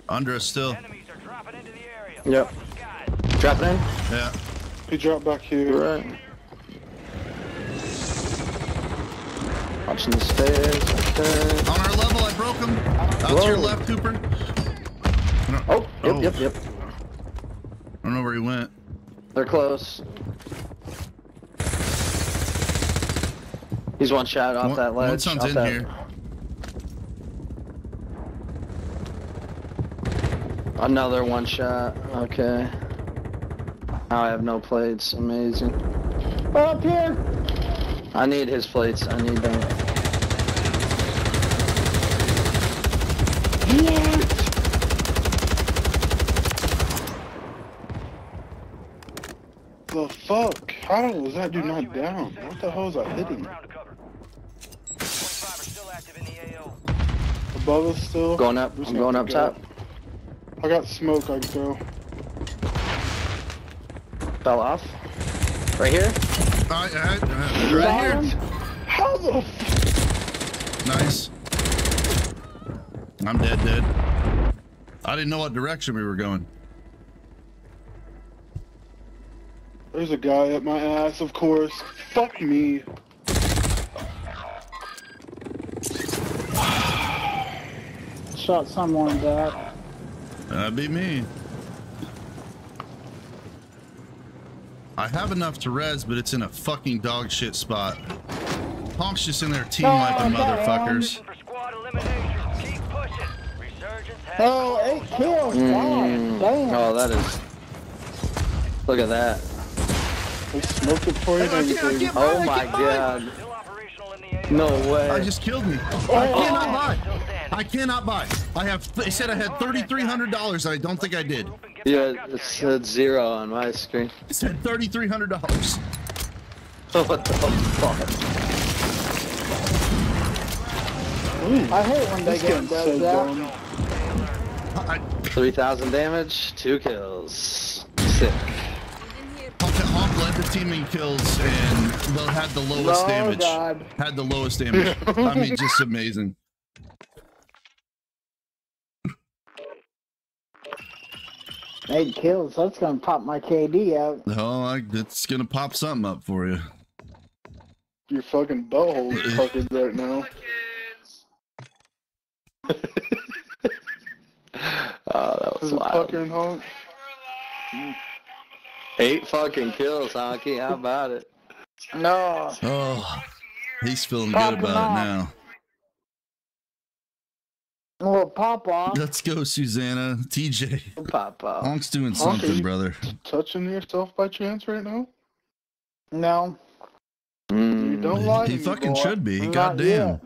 Under us still. Enemies are dropping into the area. Yep. Watch the skies. Drop it in. Yeah. He dropped back here. Right. Watching the stairs. Okay. On our level, I broke him. Out to your left, Cooper. Oh, yep, oh, yep, yep. I don't know where he went. They're close. He's one shot off One- that one ledge. some's off in that- here. Another one shot. Okay. Now I have no plates. Amazing. Up here! I need his plates. I need them. Yeah. The fuck? How was that dude not down? What the hell is that hitting? Ground to cover. 25 are still active in the AO. Above us still? Going up. I'm gonna up pick it top. I got smoke I can throw. Fell off. Right here. I, I, I- right here. How the f- Nice. I'm dead, dead. I didn't know what direction we were going. There's a guy at my ass, of course. Fuck me. Shot someone back. That'd be me. I have enough to res, but it's in a fucking dog shit spot. Honk's just in there team wiping Oh, damn. motherfuckers. Mission for squad elimination. Keep pushing. Resurgence has Oh, eight kills! Mm. damn. Oh, that is. Look at that. They smoked it for you and I can't- I everything. can't- Oh my god. still operational in the AO. No way. I just killed me. Oh. I cannot buy. Still standing. I cannot buy. I have. They said I had thirty-three hundred dollars. I don't think I did. Group and get Yeah, back it said zero on my screen. It said thirty-three hundred dollars. what the fuck? I hate when they This get game's so does that. dumb. I, 3,000 damage, two kills. Sick. Honk, Honk led the team in kills and the, had the lowest Oh, damage. God. Had the lowest damage. I mean, just amazing. Eight kills, that's gonna pop my KD out. Oh, I, it's gonna pop something up for you. Your fucking butthole is puckered right now. Oh, that was Is it wild. puckering honk? Eight fucking kills, Honky. How about it? No. Oh, he's feeling good Popping about it off. now. A little pop off. Let's go, Susanna. TJ. Pop up. Honk's doing Honk, are something, you- brother. Touching yourself by chance right now? No. You mm. don't lie to He me, fucking boy. should be. Not Goddamn. yet.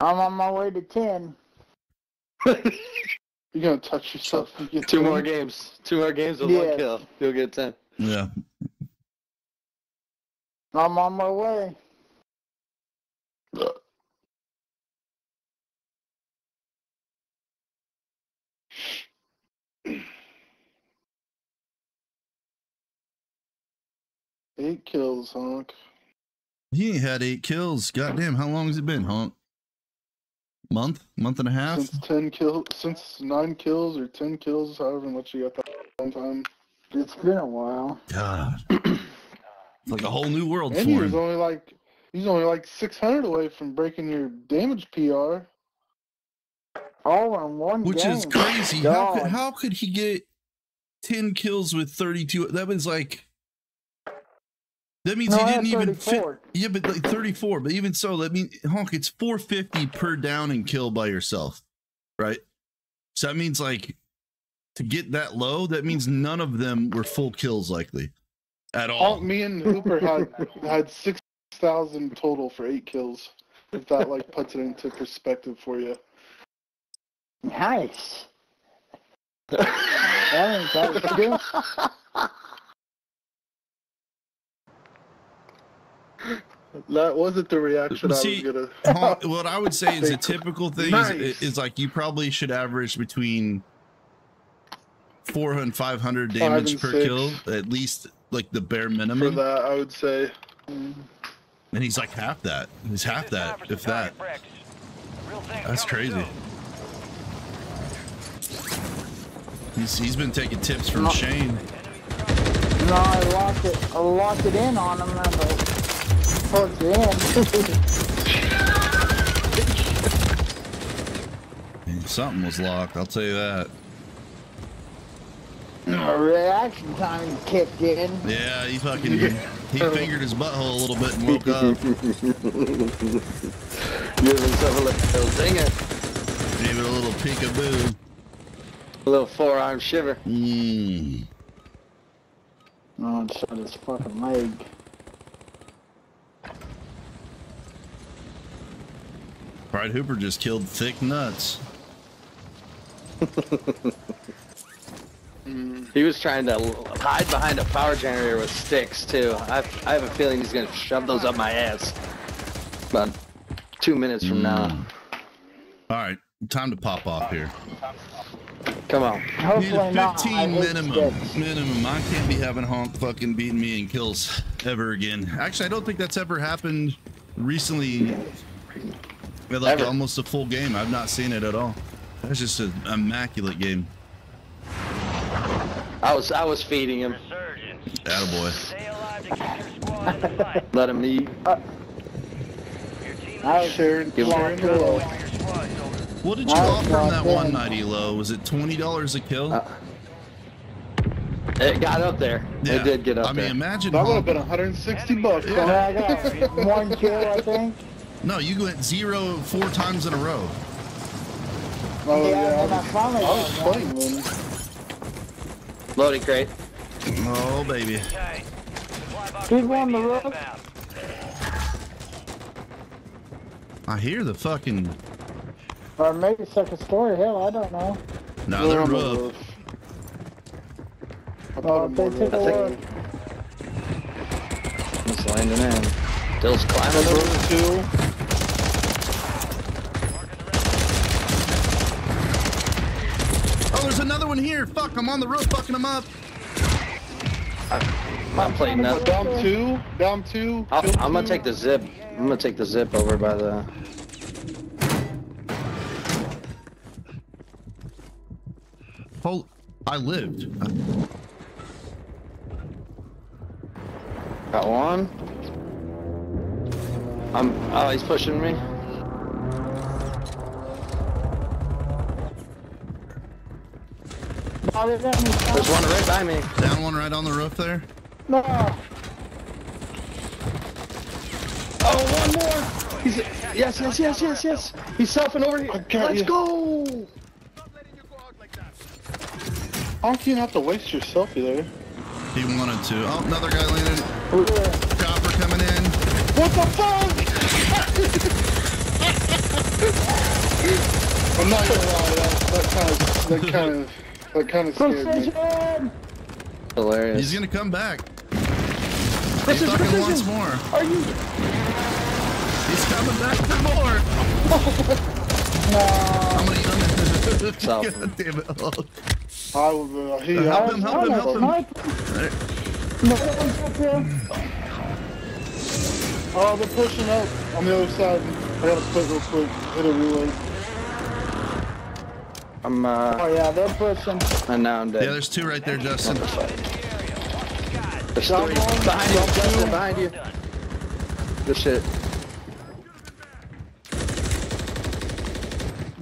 I'm on my way to 10. You're gonna touch yourself. You get Two ten? more games. Two more games with Yeah. one kill. You'll get ten. Yeah. I'm on my way. Eight kills, honk. He ain't had eight kills. Goddamn, how long has it been, Honk? Month? Month and a half? Since ten kills, since nine kills or ten kills, however much you got that one time. It's been a while. God. it's like a whole new world And for he was him. only like he's only like six hundred away from breaking your damage PR. All on one Which game. is crazy. How could, how could he get 10 kills with 32? That was like. That means No, he didn't even fit. 34. Yeah, but like 34. But even so, that means, Honk, it's 450 per down and kill by yourself. Right? So that means like to get that low, that means none of them were full kills likely at all. Honk, me and Hooper had had six thousand total for eight kills. If that like puts it into perspective for you. Nice. That ain't good. That wasn't the reaction See, I was gonna. What I would say is a typical thing Nice. is, is like you probably should average between 400 and 500 damage and per six. kill, at least like the bare minimum. For minimum. that, I would say. And he's like half that. He's half that, if that. target practice. The real thing's That's crazy. He's, he's been taking tips from No. Shane. No, I locked it. I locked it in on him and I towards the end. Something was locked, I'll tell you that. A reaction time kicked in. Yeah, he fucking he fingered his butthole a little bit and woke up. Give himself a little, dinger. Gave it a little peekaboo. A little forearm shiver. Mm. Oh, it shot his fucking leg. Pride Hooper just killed thick nuts. He was trying to hide behind a power generator with sticks too. I, I have a feeling he's gonna shove those up my ass. About two minutes from now. Mm. All right, time to pop off here. Come on. Need Hopefully a not. 15 I minimum. Minimum. I can't be having Honk fucking beating me in kills ever again. Actually, I don't think that's ever happened recently. With like Ever. almost a full game. I've not seen it at all. That's just an immaculate game. I was I was feeding him. Resurgence. Attaboy. Stay alive to keep your squad in the fight. Let him eat. Your team I was Sharon, Give him Sharon, Sharon hello. all your squad soldiers. What did you I offer him that one in. night elo? Was it twenty dollars a kill? Uh, It got up there. It did get up I there. mean, imagine. That would have been 160 bucks. Yeah. Honk. Yeah, I got one kill, I think. No, you went zero four times in a row. Oh yeah, yeah, I finally I was got one. playing then. Loading crate. Oh baby. Tight. He's on the roof. I hear the fucking. Or maybe second story. Hell, I don't know. No, they're on the rough. roof. I Oh, put him they took the a roof. look. Just landing in. Dill's climbing Another over. two. Oh, there's another one here. Fuck, I'm on the roof fucking him up. I'm not playing Oh, that. down two. Down two. I'll, kill I'm gonna take the zip. I'm gonna take the zip over by the. Hol I lived. Got one. I'm. Oh, he's pushing me. There's, one right by me. Down one right on the roof there. No. Oh, one more. He's yes, yes, yes, yes, yes. He's selfing over here. Let's go. go like How can you have to waste your selfie there? He wanted to. Oh, another guy landed. Copper coming in. What the fuck? I'm not gonna lie, that, that kind of, that kind of that kind of scared me. Precision! Hilarious. He's gonna come back. He Precision, fucking precision. wants more. Are you? He's coming back for more. I'm gonna eat him. God damn it. Oh. I was, uh, he, Help I him, was- help him, help him. Sniper. No one's up here. Oh, they're pushing up on the other side. I gotta quit real quick. Hit a reload. I'm uh. Oh yeah, they're pushing. And now I'm dead. Yeah, there's two right there, Justin. There's three behind you, Justin. Behind you. Good shit.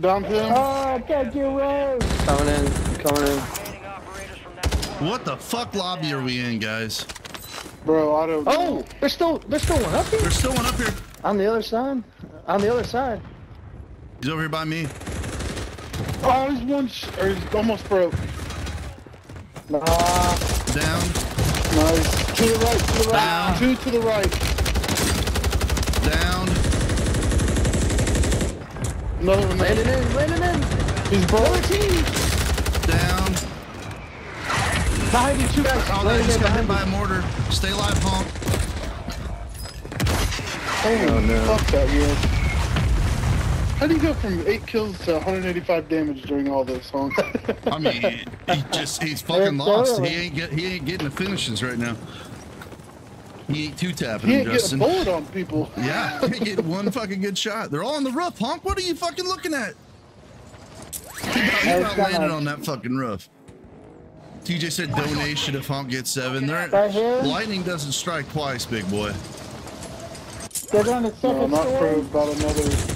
Down him. Oh, catch your road. Coming in. Coming in. Remaining operators from that squad. What the fuck lobby are we in, guys? Bro, I don't Oh, there's still there's still one up here. There's still one up here. On the other side. On the other side. He's over here by me. Oh, he's one, sh- or he's almost broke. Nah, Down. Nice. To the right, to the right. Down. Two to the right. Down. Another one there. Landing in. Landing in. He's broke. Down. Behind you, two guys. Oh, they Landing just got hit by a mortar. Stay alive, honk. Oh, no. Fuck that wheel. How do you go from 8 kills to 185 damage during all this, huh? I mean, he, he just he's fucking It's lost. He ain't get he ain't getting the finishes right now. He ain't two tapping he him, ain't getting a Justin. bullet on people. Yeah, he ain't getting one fucking good shot. They're all on the roof, honk. What are you fucking looking at? He about, he It's about kinda- landed on that fucking roof. TJ said donation if Honk gets seven. They're, Right lightning doesn't strike twice, big boy. they're on the No, second not for story. about another.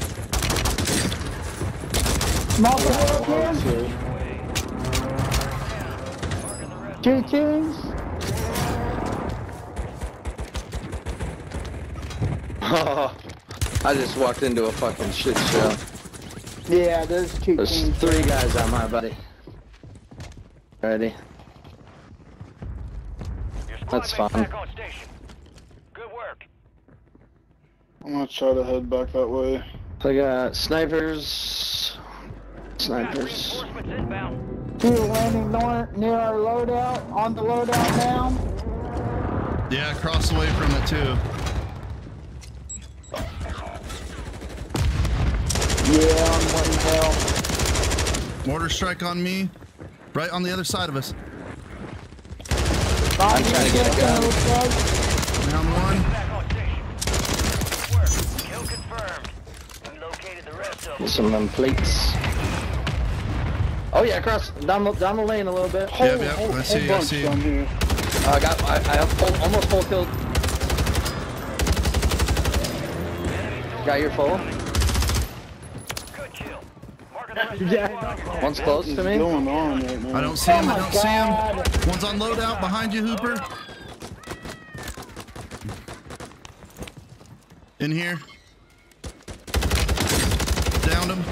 Multiple hard again. to- Two teams. Oh, I just walked into a fucking shit show. Yeah, there's two There's teams. three guys on my buddy. Ready? Your That's squad fine. mates back on station. Good work. I'm gonna try to head back that way. I got snipers. Got Snipers. reinforcements. Two landing nor- near our loadout. On the loadout now. Yeah, across the way from it too. Yeah, I'm waiting hell. Mortar strike on me, right on the other side of us. I'm trying to get a gun. Down one. Back on station. Good work. Kill confirmed. We located the rest of them. Some plates. Oh yeah, across down the down the lane a little bit. Whole, yeah, yep, whole, I see, whole I bunch see. down here. Uh, I got I, I have full, almost full killed. Got your full. Good kill. Marking the rest of the Yeah. One's close to me. going on right now? I don't see him. I Oh my don't see him. One's on loadout behind you, Hooper. In here. Downed him.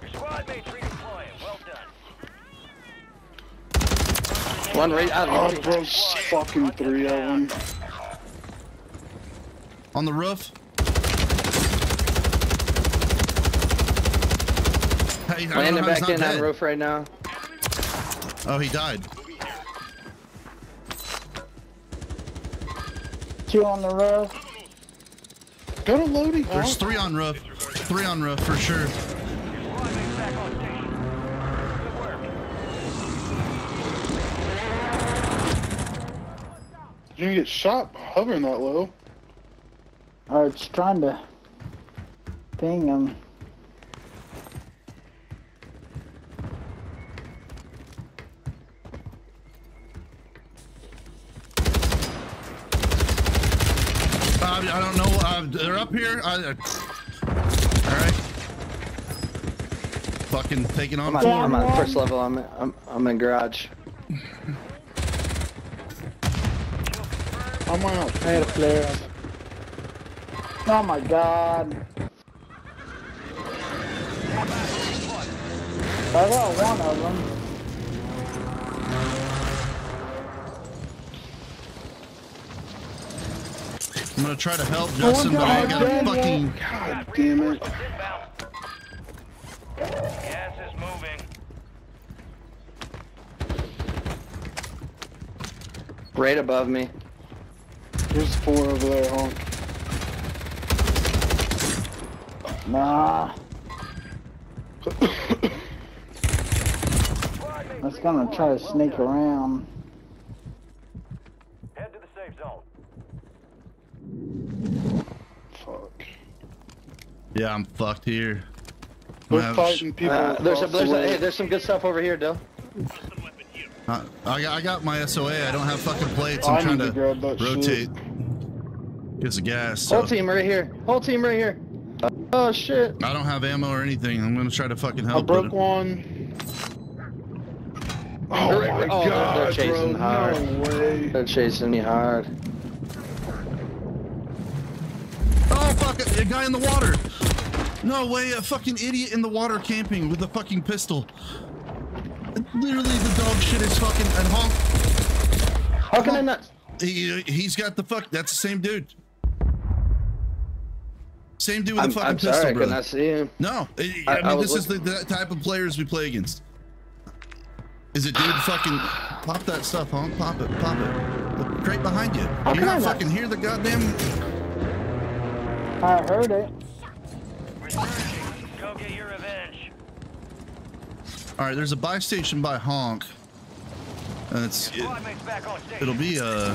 Your squad mates redeploying. Well done. One right out Oh, of me. bro, fucking three of them. On the roof. Hey, I don't know Landing back in on dead. the roof right now. Oh, he died. Two on the roof. Got a loading. There's three on roof. Three on roof for sure. You can get shot hovering that low. Oh, it's trying to ping them. Uh, I don't know. Uh, they're up here. Uh, all right. Fucking taking on. I'm on, I'm on first level. I'm I'm I'm in garage. I'm out. I had a flare. Oh my god. I got one of them. I'm gonna try to help Justin, but I got a fucking. God damn it. Gas is moving. Right above me. There's four over there, honk. Nah. I was gonna try to sneak around. Head to the safe zone. Fuck. Yeah, I'm fucked here. We're fighting people. Uh, there's a, across the there's a, hey, there's some good stuff over here, Dill. I, I got, I got my SOA. I don't have fucking plates. I I'm trying to to grab that rotate. shit. Get some gas. So Whole team right here. Whole team right here. Oh shit. I don't have ammo or anything. I'm gonna try to fucking help. I broke but- one. Oh They're- my oh, they're- god, they're chasing bro. hard. No way. They're chasing me hard. Oh fuck! A, a guy in the water. No way! A fucking idiot in the water camping with a fucking pistol. Literally, the dog shit is fucking at honk. How can I not? He, he's got the fuck. That's the same dude. Same dude with I'm, the fucking I'm pistol, sorry, I could brother. not see him. No, I, I- I I mean was this is the, the type of players we play against. Is it dude fucking pop that stuff, huh? Pop it, pop it. The crate behind you. How you can I not not- fucking hear the goddamn. I heard it. Resurging. Go get your revenge. All right, there's a buy station by honk. And it's it, Squad mates back on station. it'll be a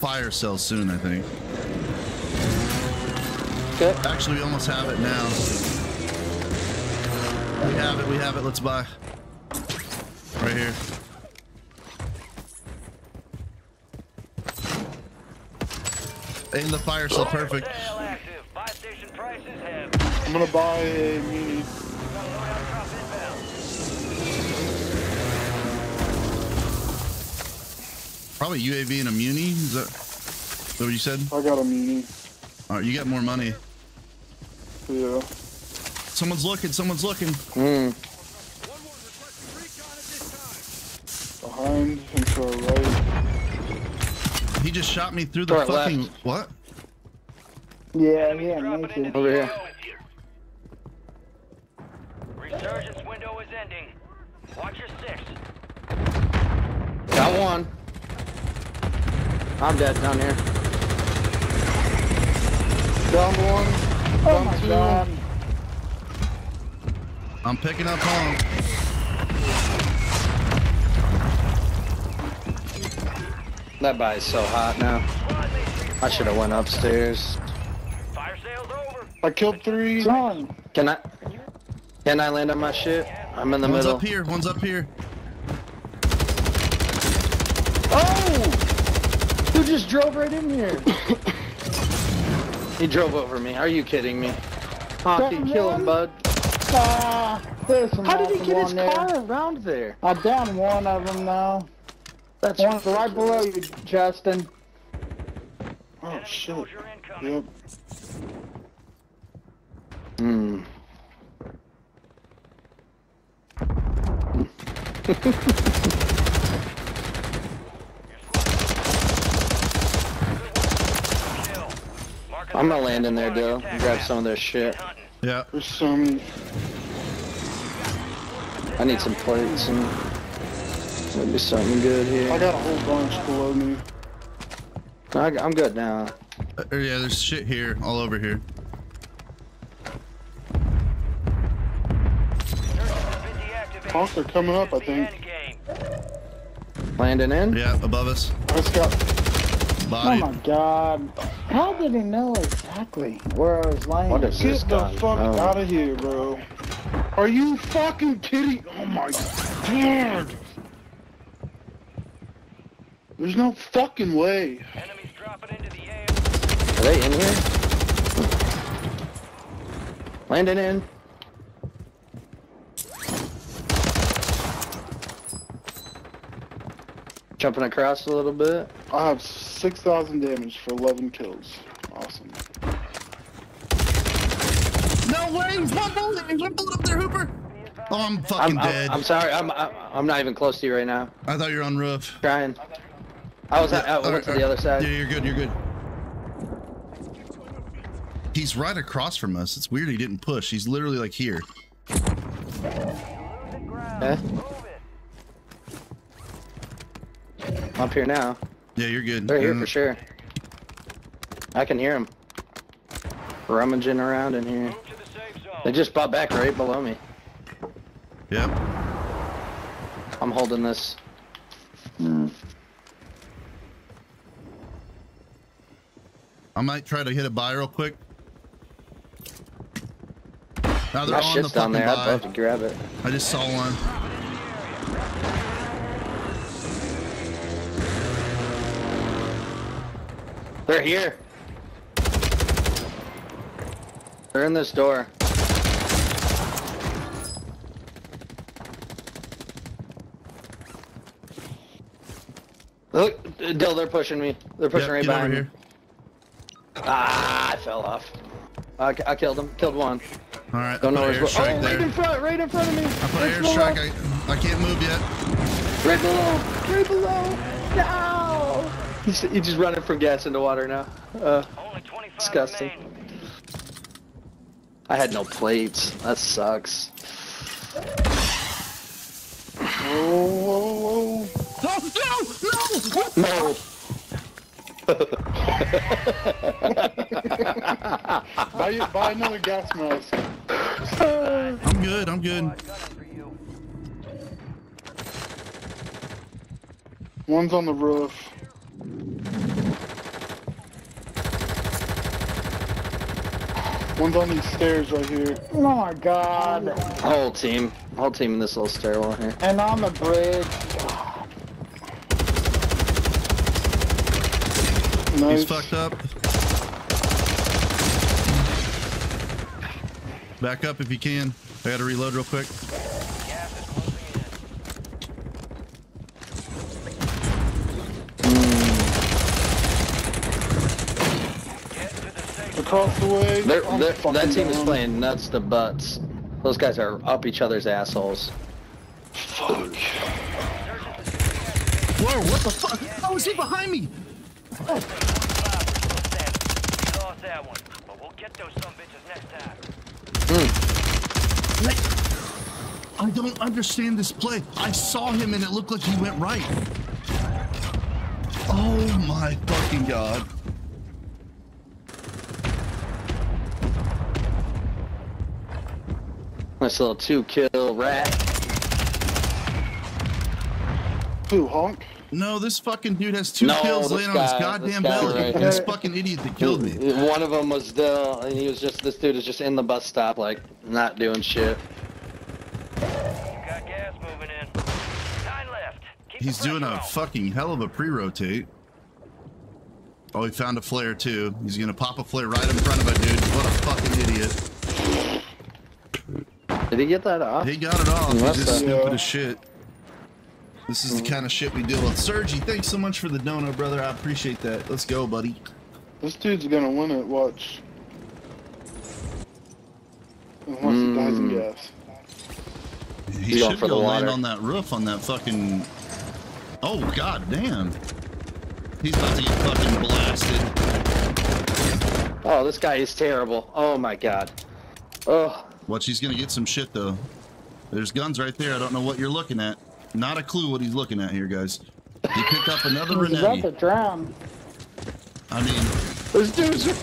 fire sale soon, I think. Okay. Actually, we almost have it now. We have it. We have it. Let's buy. Right here. And the fire sale perfect. Sale active. Buy station prices have I'm gonna buy a mini. Probably UAV and a Muni. Is that, is that what you said? I got a mini. All right, you got more money. Yeah. Someone's looking. Someone's looking. Hmm. Behind and to our right. He just shot me through the To our fucking left. what? Yeah, yeah, Dropping me into too. Over here. AO. Resurgence window is ending. Watch your six. Got one. I'm dead down here. Down one. Oh Down my two. god. I'm picking up honk. That buy is so hot now. I should have went upstairs. Fire sale's over. I killed three. Son, Can I? Can I land on my shit? I'm in the One's middle. One's up here. One's up here. Oh! Who just drove right in here? he drove over me. Are you kidding me? Honky, kill him, bud. ah, there's some How did he get his there. car around there? I downed one of them now. That's One's right below you, Justin. Oh shit. Exposure incoming. Yep. Hmm. Kill. Marking I'm gonna land in there, squad on your Dill. Grab some of their shit. Yeah. There's some. I need some plates and maybe something good here. I got a whole bunch below me. I, I'm good now. Uh, yeah, there's shit here, all over here. Search has been deactivated. Honk, they're coming up, I think. Landing in? Yeah, above us. I just got. Oh my god. How did he know exactly where I was laying? What is this Get the gun? fuck Oh. out of here, bro. Are you fucking kidding? Oh my god. There's no fucking way. Enemies dropping into the AO. Are they in here? Landing in. Jumping across a little bit. I have 6,000 damage for 11 kills. Awesome. No way! He's one bullet! He's one bullet up there, Hooper! Oh, I'm fucking I'm, I'm, dead. I'm sorry. I'm, I'm I'm not even close to you right now. I thought you were on roof. Trying. I was. I went Alright, to the other side. Yeah, you're good, you're good. He's right across from us. It's weird he didn't push. He's literally like here. Eh? I'm up here now. Yeah, you're good. They're here Mm, for sure. I can hear them rummaging around in here. The. They just bought back right below me. Yep. I'm holding this. I might try to hit a buy real quick. Now they're My on the shit's down fucking there. I'd love to grab it. I just saw one. They're here. They're in this door. Look, Dill, they're pushing me. They're pushing Yep, right behind me. Ah, I fell off. I, I killed him. Killed one. All right, Don't know where's. Oh, airstrike right in front, right in front of me. I put Right an airstrike. I, I can't move yet. Right below. Right below. No. He's, he's just running from gas into water now. Uh, Disgusting. I had no plates. That sucks. Oh, Oh, no, no! No. buy, you- buy another gas mask. I'm good. I'm good. Gunning for you. One's on the roof. One's on these stairs right here. Oh my god. Whole team. Whole team in this little stairwell here. And on the bridge. Nice. He's fucked up. Back up if you can. I gotta reload real quick. Gas is closing in. Get to the safe zone. Across the way. They're, they're, fucking that team is playing nuts to butts. Those guys are up each other's assholes. Fuck. Whoa, what the fuck? How is he behind me? We lost that one, but we'll get those some bitches next time. I don't understand this play. I saw him and it looked like he went right. Oh my fucking god. Nice little two kill rat. Who, honk? No, this fucking dude has two No, kills this laying on his goddamn this belly. right this fucking idiot that killed me. One of them was Dill, and he was just, this dude is just in the bus stop, like, not doing shit. Got gas moving in. Nine left. Keep He's doing a on. fucking hell of a pre-rotate. Oh, he found a flare too. He's gonna pop a flare right in front of a dude. What a fucking idiot. Did he get that off? He got it off. He's Must just have. stupid Yeah. as shit. This is the kind of shit we deal with. Sergi, thanks so much for the dono, brother. I appreciate that. Let's go, buddy. This dude's gonna win it, watch. Unless he dies in Mm. gas. He He's should go land on that roof on that fucking. Oh god damn! He's about to get fucking blasted. Oh, this guy is terrible. Oh my god. Oh, Watch, he's gonna get some shit though. There's guns right there. I don't know what you're looking at. Not a clue what he's looking at here, guys. He picked up another He's about to Renetti. drown. I mean, this dude's this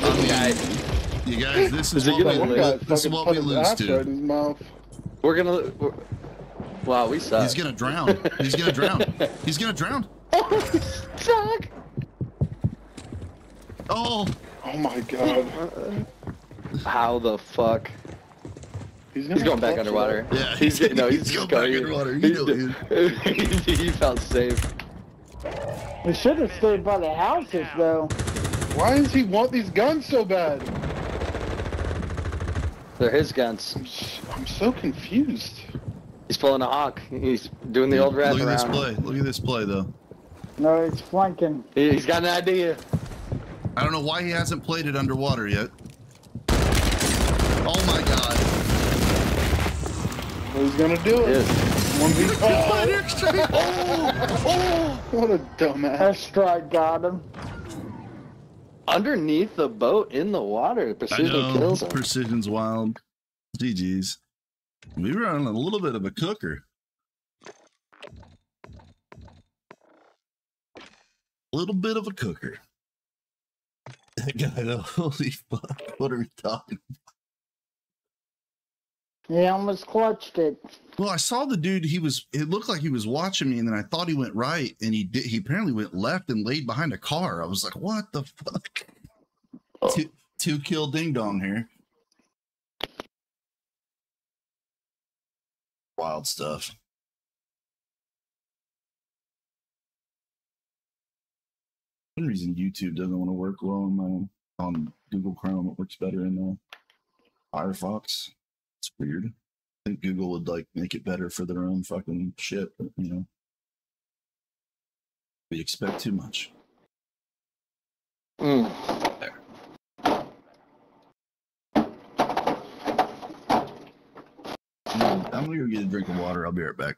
guy. you guys, this is Is what we, One this is what we lose ass to. in his mouth. We're gonna. We're, wow, we suck. He's gonna drown. He's gonna drown. He's gonna drown. Oh, suck. Oh, Oh my god. Uh, How the fuck? He's, He's going back underwater. Yeah, he's getting no. He's, he's just going back going underwater. You know he, he felt safe. We should have stayed by the houses though. Why does he want these guns so bad? They're his guns. I'm, s- I'm so confused. He's pulling a hawk. He's doing the old wrap Look at this play. Look at this play though. No, it's flanking. He's got an idea. I don't know why he hasn't played it underwater yet. Oh He's gonna do it. Dude, One v oh, oh, oh, what a dumbass. That strike got him. underneath the boat in the water, I precision know. kills him. Precision's wild. GG's. We were on a little bit of a cooker. A little bit of a cooker. That guy, though, holy fuck. What are we talking He almost clutched it. Well, I saw the dude. He was. It looked like he was watching me, and then I thought he went right, and he did. He apparently went left and laid behind a car. I was like, "What the fuck?" Two, two kill ding dong here. Wild stuff. For some reason YouTube doesn't want to work well on my on Google Chrome. It works better in uh, Firefox. It's weird. I think Google would like make it better for their own fucking shit, but you know, we expect too much. Mm. I'm gonna go get a drink of water. I'll be right back.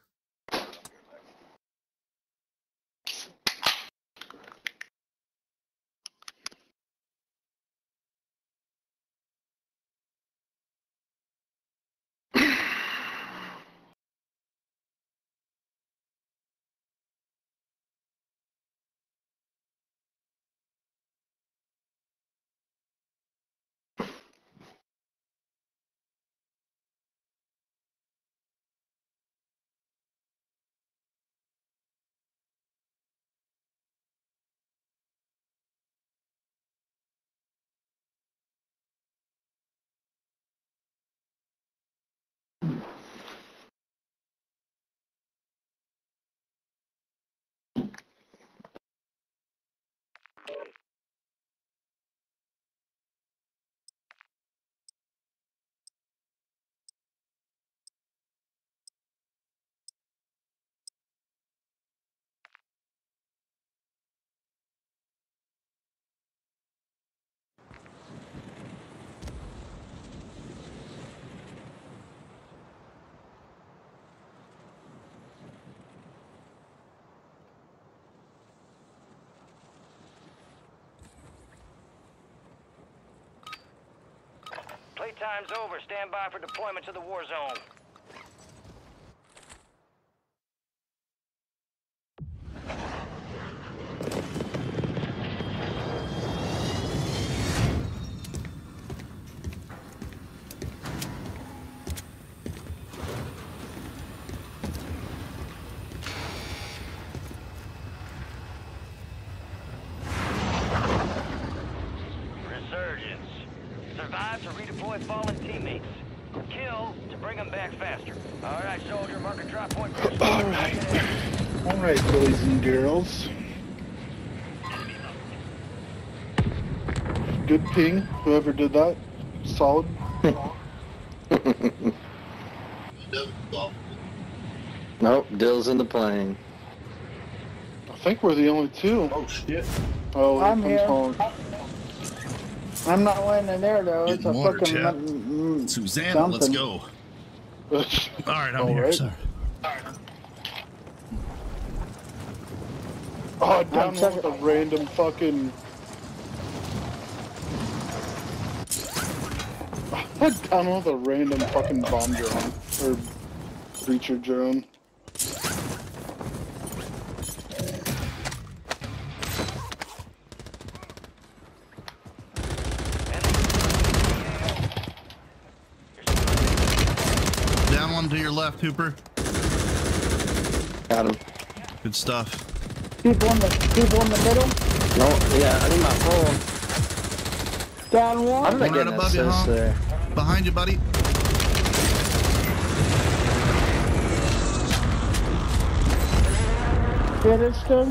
Playtime's over. Stand by for deployment to the war zone. Resurgence. Survive to redeploy fallen teammates. Kill to bring them back faster. All right, soldier, mark a drop point. for All right. All right, boys and girls. Good ping, whoever did that. Solid. Nope, Dill's in the plane. I think we're the only two. Oh shit! Oh, here I'm comes here. Hong. I'm not landing there though. It's a water, fucking. chap. mm, mm, Susanna, let's go. All right, I'm All here. right. Sorry. Oh, down checking- with a random fucking. Down with the random fucking bomb drone or breacher drone. Down one to your left, Hooper. Got him. Good stuff. People in the people in the middle. No, yeah, I need my phone. Down How one. did I One get right an above you, assist huh? there? Behind you, buddy. Hit it still.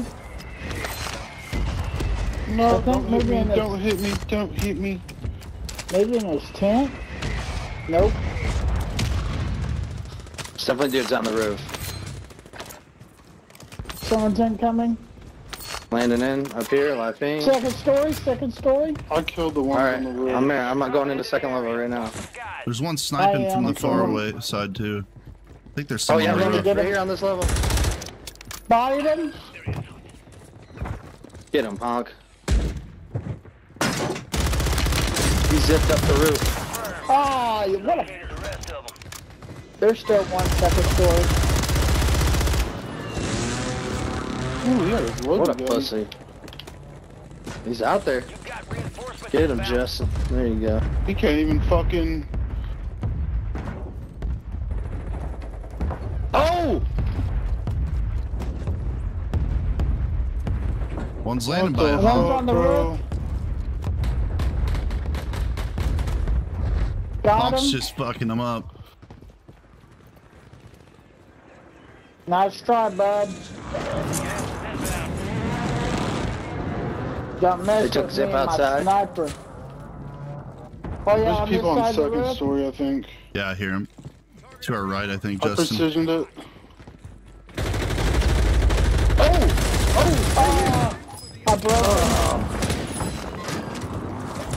No, oh, I think Don't hit maybe me! in Don't hit me! Don't hit me! maybe in his tent. Nope. It's definitely dudes on the roof. Someone's incoming. Landing in, up here, live ping. Second story. Second story. I killed the one Alright, on the roof. I'm there. I'm not going into second level right now. There's one sniping I from the uh, far away side too. I think there's Oh someone yeah, right right, up- get right him. here on this level. Bodied him. Get him, honk. He zipped up the roof. Oh, you- what a. Here's the rest of them. There's still one second story. Ooh, yeah, there's loads What a of pussy. He's out there. You've got reinforcements Get him, inbound. Justin. There you go. He can't even fucking. Oh! One's landing What by the a One's on the bro? roof. Got Punk's him. just fucking them up. Nice try, bud. Don't mess They took with zip me and my outside. Sniper. Oh yeah, There's on people on side of the second story, I think. Yeah, I hear him. To our right, I think, I Justin. precisioned it. Oh, oh, I broke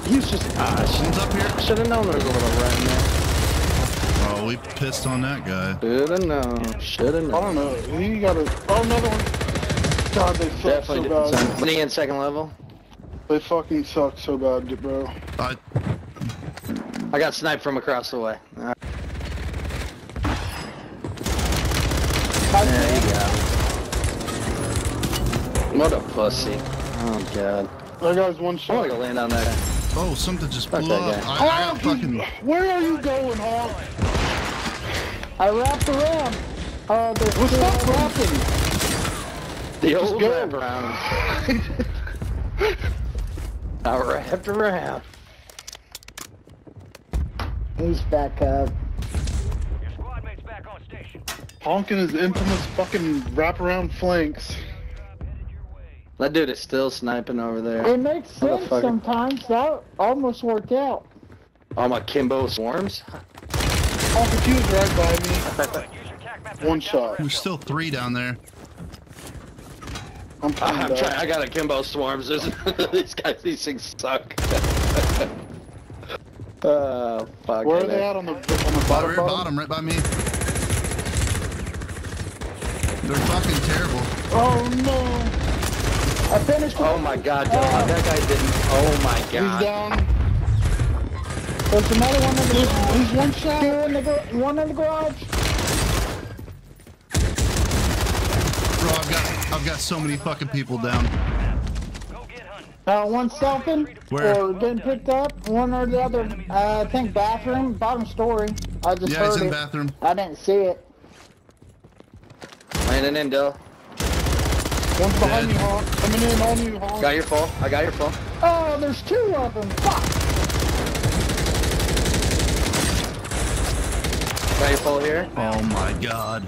him. He's just. Ah, One's up here. should have known there was a little rat in there. Oh, we pissed on that guy. Should have known. Should have I don't know. He got a. Oh, another one. God, they suck Definitely so didn't bad. sound. Winning in second level. They fucking suck so bad, bro. I, I got sniped from across the way. Alright, There you go. What a pussy. Oh god. That guy's one shot. I shot. wanna land on that. oh, something just Fuck blew up. guy. I, I got fucking. Where are you going, Hawk? I wrapped around. Uh, oh, there's What's two up, of rapping? The old go. wrap round. I wrapped around. He's back up. Your squad mate's back on station. Honking his infamous fucking wraparound flanks. Drop headed your way. That dude is still sniping over there. It makes sense Motherfucker. sometimes. That almost worked out. All my Kimbo swarms. Honk, he was right by me. Use your tac map to One shot. There's still three down there. I'm I'm trying. I got a Kimbo swarms. There's, these guys, these things suck. oh fuck. Where are they at on the on the Right, bottom? right bottom, right by me. They're fucking terrible. Oh no! I finished Oh my god, oh. Dylan, that guy didn't. Oh my god. He's down. There's another one in the He's, he's one shot. two in the one in the garage. Bro, I've got I've got so many fucking people down. Go get hunting. Uh, one selfing Where? or getting picked up. One or the other. Uh, I think bathroom, bottom story. I just Yeah, he's heard in it. bathroom. I didn't see it. Landing in, Dill. One's behind Dead. me, Honk. Coming in on you, Honk. Got your full. I got your full. Oh, there's two of them. Fuck. Got your full here. Oh my god.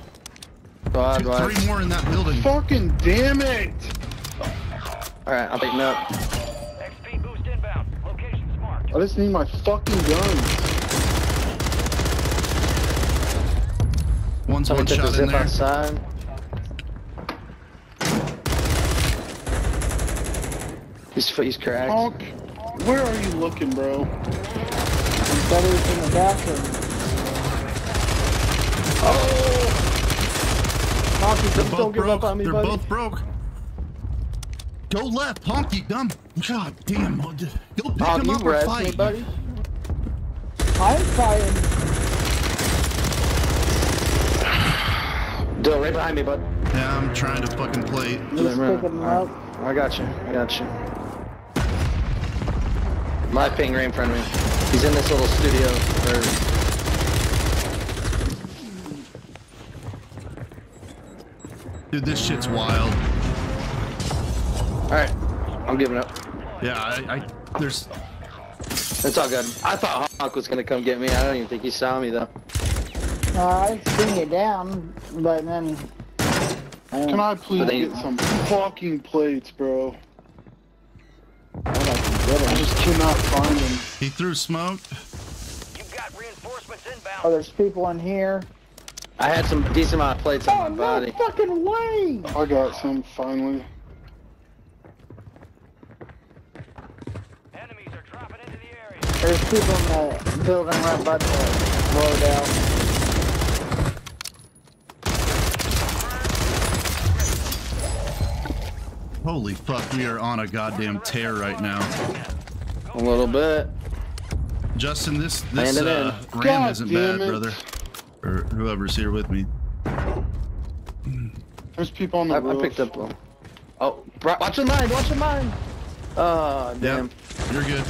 Squad, Two, three more in that building. Fucking damn it! Alright, I'm picking up. XP boost inbound. Location's marked. I just need my fucking guns. One's Somebody one took the shot in zip there. outside. He's, he's cracked. Honk, where are you looking, bro? That is in the bathroom. Honky, They're don't, don't both give broke. up on me, They're buddy. both broke. Go left, Honky, dumb. God damn. Go pick Honk, him up or fight. me, buddy. I'm fighting. Dill, right behind me, bud. Yeah, I'm trying to fucking play. He's Right, picking them right. up. I got you. I got you. My ping right in front of me. He's in this little studio. Or, Dude, this shit's wild. all right, I'm giving up. Yeah, I, I there's It's all good. I thought Hawk was gonna come get me. I don't even think he saw me though. Uh, I seen you down, but then. Can I please they- get some fucking plates, bro? I I just cannot find them. he threw smoke. You've got reinforcements Oh, inbound. there's people in here. I had some decent amount of plates oh, on my no body. fucking way! I got some finally. Enemies are dropping into the area. There's people in the building right by the low down. Holy fuck, we are on a goddamn tear right now. A little bit. Justin, this this uh, ram God isn't bad, it. brother. Or whoever's here with me. There's people on the I, roof. I picked up. a- Oh, bro, watch your mind, watch your mind. Oh, damn. Yep, you're good.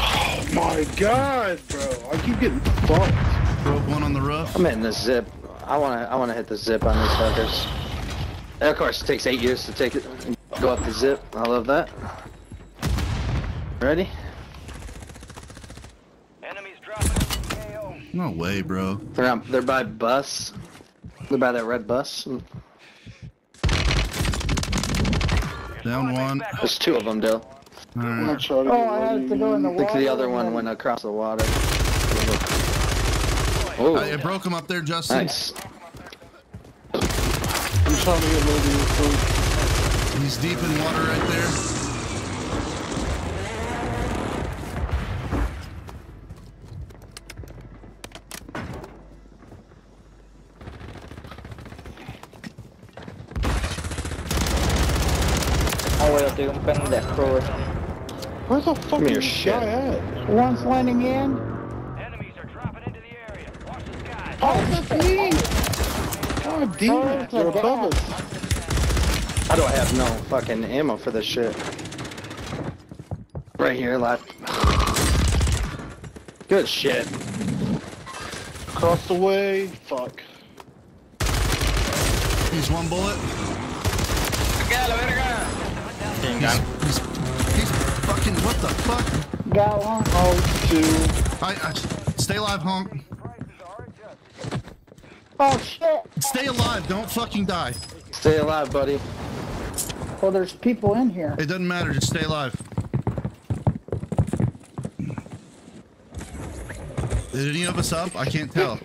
Oh my god, bro. I keep getting fucked. Broke one on the roof. I'm hitting the zip. I wanna, I wanna hit the zip on these fuckers. And of course, it takes eight years to take it, go up the zip. I love that. Ready? Enemies dropping into the AO. No way, bro. They're not, they're by bus. They're by that red bus. Down one. There's two of them, Dill. I'm gonna Oh, I ready have to go in the I water. think the other one went across the water. I, I Oh, broke him up there, Justin. nice. I'm trying to get ready real quick. He's deep in water right there. Abuelo, un pendejo, güey. Where's the fuck me your shit. guy at? One's landing in. Enemies are dropping into the area. Watch the skies. Oh, that's me! God damn it. it's They're a above us. How do I have no fucking ammo for this shit? Right here, left. Good shit. Across the way. Fuck. He's one bullet. He's, he's, he's fucking what the fuck? Got one. Oh, two. I, I stay alive, honk. Oh shit. Stay alive. Don't fucking die. Stay alive, buddy. Well, there's people in here. It doesn't matter. Just stay alive. Is any of us up? I can't tell.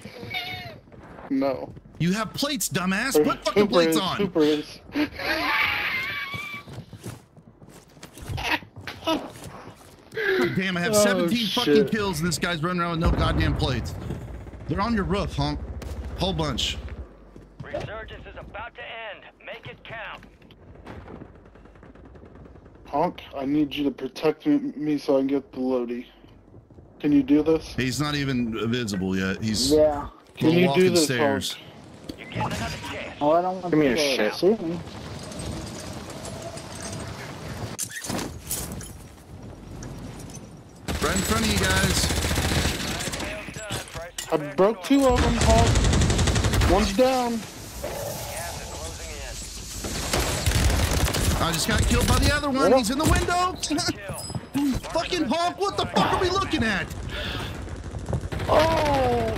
No. You have plates, dumbass. Put fucking plates on. Super is. God damn, I have Oh, 17 fucking kills and this guy's running around with no goddamn plates. They're on your roof, honk. Whole bunch. Resurgence is about to end. Make it count. Honk, I need you to protect me, me so I can get the Lodi. Can you do this? He's not even visible yet. He's Yeah. Can you do this, stairs. You're getting another chance. Oh, I don't want Give me your people to shit. see me. Right in front of you guys. Sales done. Prices I broke two of them, Honk. One's down. Gas is closing in. I just got killed by the other one. He's in the window. Fucking honk. What the fuck are we looking at? Oh!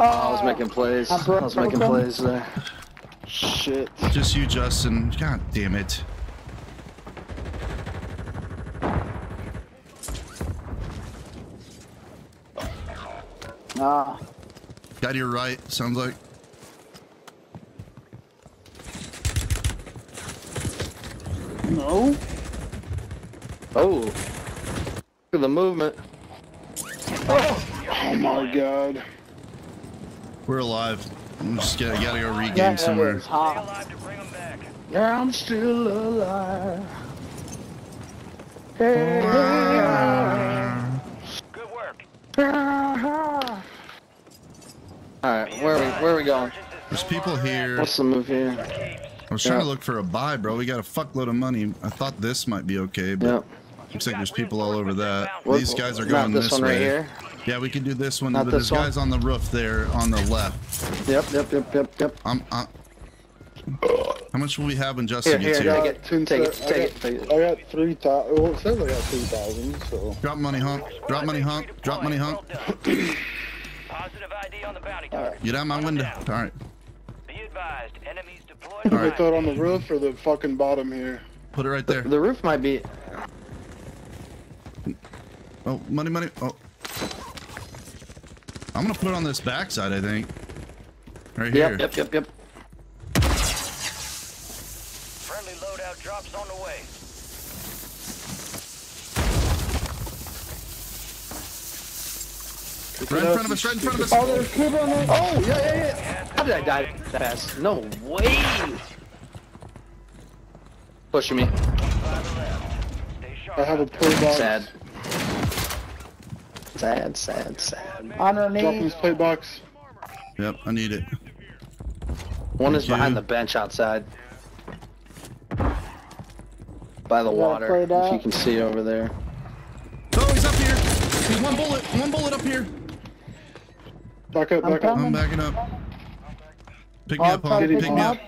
I was making plays. I I was making plays there. Shit. Just you, Justin. God damn it. Ah. Guy to your right, sounds like. No? Oh. Look at the movement. Oh my god. We're alive. I'm just gotta, gotta go regain Yeah, somewhere. it's Stay hot. alive to bring them back. Yeah, I'm still alive. Good work. Alright, where are we where are we going? There's people here. What's the move here? I was trying to look for a buy, bro. We got a fuckload of money. I thought this might be okay, but Yep. looks like there's people all over that. What- These guys are not going this this one way. right here. Yeah, we can do this one, Not but this there's one? guys on the roof there on the left. Yep, yep, yep, yep, yep. I'm, I'm How much will we have when Here, Justin here, gets take here? it, take it, take it, take it. I got three thousand. Well, it says I got three thousand, so. Drop money, hunk. Drop money, hunk. Drop money, hunk. Positive ID on the bounty target. Get out my window. All right. Be advised, enemies deployed. All Put right. that on the roof or the fucking bottom here. Put it right there. The roof might be. Oh, money, money. Oh. I'm gonna put it on this backside, I think. Right here. Yep, yep, yep, yep. Friendly loadout drops on the way. Right in front of us, right in front of us. Oh, there's people in there. Oh, yeah, yeah, yeah. How did I die that fast? No way. Pushing me. I have a play box. Sad. Sad, sad, sad. Underneath. Drop in this plate box. Yep, I need it. One Thank is behind you. the bench outside. By the water. If you can see over there. Oh, he's up here. He's one bullet, one bullet up here. Back up, I'm back up. I'm backing up. Pick me up, try Hawk. to Pick pick me up.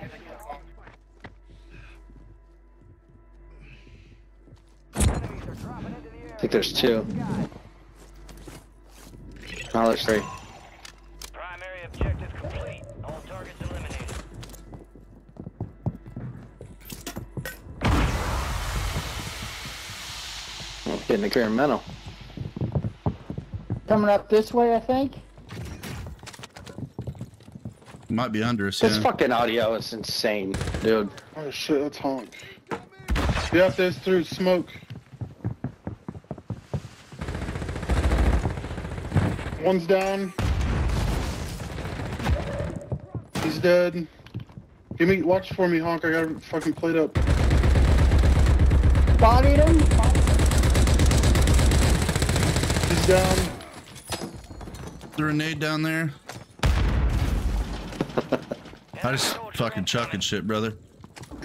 I think there's two. Oh, there's three. Primary objective complete. All targets eliminated. Getting experimental. Coming up this way, I think. Might be under us, This yeah. fucking audio is insane, dude. Oh shit, that's honk. Yep, there's through smoke. One's down. He's dead. Give me, watch for me, honk. I got to fucking plate up. Bodied him. He's down. Threw a nade down there. I just fucking chucking shit, brother.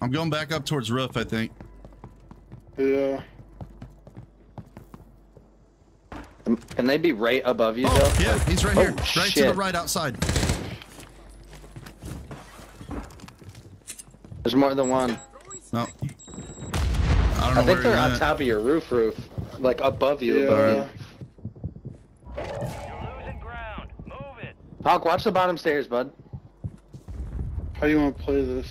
I'm going back up towards roof, I think. Yeah. Can they be right above you, Oh, though? yeah, he's right Oh, here. Right to the right outside. There's more than one. No. I don't know I think where they're on went. top of your roof, roof. Like above you. Yeah. above you. Alright. You're losing ground. Move it. Hawk, watch the bottom stairs, bud. How do you want to play this?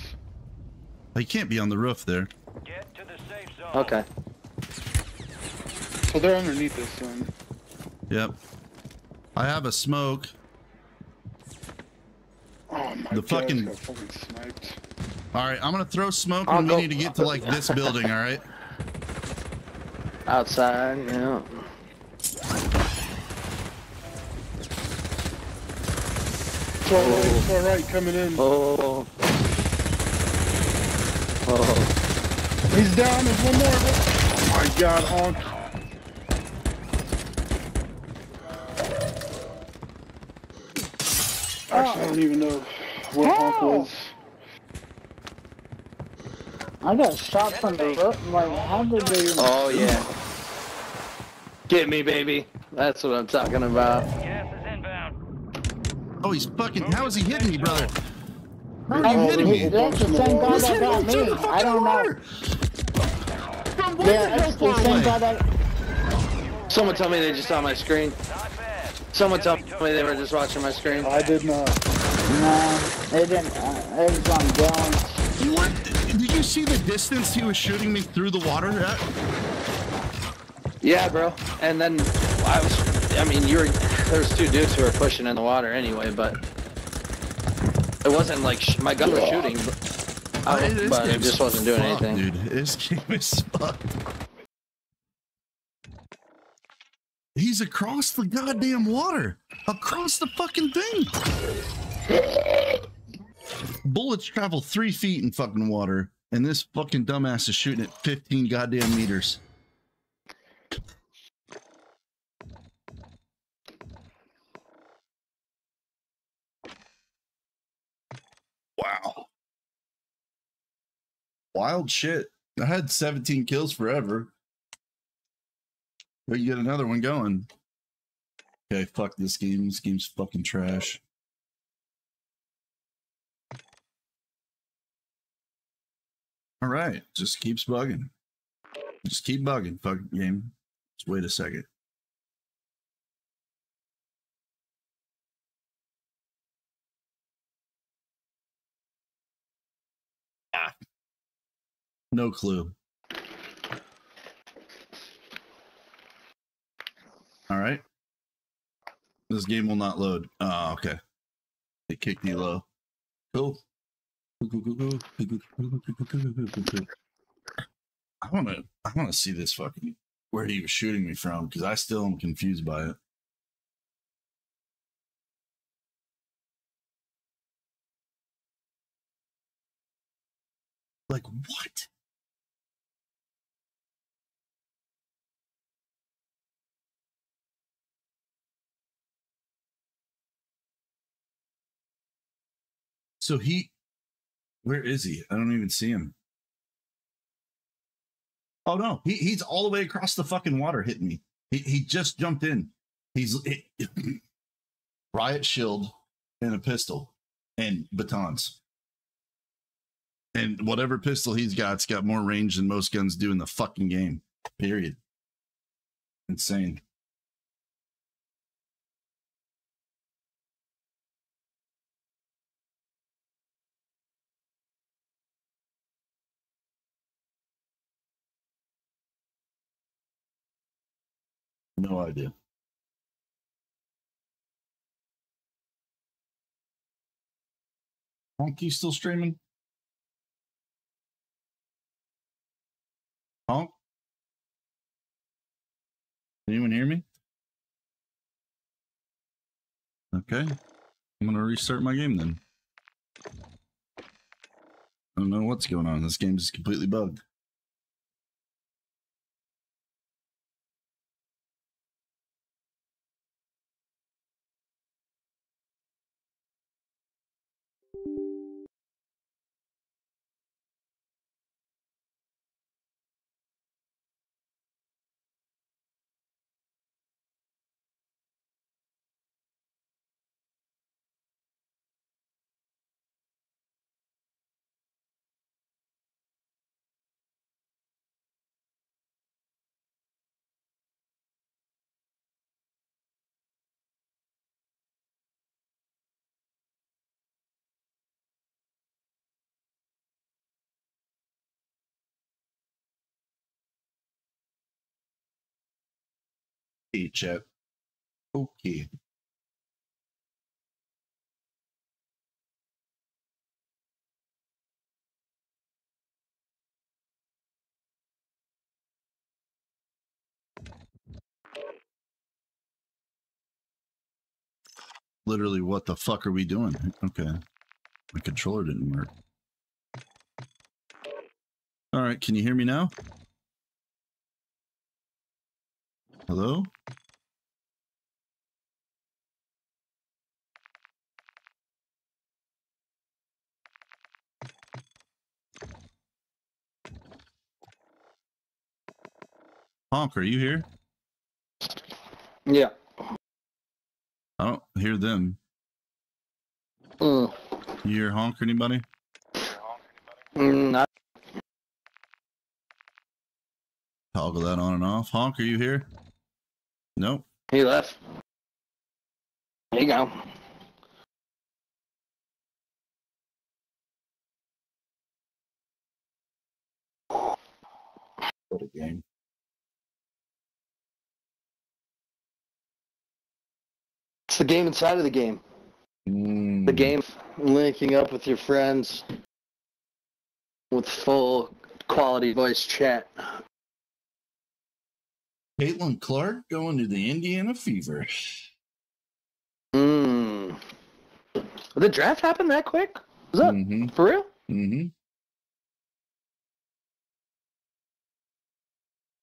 He can't be on the roof there. Get to the safe zone. Okay. So they're underneath this thing. Yep. I have a smoke. Oh my The god, fucking- got fucking sniped. All right, I'm gonna throw smoke I'll and we need to get to like this building. All right. Outside, yeah. Far right, far right, coming in. Oh. Oh. He's down. There's one more. Oh my god, honk. Actually, I don't even know what honk How? was. I got shot from the roof. Like, how did they? Oh, yeah. Get me, baby. That's what I'm talking about. Gas is inbound. Oh, he's fucking. How is he hitting me, brother? How are Oh, you hitting me? That's the same guy He's that hitting got me the I don't know. water. From way Yeah, the hell the same away. guy that. Someone tell me they just saw my screen. Someone tell me they were just watching my screen. I did not. No, they didn't. Uh, it was on Dylan. What? Did you see the distance he was shooting me through the water at? Yeah, bro. And then I was, I mean, you were, there was two dudes who were pushing in the water anyway, but it wasn't like sh- my gun was shooting, oh, but, I- This but it just wasn't doing fucked, anything. Dude, this game is fucked. He's across the goddamn water. Across the fucking thing. Bullets travel three feet in fucking water, and this fucking dumbass is shooting at 15 goddamn meters. Wow. Wild shit. I had 17 kills forever. But you get another one going. Okay, fuck this game. This game's fucking trash. All right, just keeps bugging. Just keep bugging, fucking game. Just wait a second. No clue. All right. This game will not load. Oh, okay. It kicked me low. Cool. I want to. I want to see this fucking where he was shooting me from because I still am confused by it. Like what? So he, where is he? I don't even see him. Oh no, he, he's all the way across the fucking water hitting me. He he just jumped in. He's he, riot shield and a pistol and batons. And whatever pistol he's got's got more range than most guns do in the fucking game. Period. Insane. No idea. Honk, you still streaming? Honk? Anyone hear me? Okay. I'm gonna restart my game then. I don't know what's going on. This game is completely bugged. Chat. Okay. Literally, what the fuck are we doing? Okay. My controller didn't work. All right, can you hear me now? Hello? Honk, are you here? Yeah. I don't hear them. Mm. You hear honk or anybody? Mm, not, Toggle that on and off. Honk, are you here? Nope. he left. There you go. What a game. It's the game inside of the game. The Mm, game linking up with your friends with full quality voice chat. Caitlin Clark going to the Indiana Fever. Mm. The draft happen that quick? Was that Mm-hmm. for real? Mm-hmm.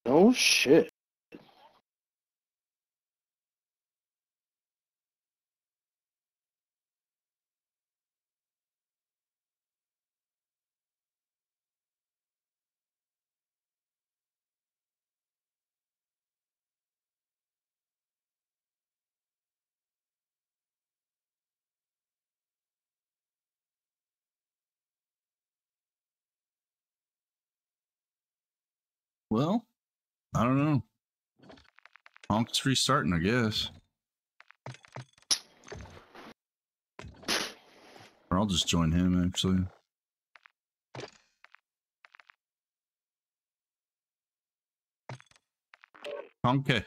Oh shit. Well, I don't know. Honk's restarting, I guess. Or I'll just join him, actually. Honke.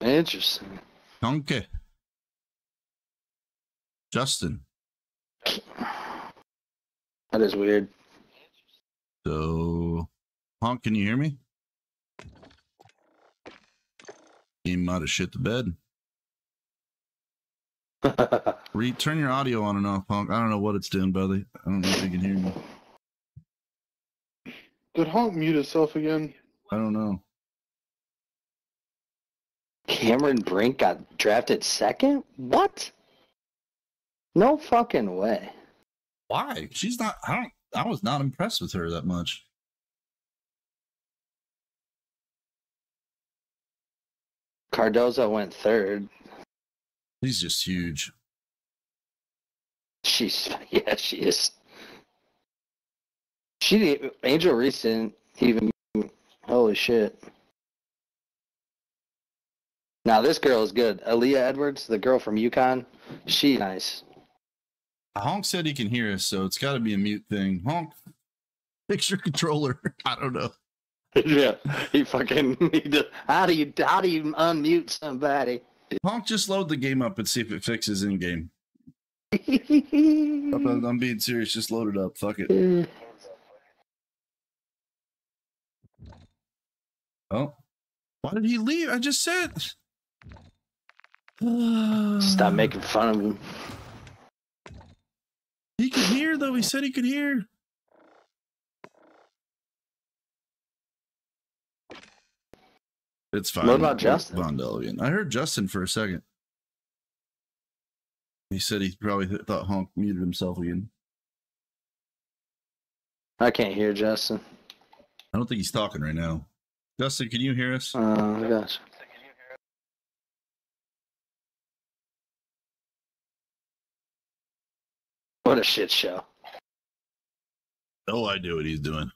Interesting. Honke. Justin. That is weird. So, Honk, can you hear me? He might have shit the bed. Re turn your audio on and off, punk. I don't know what it's doing, buddy. I don't know if you can hear me. Did Honk mute himself again? I don't know. Cameron Brink got drafted second? What? No fucking way. Why? She's not. I don't. I was not impressed with her that much. Cardoso went third. He's just huge. She's yeah, she is. She Angel Reese didn't even. Holy shit! Now this girl is good. Aaliyah Edwards, the girl from UConn, she nice. Honk said he can hear us, so it's got to be a mute thing. Honk, fix your controller. I don't know. yeah, he fucking. He do- how do you how do you unmute somebody? Honk, just load the game up and see if it fixes in game. I'm, I'm being serious. Just load it up. Fuck it. Oh, why did he leave? I just said. Stop making fun of him. He could hear though. He said he could hear. It's fine. What about Justin? Von. I heard Justin for a second. He said he probably th- thought Honk muted himself again. I can't hear Justin. I don't think he's talking right now. Justin, can you hear us? Uh, oh gosh. What a shit show. No idea what he's doing.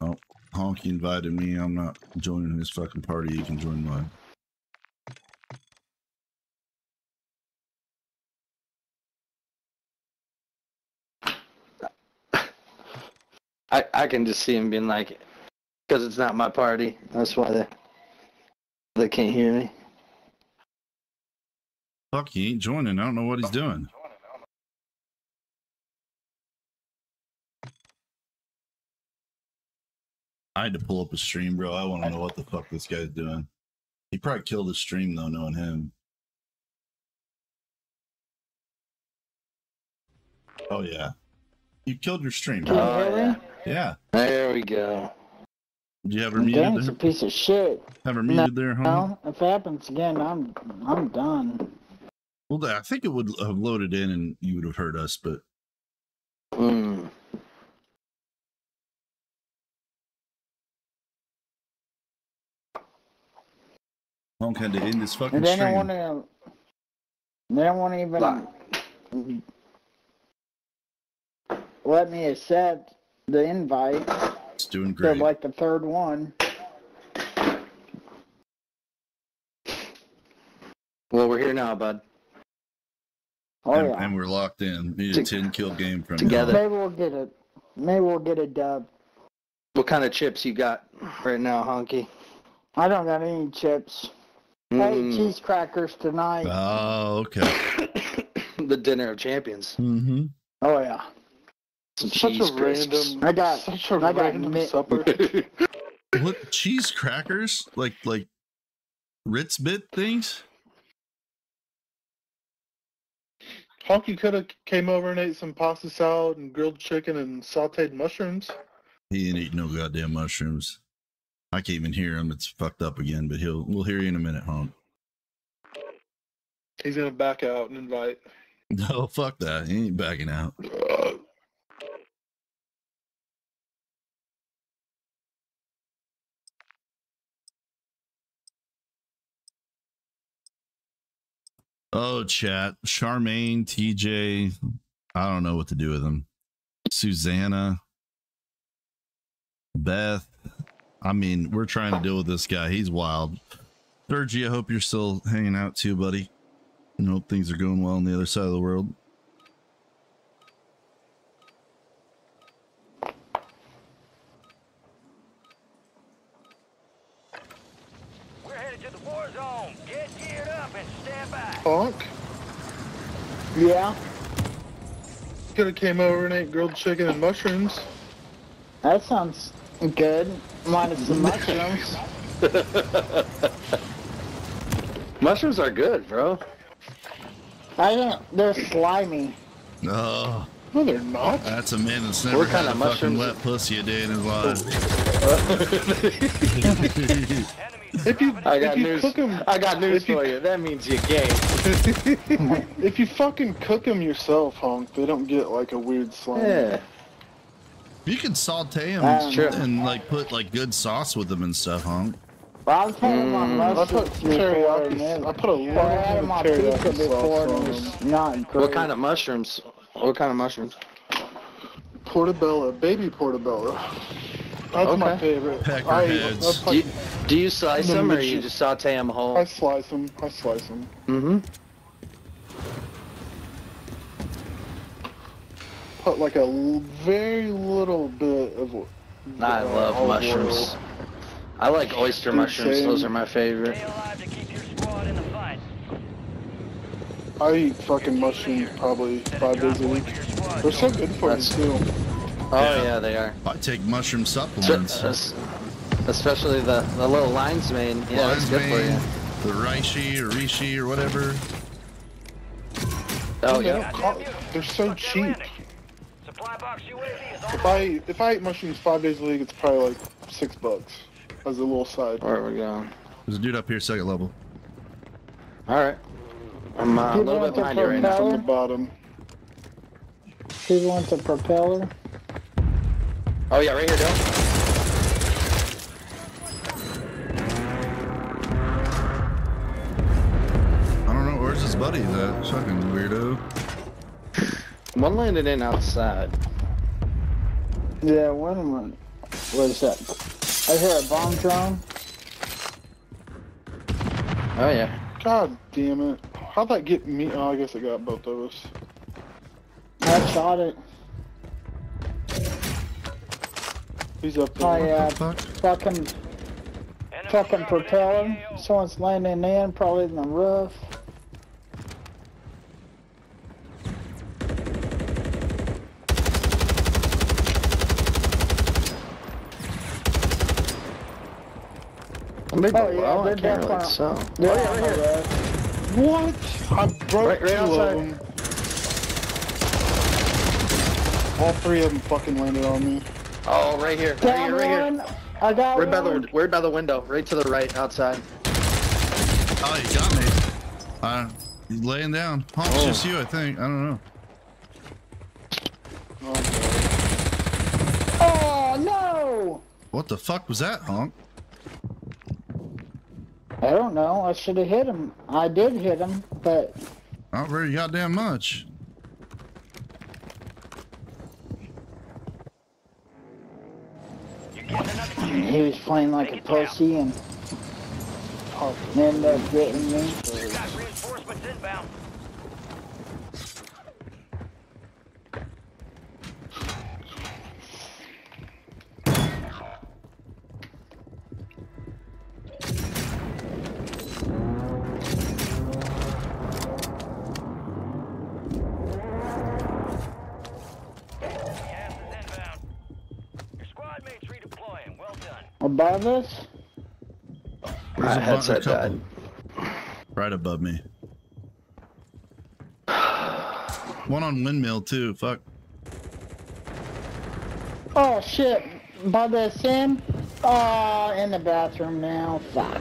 Oh, Honky invited me. I'm not joining his fucking party. He can join mine. I, I can just see him being like, because it's not my party. That's why they they can't hear me. Fuck, he ain't joining. I don't know what he's doing. I had to pull up a stream, bro. I want to know what the fuck this guy's doing. He probably killed his stream though, knowing him. Oh yeah, you killed your stream. Can you Bro. hear me? Yeah. There we go. Did you have her Dang, it's muted a piece of shit. Have her muted there, homie? No, if it happens again, I'm I'm done. Well, I think it would have loaded in and you would have heard us, but Mm. Honk had to end his fucking And they don't want to. They don't want to even let me accept the invite. It's doing They're great. like the third one. Well, we're here now, bud. Oh and, yeah. and we're locked in. Need a To- 10 kill game from together. now. Maybe we'll get a. Maybe we'll get a dub. What kind of chips you got right now, Honky? I don't got any chips. Hey, Mm, cheese crackers tonight. Oh, okay. the dinner of champions. Mm-hmm. oh yeah. Some Such cheese a crisps. random. I got- such a I got random mi- supper. What cheese crackers? Like like Ritz bit things? Honky could have came over and ate some pasta salad and grilled chicken and sautéed mushrooms. He ain't eating no goddamn mushrooms. I can't even hear him. It's fucked up again, but he'll we'll hear you in a minute, Honk. He's gonna back out and invite. No, fuck that. He ain't backing out. Oh, chat. Charmaine, TJ. I don't know what to do with them. Susanna, Beth. I mean, we're trying to deal with this guy. He's wild. Sergi, I hope you're still hanging out too, buddy. And hope things are going well on the other side of the world. We're headed to the war zone. Get geared up and stand by. Honk Yeah. could have came over and ate grilled chicken and mushrooms. That sounds good. Minus the mushrooms. Mushrooms are good, bro. I don't. They're slimy. Oh, No, they're not. that's a man that's never What had kind a of fucking wet pussy a day in his life. If you, dropping I if got you news. cook 'em- I got news if you- for you. That means you're gay. if you fucking cook them yourself, honk, they don't get like a weird slime. Yeah. You can saute them Um, Sure. and like put like good sauce with them and stuff, huh? But I've had them on Mm. I mushrooms put before. teriyaki. I put a I had them lot on of pizza teriyaki before and it on was them. not great. What kind of mushrooms? What kind of mushrooms? Portobello, baby portobello. That's my favorite. Pecker I, heads. that's Do you, do you slice them or you just saute them whole? I slice them. I slice them. Mm-hmm. Put like a l- very little bit of. I uh, love olive mushrooms. oil. I like oyster Dude, mushrooms. same. Those are my favorite. Stay alive to keep your squad in the fight. I eat fucking mushrooms probably five days a week. for your squad, They're so good for you too. Oh Yeah. yeah, they are. I take mushroom So- supplements. es- Especially the, the little lion's mane. Yeah, Lion's that's good for you. the reishi or reishi or whatever. Oh yeah. They're so cheap. Atlantic. Supply box UAV is on If I if I eat mushrooms five days a week, it's probably like six bucks as a little side. Where are we going? There's a dude up here, second level. All right. I'm uh, a little bit behind you right now. From the bottom. People wants a propeller. Oh yeah, right here, Dylan. I don't know where's his buddy. That fucking weirdo. One landed in outside. Yeah, one of them was that. I hear a bomb drone. Oh yeah. God damn it! How'd that get me? Oh, I guess it got both of us. I shot it. He's up there. Oh yeah, Fuck. fucking fucking propeller. into the Someone's landing in, probably in the roof. They Oh, yeah, well, I they're can't really tell. Yeah, oh yeah, right here. What? I broke Right- right two outside. of them. All three of them fucking landed on me. Oh, right here. Right Down here, right here. one. I got Right by one. the right by the window, right to the right outside. Oh, you got me. Uh, he's laying down. Oh, it's Oh. just you, I think. I don't know. Oh, Oh no! What the fuck was that, honk? I don't know. I should have hit him. I did hit him, but Not very goddamn much. You're getting another he was playing like a pussy and ended up getting me. You got reinforcements inbound. Above us? There's My headset a died. Right above me. One on windmill too. Fuck. Oh shit! By the sim? Oh, uh, in the bathroom now. Fuck.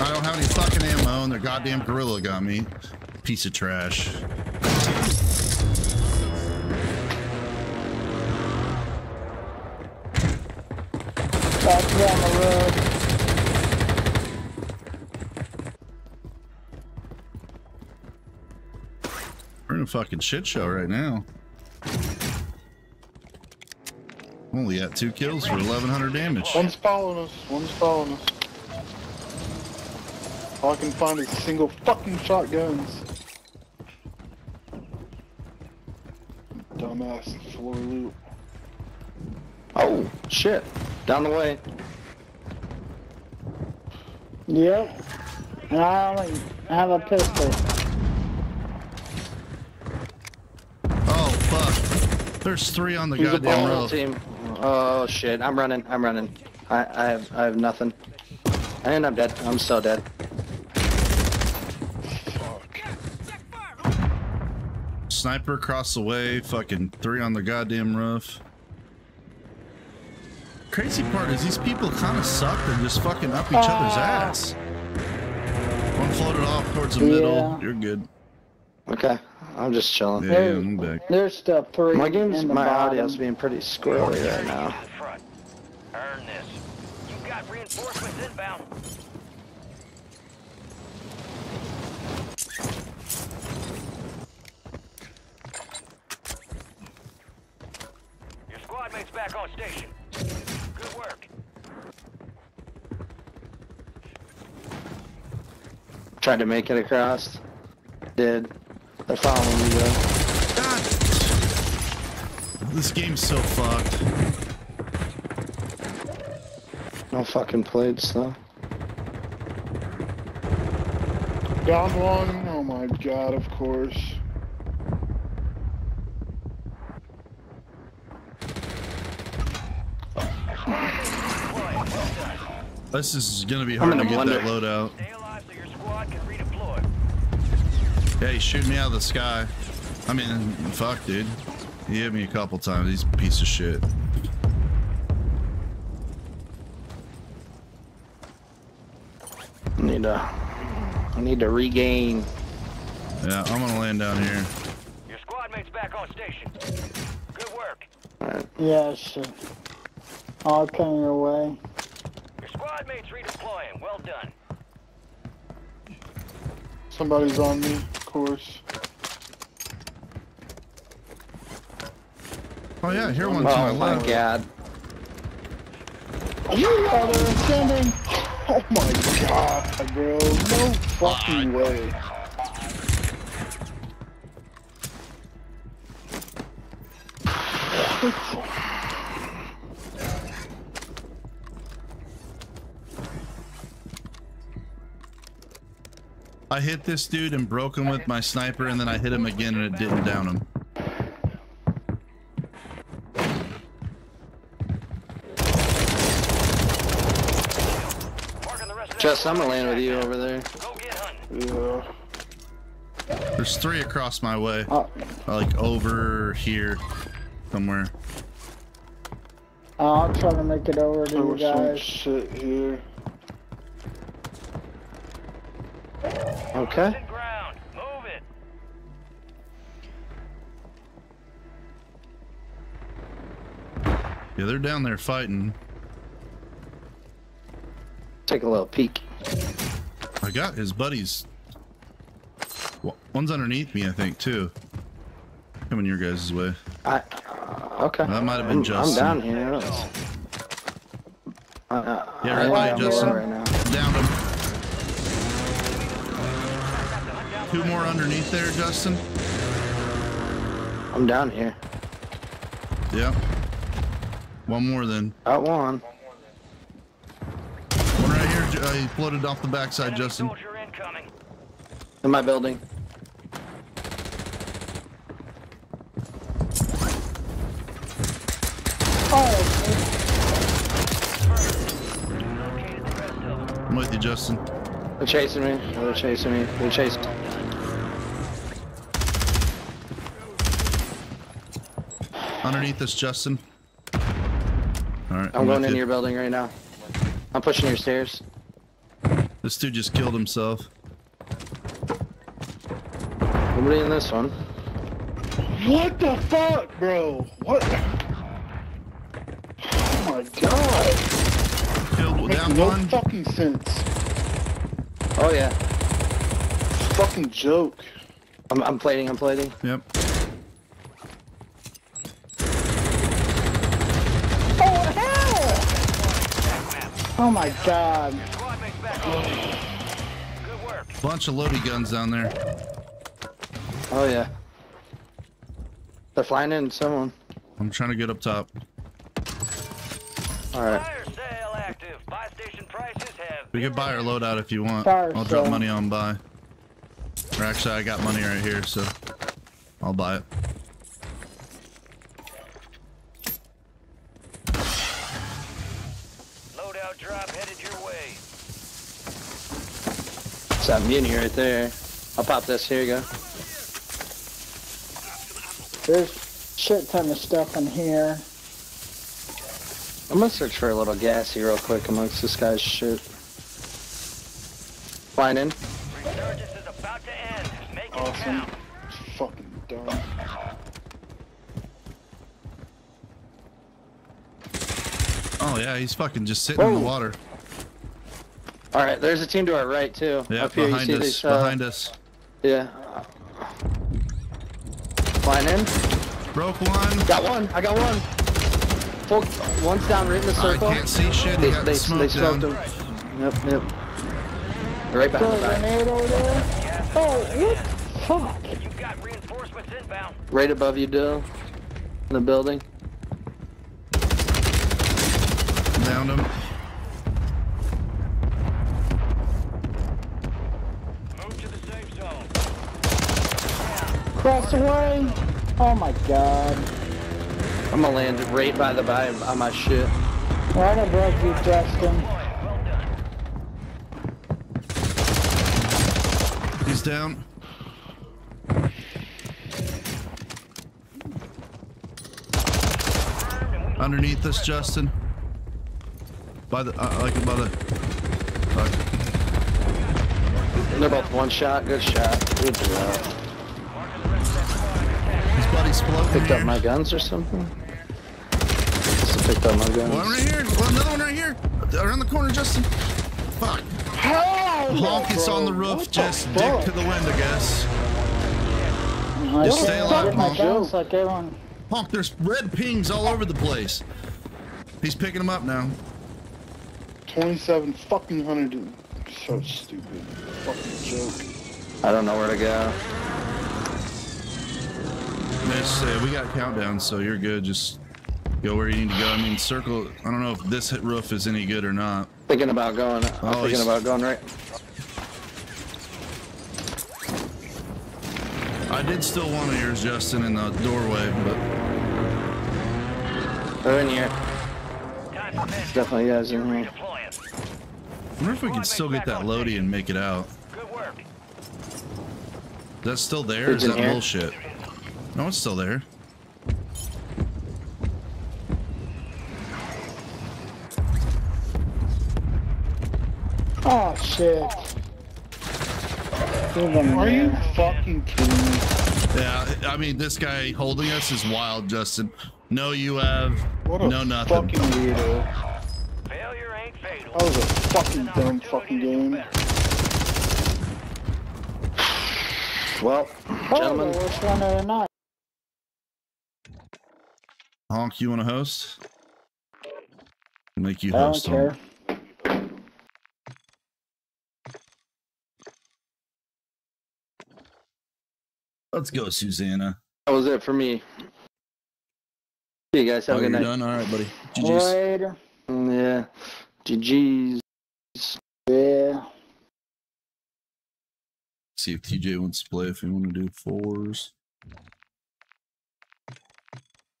I don't have any fucking ammo, and their goddamn gorilla got me. Piece of trash. Back down the road. We're in a fucking shit show right now. Only got two kills for 1100 damage. One's following us. One's following us. All I can find is single fucking shotguns. Dumbass floor loot. Oh shit! Down the way. Yep. And I only have a pistol. Oh fuck. There's three on the Use a goddamn ball roof. team. Oh shit! I'm running. I'm running. I, I have I have nothing. And I'm dead. I'm so dead. Sniper across the way. Fucking three on the goddamn roof. Crazy part is these people kind of suck and just fucking up each other's Ah. ass. One floated off towards the middle. You're good. Okay. I'm just chilling. Yeah, yeah, I'm back. There's stuff three. My game's in the my bottom. audio's being pretty squirrely right now. To the front. Earn this. You got reinforcements inbound. Your squad mate's back on station. Good work. Tried to make it across. Did. They're following me though. God. This game's so fucked. No fucking plates though. Down one. Oh my god, of course. This is gonna be hard to gonna get wonder- that loadout. Stay alive so your squad can redeploy. Yeah, he shoot me out of the sky. I mean, fuck, dude. He hit me a couple times. He's a piece of shit. I need to. I need to regain. Yeah, I'm gonna land down here. Your squad mate's back on station. Good work. Alright. Yes. I'll come your way. Your squad mate's redeploying. Well done. Somebody's on me, of course. Oh yeah, here one to my Oh my god. You are sending. Oh my god, bro. No fucking way. I hit this dude and broke him with my sniper, and then I hit him again and it didn't down him. Marking the rest of that Jess, I'm gonna land with you over there. now. Go get hunting. Yeah. There's three across my way, Oh, like over here somewhere. I'll try to make it over to There you was some guys. shit here. Okay. Good ground. Move it. Yeah, they're down there fighting. Take a little peek. I got his buddies. One's underneath me, I think, too. Coming your guys' way. I. Uh, okay. That might have been I'm, Justin. I'm down here. Let's- Uh, Yeah, I right am by Justin. right now. Downed him. Two more underneath there, Justin. I'm down here. Yep. One more then. Got one. One right here. Ju- Uh, he floated off the backside, Enemy Justin. soldier incoming. In my building. Located the rest. I'm with you, Justin. They're chasing me. They're chasing me. They're chasing. Underneath us, Justin. All right. I'm going with in you. your building right now. I'm pushing your stairs. This dude just killed himself. Nobody in this one. What the fuck, bro? What? Oh my god. Killed Makes down no one. fucking sense. Oh yeah. Fucking joke. I'm, I'm plating. I'm plating. Yep. Oh my god. Squad mate's back on station. Good work. Bunch of loaded guns down there. Oh yeah. They're flying in. Someone. I'm trying to get up top. All right. Fire sale. Buy station prices have. We can buy our loadout if you want. Fire I'll drop sale. money on buy. Or actually, I got money right here, so I'll buy it. loadout drop headed your way. It's that muni right there. I'll pop this. Here you go. There's shit ton of stuff in here. I'm gonna search for a little gassy real quick amongst this guy's shit. Flying in. Resurgence is about to end. Make it Awesome. count. Fucking done. Oh yeah, he's fucking just sitting in the water. All right, there's a team to our right too. Yeah, Up here, you behind see us. these, uh, behind us. Yeah. Flying in. Broke one. Got one. I got one. Full, one's down right in the circle. I can't see shit. He They, got they, the smoke they smoked down. him. Yep, yep. Right behind the back. grenade over there. Oh, what? Fuck. You've got reinforcements inbound. Right above you, Dill. In the building. Downed him. Move to the safe zone. Cross away. Oh my god. I'm gonna land right by the by on my shit. Right above you, Justin. Boy, well done. He's down. Underneath us, Justin. By the, uh, like by the. They're both one shot. Good shot. Good job. His buddy's floating Picked up my guns or something. Just picked up my guns. One right here. Well, another one right here. Around the corner, Justin. Fuck. Hell Honk is on the roof. Just dick to the wind, I guess. I Just stay alive, Honk. Honk, there's red pings all over the place. He's picking them up now. 27 fucking hundred. So stupid. Fucking joke. I don't know where to go. Miss, uh, we got countdown, so you're good. Just go where you need to go. I mean, circle. I don't know if this hit roof is any good or not. Thinking about going. I'm Oh, thinking he's- about going right. I did still want to yours, Justin, in the doorway, but They're in here. Time for men. Definitely guys in here. Redeploying. I wonder if we can still get that Lodi and make it out. Good work. Is that still there? Or is It's in that here. bullshit? No, it's still there. Oh shit. Are you fucking kidding me? Yeah, I mean, this guy holding us is wild, Justin. No, you have. What no, nothing. fucking weirdo. Failure ain't fatal. That was a fucking dumb fucking game. Well, gentlemen, the worst one of the night. Honk, you want to host? Make you I don't host. care. Honk. Let's go, Susanna. that was it for me. See you guys. Have Oh, a good night. done. All right, buddy. GG's. Later. Yeah. GG's. Yeah. See if TJ wants to play. If you want to do fours.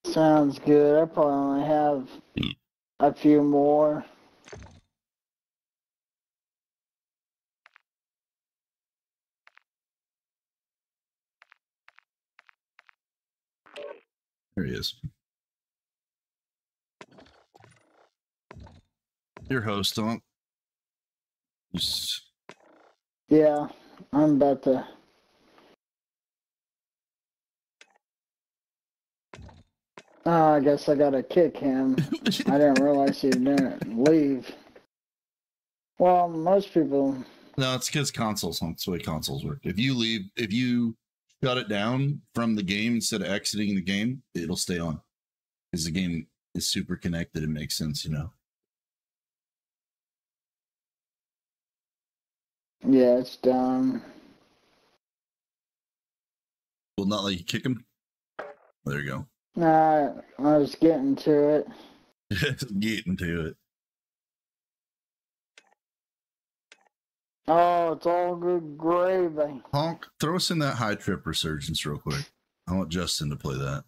Sounds good. I probably only have a few more. There he is. Your host, Honk. Just Yeah, I'm about to. Oh, I guess I gotta kick him. I didn't realize he didn't leave. Well, most people. No, it's because consoles. That's the way consoles work. If you leave, if you shut it down from the game instead of exiting the game, it'll stay on. Because the game is super connected. It makes sense, you know. Yeah, it's done. Will not let you kick him. There you go. Nah, I was getting to it. Just Getting to it. Oh, it's all good gravy. Honk, throw us in that high trip resurgence real quick. I want Justin to play that.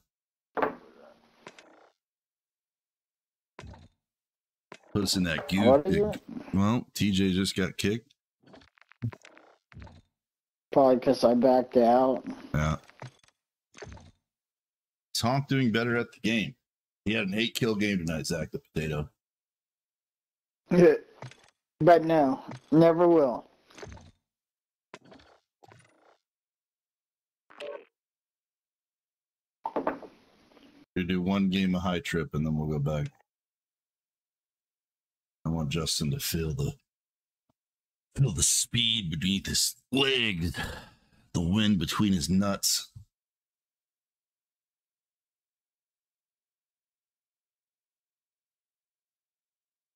Put us in that goo. What is it? Well, TJ just got kicked. Probably because I backed out. Yeah. Is Honk doing better at the game? He had an eight kill game tonight, Zach the Potato. but no, never will. We do one game of high trip and then we'll go back. I want Justin to feel the feel the speed beneath his legs, the wind between his nuts.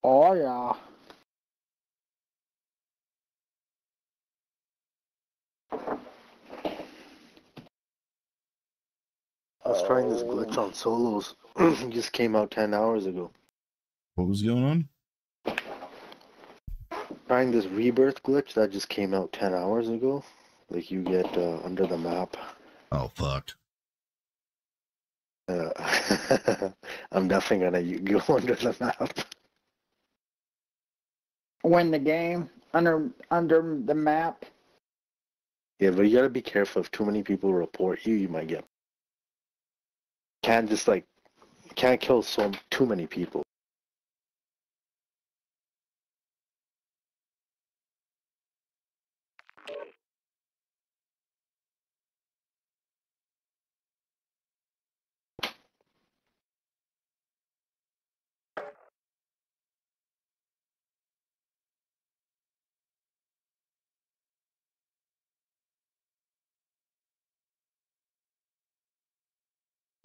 Oh yeah. I was trying this glitch on solos. just came out 10 hours ago. What was going on? Trying this rebirth glitch that just came out 10 hours ago. Like you get uh, under the map. Oh fuck. Uh, I'm definitely gonna u- go under the map. Win the game under under the map. Yeah, but you gotta be careful. If too many people report you, you might get. Can't just like, can't kill so too many people.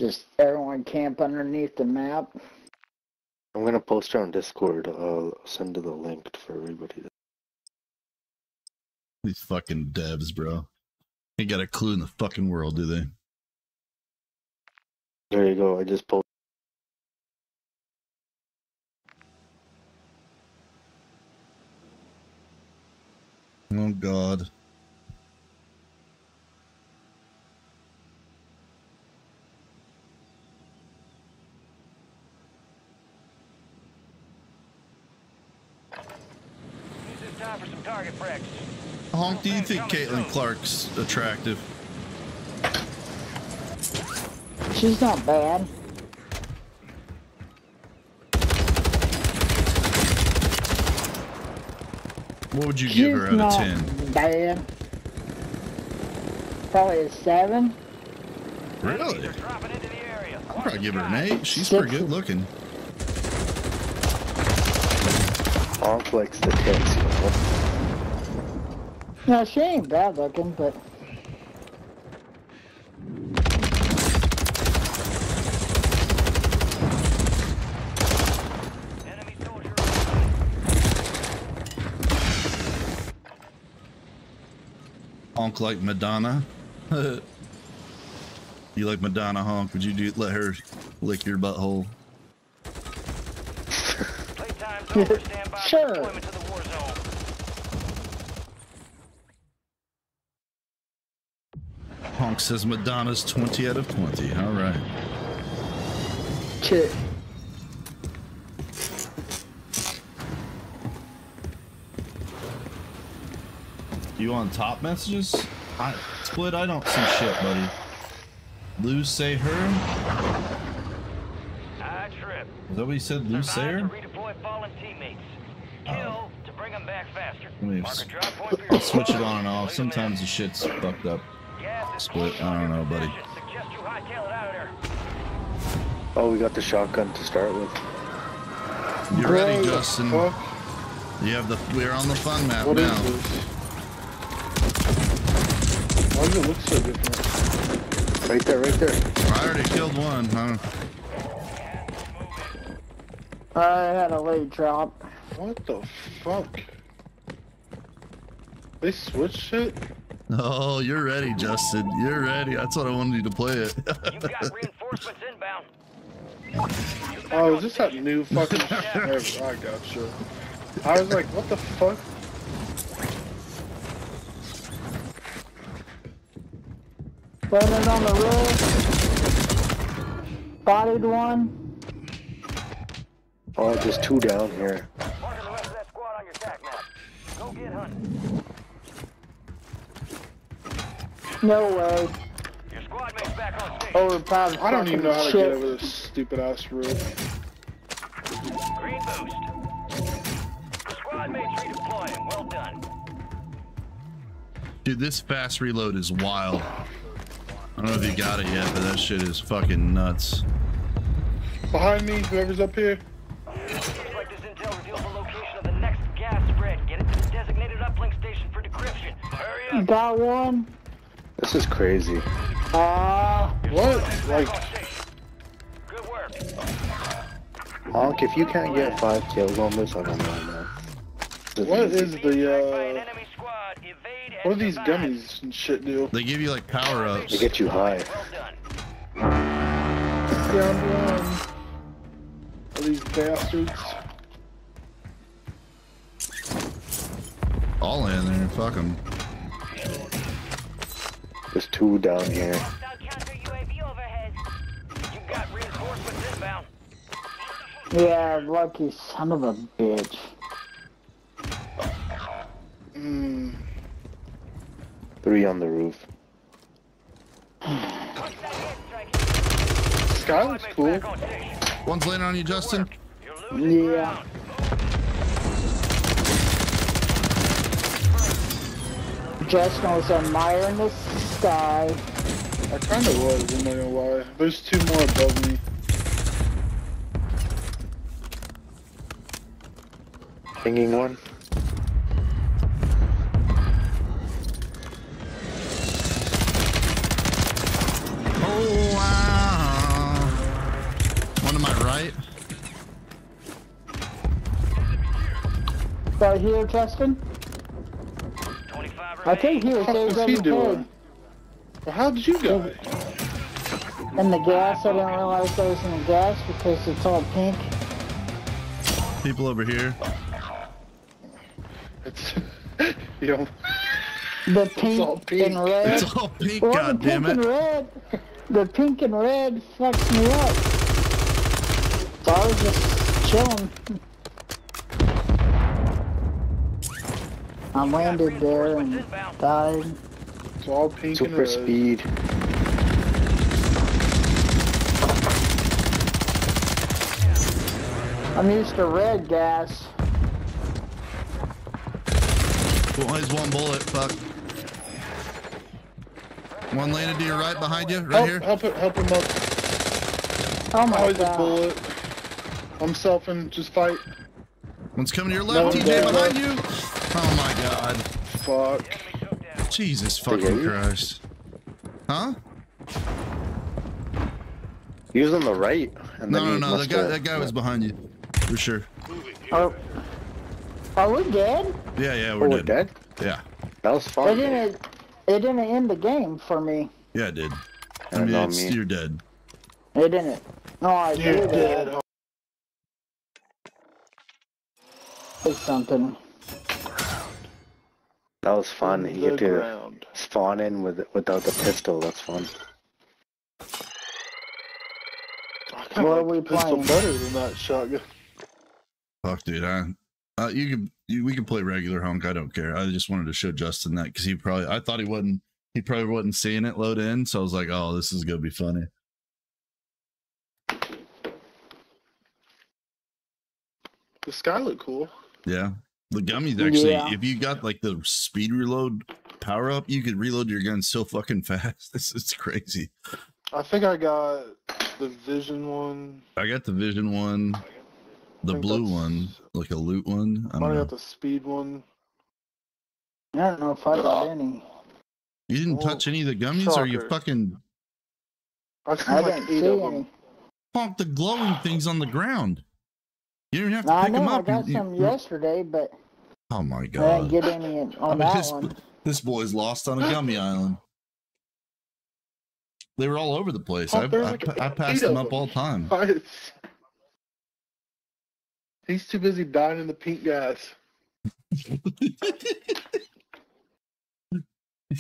Just everyone camp underneath the map. I'm gonna post it on Discord. I'll send the link for everybody. These fucking devs, bro. Ain't got a clue in the fucking world, do they? There you go. I just posted. Oh god. It's time for some target practice. Honk, do you think Caitlin Clark's attractive? She's not bad. What would you She's give her out not of 10? bad. Probably a seven. Really? They're dropping into the area. I'd probably give her an 8. She's Six. pretty good looking. Honk likes the tits, you know. No, she ain't bad looking, but Honk like Madonna. you like Madonna, Honk? Would you do let her lick your butthole? Playtime's over. Stand by for Sure. Honk says Madonna's 20 out of 20. All right. shit. You on top messages? I, Split, I don't see shit, buddy. Lose say her? I trip. Is that what you said? Lose say her? redeploy fallen teammates. Oh. Kill to bring them back faster. Let me Mark s- a drop point for I'll switch it on and off. Sometimes the shit's fucked up. Gas Split, I don't know, buddy. position. Suggest you hightail it out of there. Oh, we got the shotgun to start with. You ready, Great. Justin? Fuck. You have the. We're on the fun map What is now. this? Why does it look so different? Right there, right there. I already killed one, huh? I had a late drop. What the fuck? They switched it? Oh, you're ready, Justin. You're ready. That's what I wanted you to play it. You got reinforcements inbound. Oh, is this that new fucking shit? I gotcha. I was like, what the fuck? Running on the roof. Bodied one. Oh, there's two down here. Marking the rest of that squad on your tac map. Go get hunting. No way. Your squad mate's back on station. Overpowered. I don't even know how to shit. get over this stupid ass roof. Green boost. Squad mates redeploying. Well done. Dude, this fast reload is wild. I don't know if you got it yet, but that shit is fucking nuts. Behind me, whoever's up here. Looks like this intel reveals the location of the next gas spread. Get it to the designated uplink station for decryption. Hurry up. Got one. This is crazy. Ah, What? Like. Good work. Honk, if you can't get five kills on this, I don't know, man. This what easy. is Being tracked by an the, uh, enemy squad. Evade what are these survive. gummies and shit do? They give you like power ups. They get you high. Well done. Down one. Are these bastards? All in there. Fuck them. There's two down here. Hostile counter UAV overhead. You got reinforcements inbound. yeah, lucky son of a bitch. Hmm. Three on the roof. Sky looks cool. mates back on station. One's landing on you, Justin. Yeah. Justin was admiring the sky. I kind of was, I'm not gonna lie. There's two more above me. Pinging one. Oh, wow. One to my right. Right here, Justin. I think he was What the saved fuck he doing? Well, how did you die? In the gas, I didn't realize I was in the gas because it's all pink. People over here. It's, you know, The all pink, pink. and red. It's all pink, Well, the god damn pink and it. red. The pink and red fucks me up. So I was just chilling. I landed there and died. It's all pink and Super red. speed. I'm used to red gas. Well, he's one bullet. Fuck. One landed to your right behind you, right Help, here. help, it- help him up. Oh my Always a bullet. I'm selfing, just fight. One's coming to your left, TJ, no, no. behind you. Oh my god. Fuck. Jesus fucking? Christ. Huh? He was on the right. And No, then no, he no. The must guy, that guy was behind you, for sure. Oh. oh Are we dead? Yeah, yeah, Oh, we're we're dead. dead? Yeah, That was It fun. didn't. It didn't end the game for me. yeah, it did. I I mean, know it's, me. you're dead. It didn't. No, I You're did. dead. Say something. That was fun. The You get to ground. spawn in with without the pistol. That's fun. I kinda What are like we the pistol playing? better than that shotgun. Fuck, dude. I, uh, you can you, we can play regular hunk. I don't care. I just wanted to show Justin that because he probably, I thought he wasn't, he probably wasn't seeing it load in. So I was like, oh, this is gonna be funny. The sky look cool. Yeah. The gummies actually, Yeah. if you got like the speed reload power up, you could reload your gun so fucking fast. This is crazy. I think I got the vision one. I got the vision one, the blue one, like a loot one. I I don't know. got the speed one. I don't know if I got any. You didn't Well, touch any of the gummies, or you fucking I I like didn't eight see them. any. pump the glowing things on the ground. You don't have to I pick them know I up. got You- some you- yesterday, but Oh my god, I didn't get any on I mean, that this, one. this boy's lost on a gummy island. They were all over the place. Oh, I, there's I, like I eight passed them up all the time. He's too busy dying in the pink gas. I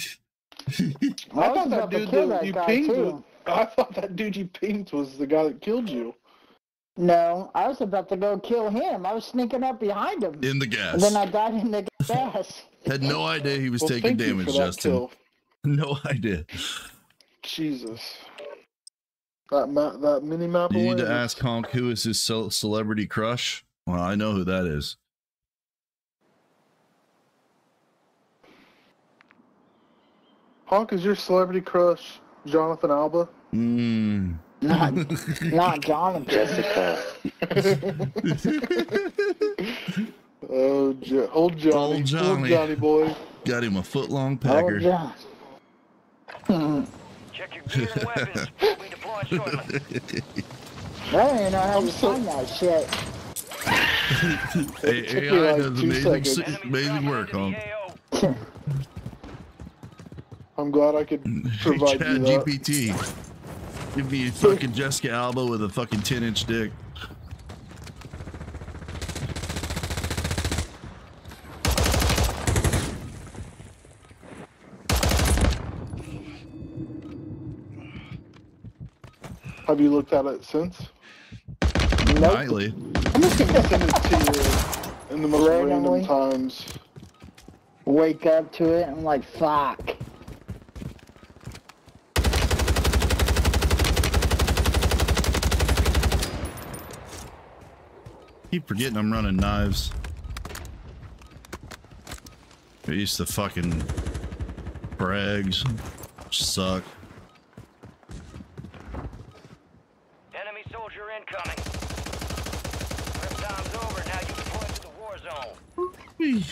I thought that dude that that you guy pinged too. was, I thought that dude you pinged was the guy that killed you. No, I was about to go kill him. I was sneaking up behind him. In the And gas. then I died in the gas. Had no idea he was Well, taking damage, for that Justin. kill. No idea. Jesus. That ma- that mini map. You need to awareness. ask Honk who is his ce- celebrity crush. Well, I know who that is. Honk is your celebrity crush, Jonathan Alba. Mm. Not, not Jonathan. Jessica. Oh, jo- old Johnny, Old Johnny. old Johnny boy. Got him a foot long Oh, packer. John. Check your gear and weapons. We'll be deploying shortly. I don't even know how I'm you so- find that shit. A- AI like does amazing, seconds. s- Enemies amazing work, into the Honk. AO. I'm glad I could provide Chat you that. GPT. Give me a fucking Jessica Alba with a fucking 10 inch dick. Have you looked at it since? Nope. Nightly. I'm just gonna send it to you in the most Randomly? random times. Wake up to it and I'm like, fuck. Keep forgetting I'm running knives. I used to fucking brags. Suck. Enemy soldier incoming. Prep time's over. Now you deploy to the war zone. Whee.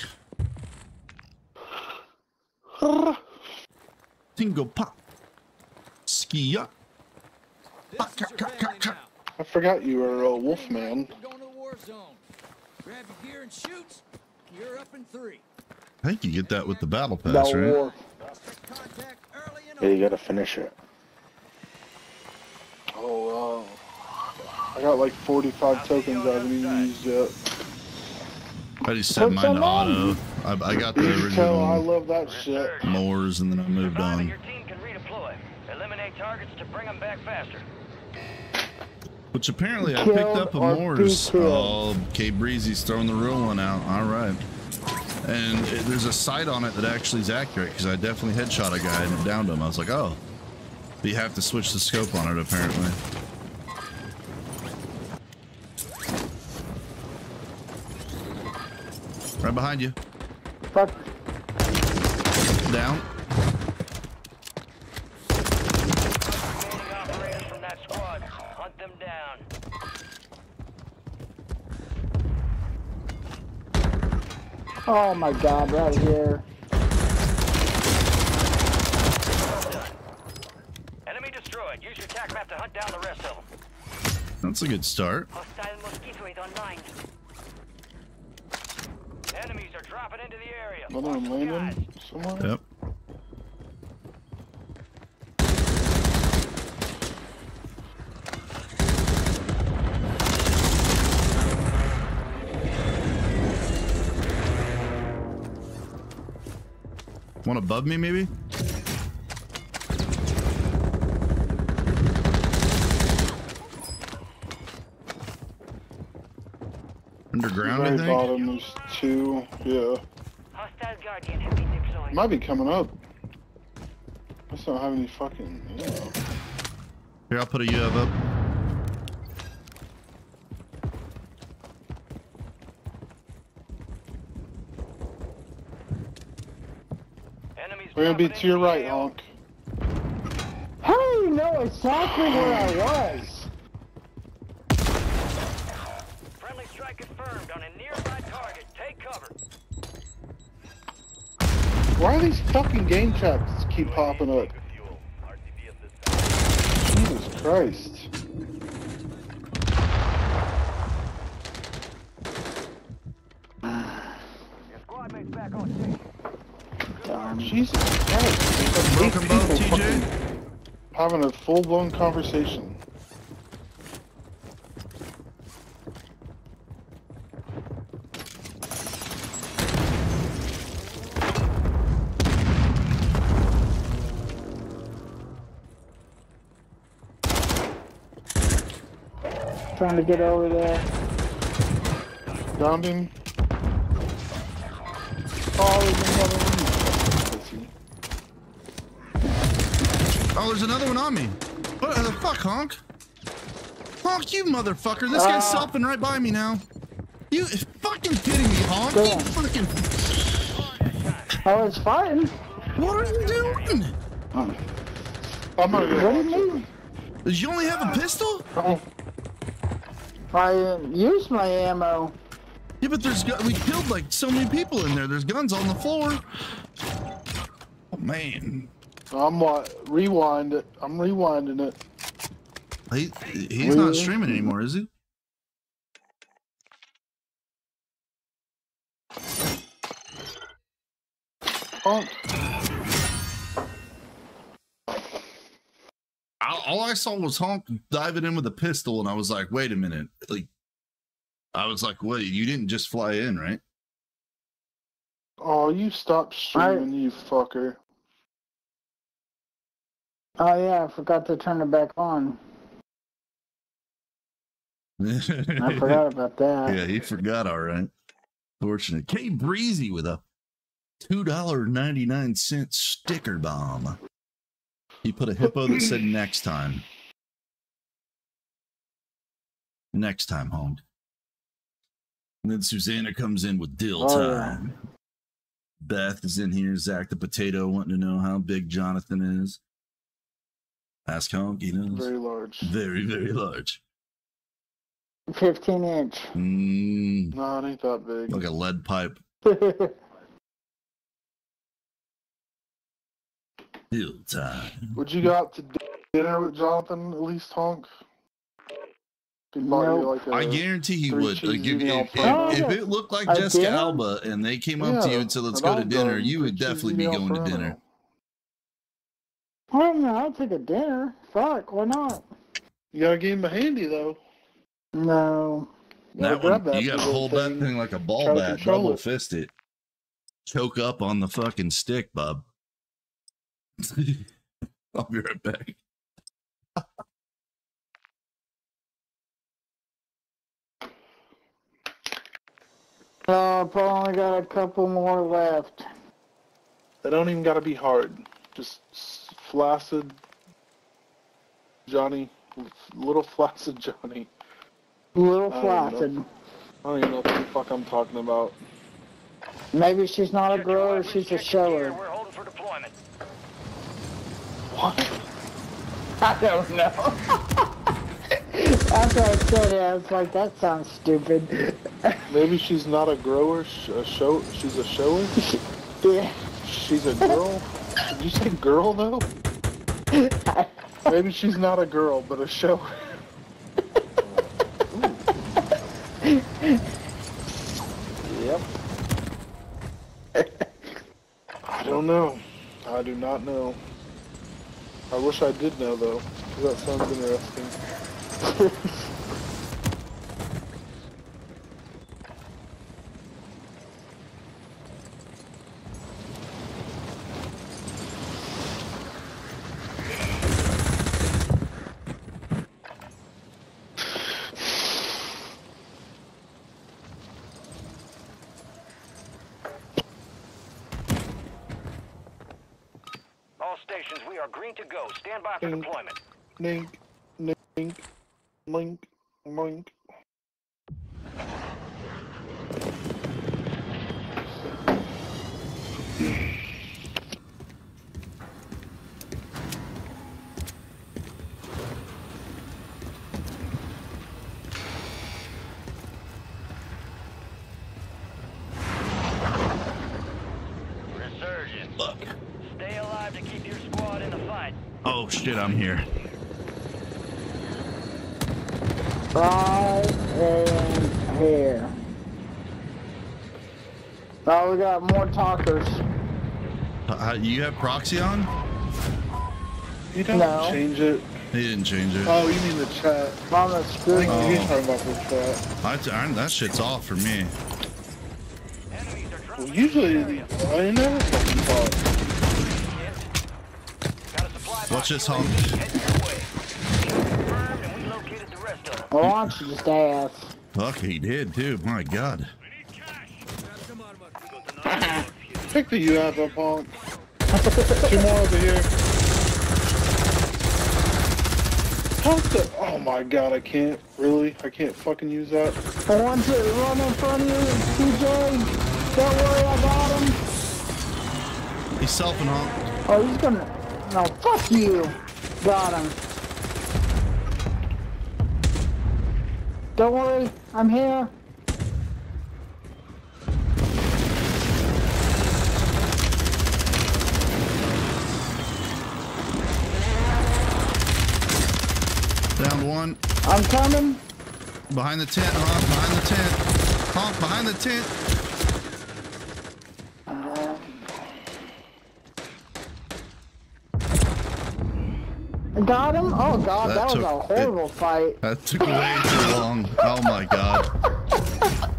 Tingle pop. Ski up. This is your family now. I forgot you were a wolf man. We're going to the war zone. Grab your gear and shoot. You're up in three. I think you get that with the battle The pass, right? war. Strict contact early and Yeah, you gotta finish it. Oh wow. I got like 45 tokens I haven't even used yet. I just set Put mine to auto. I, I got the You can tell I original love that shit. MORS and then I moved on. your team can redeploy. Eliminate targets to bring them back faster. Which apparently I picked up a MORS. Oh, K Breezy's throwing the real one out. All right. And it, there's a sight on it that actually is accurate because I definitely headshot a guy and downed him. I was like, oh. But you have to switch the scope on it apparently. Right behind you. Fuck. Down. Remaining operators from that squad. Hunt them down. Oh my god, right here. Enemy destroyed. Use your tac map to hunt down the rest of them. That's a good start. Hostile mosquito is online. Enemies are dropping into the area. Another one Watch the skies. landing somewhere? Yep. One above me, maybe? Underground, I Very think. bottom, there's two. Yeah. Hostile guardian has been deployed. Might be coming up. I just don't have any fucking. Yeah. Here, I'll put a UAV up. Enemies We're gonna be to your right, AO. Honk. How do you know exactly where I was? Friendly strike confirmed on a nearby target. Take cover. Why are these fucking game chats keep popping up? Jesus Christ. Your squad mates back on station. Darn. Jesus Christ. There's like Broken eight bow, people TJ? fucking Having a full blown conversation. trying to get over there. Found him. There's another one on me. What the fuck, honk? Honk, you motherfucker. This guy's Ah. stopping right by me now. You fucking kidding me, honk? You fucking. Oh, it's fine. What are you doing? I'm not What do you mean? Did you only have a pistol? I uh, used my ammo. Yeah, but there's we killed like so many people in there. There's guns on the floor. Oh man, I'm wa- rewind it. I'm rewinding it. he, he's not streaming anymore, is he? Oh, All, all I saw was Honk diving in with a pistol, and I was like, wait a minute, like. I was like, wait, you didn't just fly in, right? oh, you stopped streaming, you fucker. Oh yeah, I forgot to turn it back on. I forgot about that. Yeah, he forgot. All right. Fortunate. K Breezy with a two dollar ninety nine cent sticker bomb. He put a hippo that said next time. Next time, home. And then Susanna comes in with dill Oh, yeah. time. Beth is in here. Zach the potato wanting to know how big Jonathan is. Ask Honk, he knows. Very large. Very, very large. 15 inch. Mm, No, it ain't that big. like a lead pipe. Dill time. Would you go out to dinner with Jonathan at least, Honk? He bought you Nope. like a, I guarantee he three would. Like, cheesy if, meal if, for- if, Oh, if it looked like a Jessica dinner? Alba and they came up to you and said, let's and go to I'll dinner, you would three definitely be meal going to for dinner. Emma. I don't know, I'll take a dinner. Fuck, why not? You gotta give him a handy though. No. You gotta That one, that you gotta big hold old that thing like a ball bat, double it. fist it. Choke up on the fucking stick, bub. I'll be right back. Oh, I've only got a couple more left. They don't even gotta be hard. Just s- flaccid Johnny, little flaccid Johnny. Little I don't know. flaccid. I don't even know what the fuck I'm talking about. Maybe she's not a Check your girl or she's a check shower. We're holding for deployment. What? I don't know. After I said it, I was like, that sounds stupid. Maybe she's not a grower. sh- A show. She's a shower. yeah. She's a girl. Did you say girl though? Maybe she's not a girl, but a show. Yep. I don't know. I do not know. I wish I did know though, that sounds interesting. All stations, we are green to go. Stand by for deployment. Nink, nink, link, link. Resurgence. Fuck. Stay alive to keep your squad in the fight. Oh shit, I'm here. Right in here. Oh, we got more talkers. Uh, you have proxy on? You don't No. change it. He didn't change it. Oh, you mean the chat? On the I screen. think Oh. you're talking about the chat. I t- I- that shit's off for me. Well, usually, into the area. I never fucking thought. Got a supply box Watch this, UAV Hunk. heading your way. Confirmed, and we located this, rest of them. Launched his ass. Fuck, he did too. My God. Pick the U out of punk. Two more over here. How's the? Oh my god, I can't. Really? I can't fucking use that. I want to run in front of you, TJ. Don't worry, I got him. He's selfing honk. Oh, he's gonna. No, fuck you. Got him. Don't worry, I'm here. Down one. I'm coming. Behind the tent, honk. Behind the tent. Honk, behind the tent. Got him? Oh god, That that, was a horrible fight. That took way too long. Oh my God.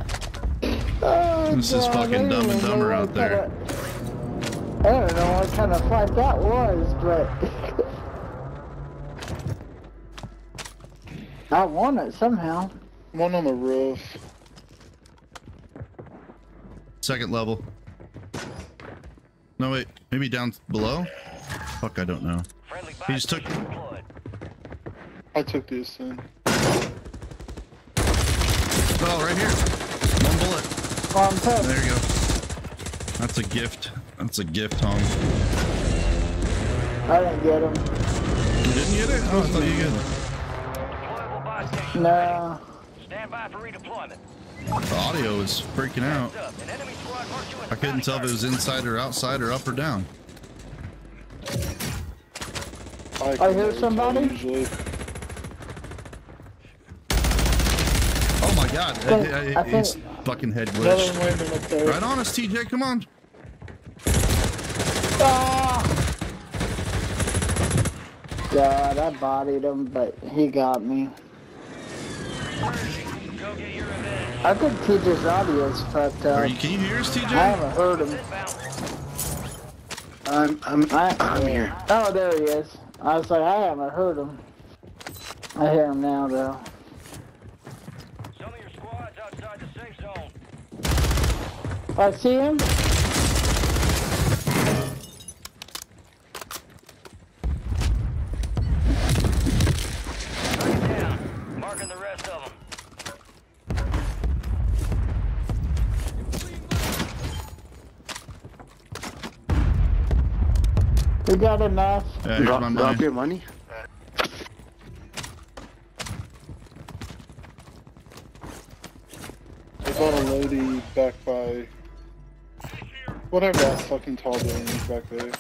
Oh, This is fucking Dumb and even Dumber out there. kinda- I don't know what kind of fight that was, but I won it somehow. One on the roof. Second level. No, wait. Maybe down below? Fuck, I don't know. Friendly He just took- I took this in. Oh, right here. One bullet. On top. There you go. That's a gift. That's a gift, home. I didn't get him. You didn't get it? Oh, I thought you did. Deployable buy. No. Stand by for redeployment. The audio is freaking out. Heads up, an enemy squad marked you as I couldn't tell if it was inside or outside or up or down. I, I hear somebody? Usually. Oh my god. think- I- I- I His fucking head Another glitched. one landing up there. Right on us, TJ. Come on. Ah! God, I bodied him, but he got me. Go get your revenge. I think TJ's audio's fucked up. Are you, can you hear us, TJ? I haven't heard him. Inbound. I'm I'm I, I'm here. Oh, there he is. I was like, I haven't heard him. I hear him now, though. Some of your squads outside the safe zone. I see him. Target down. Marking the rest of them. We got enough. Yeah, here's Drop, my drop money. your money. I bought a Lodi back by whatever that fucking tall building is back there.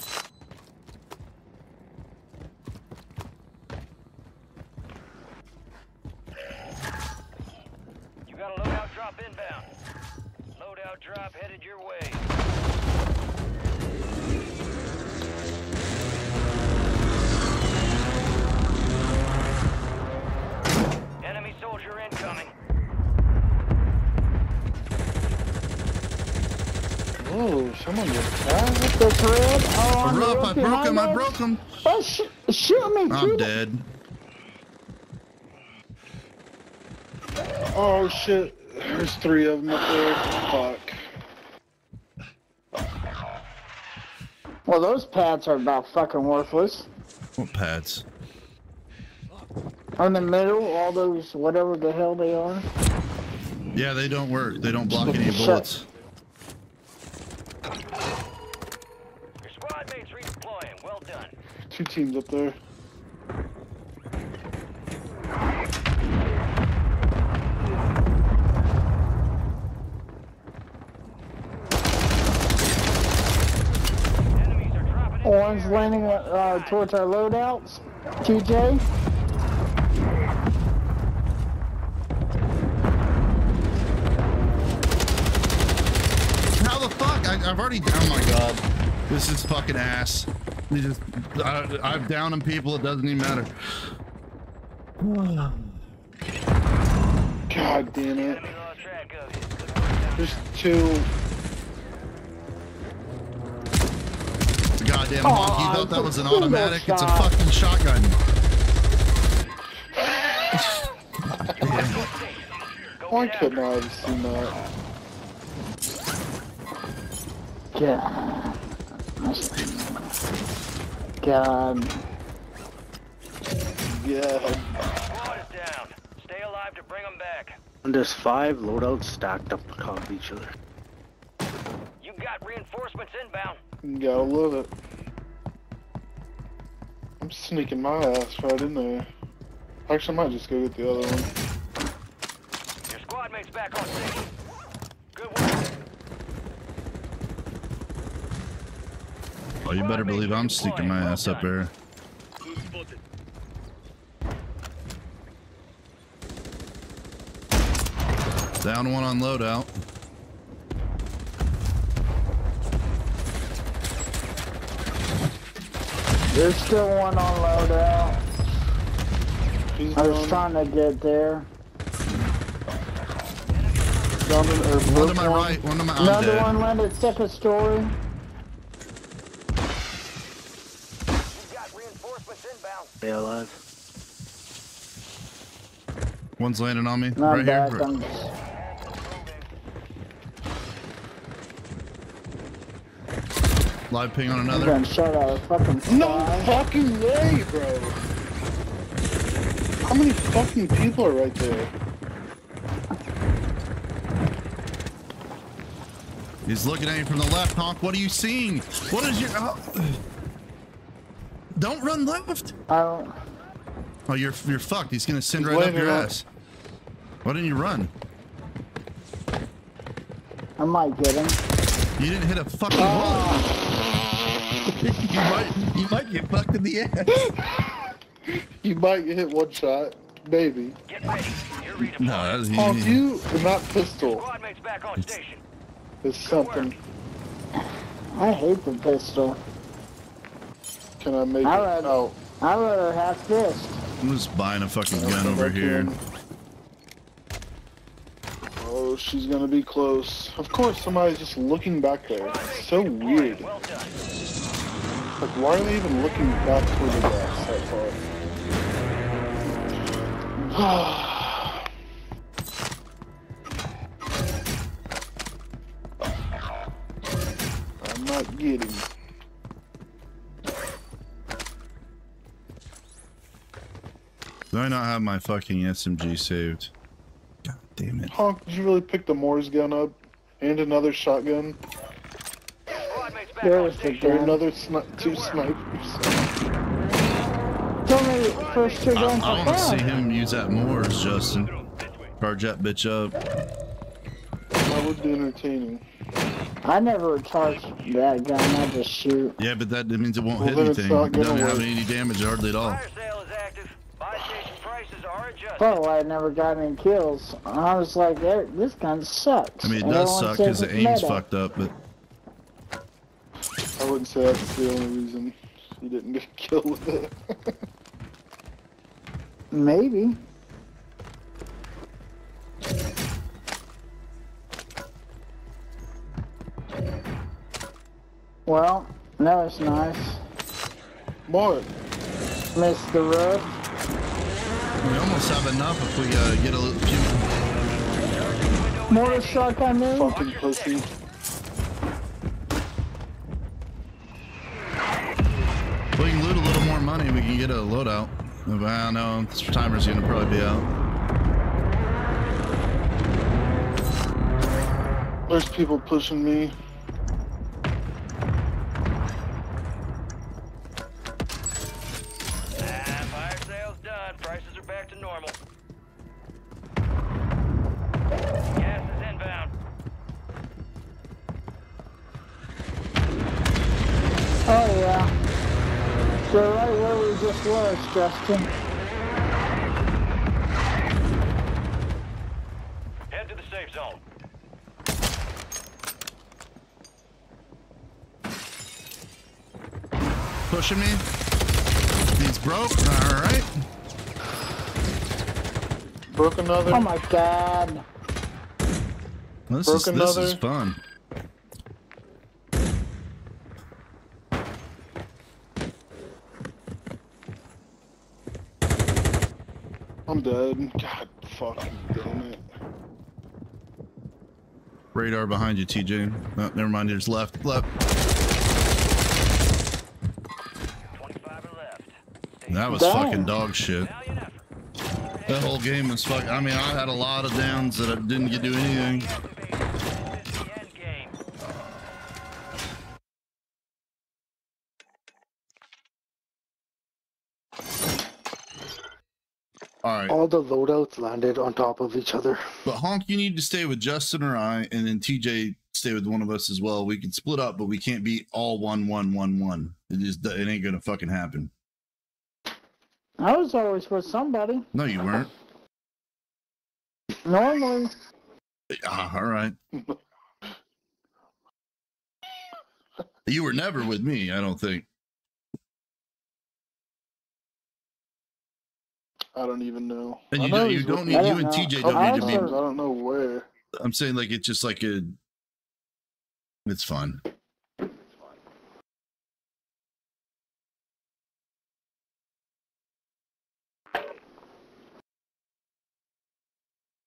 Broke behind him. I broke him. Oh, sh shoot me. I'm shoot dead. Oh shit, there's three of them up there. Fuck. Well, those pads are about fucking worthless. What pads? On the middle, all those, whatever the hell they are. Yeah, they don't work. They don't block any bullets. Your squad mates redeploying. Well done. Two teams up there. Orange landing uh, towards our loadouts. TJ. How the fuck? I, I've already. Oh my god. This is fucking ass. You just. I, I've downed on people. It doesn't even matter. God damn it. Enemy lost track of you. Good work down There's two. Goddamn Aw, honk. You thought that was an single automatic? It's a fucking shotgun. Go Why couldn't have seen that? God. God. Yeah. Squad is down. Stay alive to bring them back. And there's five loadouts stacked up on top each other. You got reinforcements inbound. You gotta love it. I'm sneaking my ass right in there. Actually, I might just go get the other one. Your squad mate's back on station. Good work. Oh, you better believe I'm sneaking my ass up there. Down one on loadout. There's still one on loadout. He's I was trying to get there. down One broke to my right, one to my I'm Another dead. one landed second story. You got reinforcements inbound. Stay alive. One's landing on me. Not right back. here. I'm Live ping on I'm another. getting shot out of fucking No fucking way, bro. How many fucking people are right there? He's looking at you from the left, Honk. What are you seeing? What is your... oh. Don't run left. I don't. Oh, you're you're fucked. He's gonna send He's right up waving your up. ass. Why didn't you run? I might get him. You didn't hit a fucking oh. bullet. you might you might get fucked in the ass. You might get hit one shot, maybe. Get ready. No, that's Oh, easy. you and that pistol Squad mate's back on station. is something. I hate the pistol. Can I make it All right. out? I'd rather have fist. I'm just buying a fucking gun over here. one. Oh, she's gonna be close. Of course, somebody's just looking back there. It's so weird. Like, why are they even looking back toward the grass that far? I'm not getting. Do I not have my fucking SMG saved? God damn it. Honk, did you really pick the MORS gun up? And another shotgun? Squad mate's back There on was the gun. another sni- two snipers? Tell me first two I, guns I I want to see him use that MORS, Justin. Charge that bitch up. That would be entertaining. I never charged that gun. I just shoot. Yeah, but that, that means it won't Well, hit anything. It doesn't have any damage hardly at all. Fire sale is active. Buy station prices are adjusted. Probably why I never got any kills. I was like, "Eh, this gun sucks. I mean, it And does suck because the it's aim's meta. fucked up, but I wouldn't say that's the only reason you didn't get killed with it. Maybe. Well, that was nice. What? Missed the roof. We almost have enough if we uh, get a little few. Mortar strike on me. Fucking pussy. If we can loot a little more money, we can get a loadout. I don't know. This timer's gonna probably be out. There's people pushing me. Prices are back to normal. Gas is inbound. Oh yeah. So right where we just was, Justin. Head to the safe zone. Pushing me. He's broke. All right. Broke another. Oh my god. This Broke is this is fun. I'm dead. God Fucking damn it. Radar behind you, TJ. Oh, never mind. There's left. Left. 25 left. That was Damn. fucking dog shit. That whole game was fuck. I mean, I had a lot of downs that I didn't get to do anything. This is the end game. All right. All the loadouts landed on top of each other. But Honk, you need to stay with Justin or I, and then TJ stay with one of us as well. We can split up, but we can't be all one, one, one, one. It just it ain't gonna fucking happen. I was always with somebody. No, you weren't. Normally. Ah, all right. You were never with me. I don't think. I don't even know. And you know don't. You don't need. You don't and know. TJ don't I need to be. I don't know where. I'm saying like it's just like a. It's fun.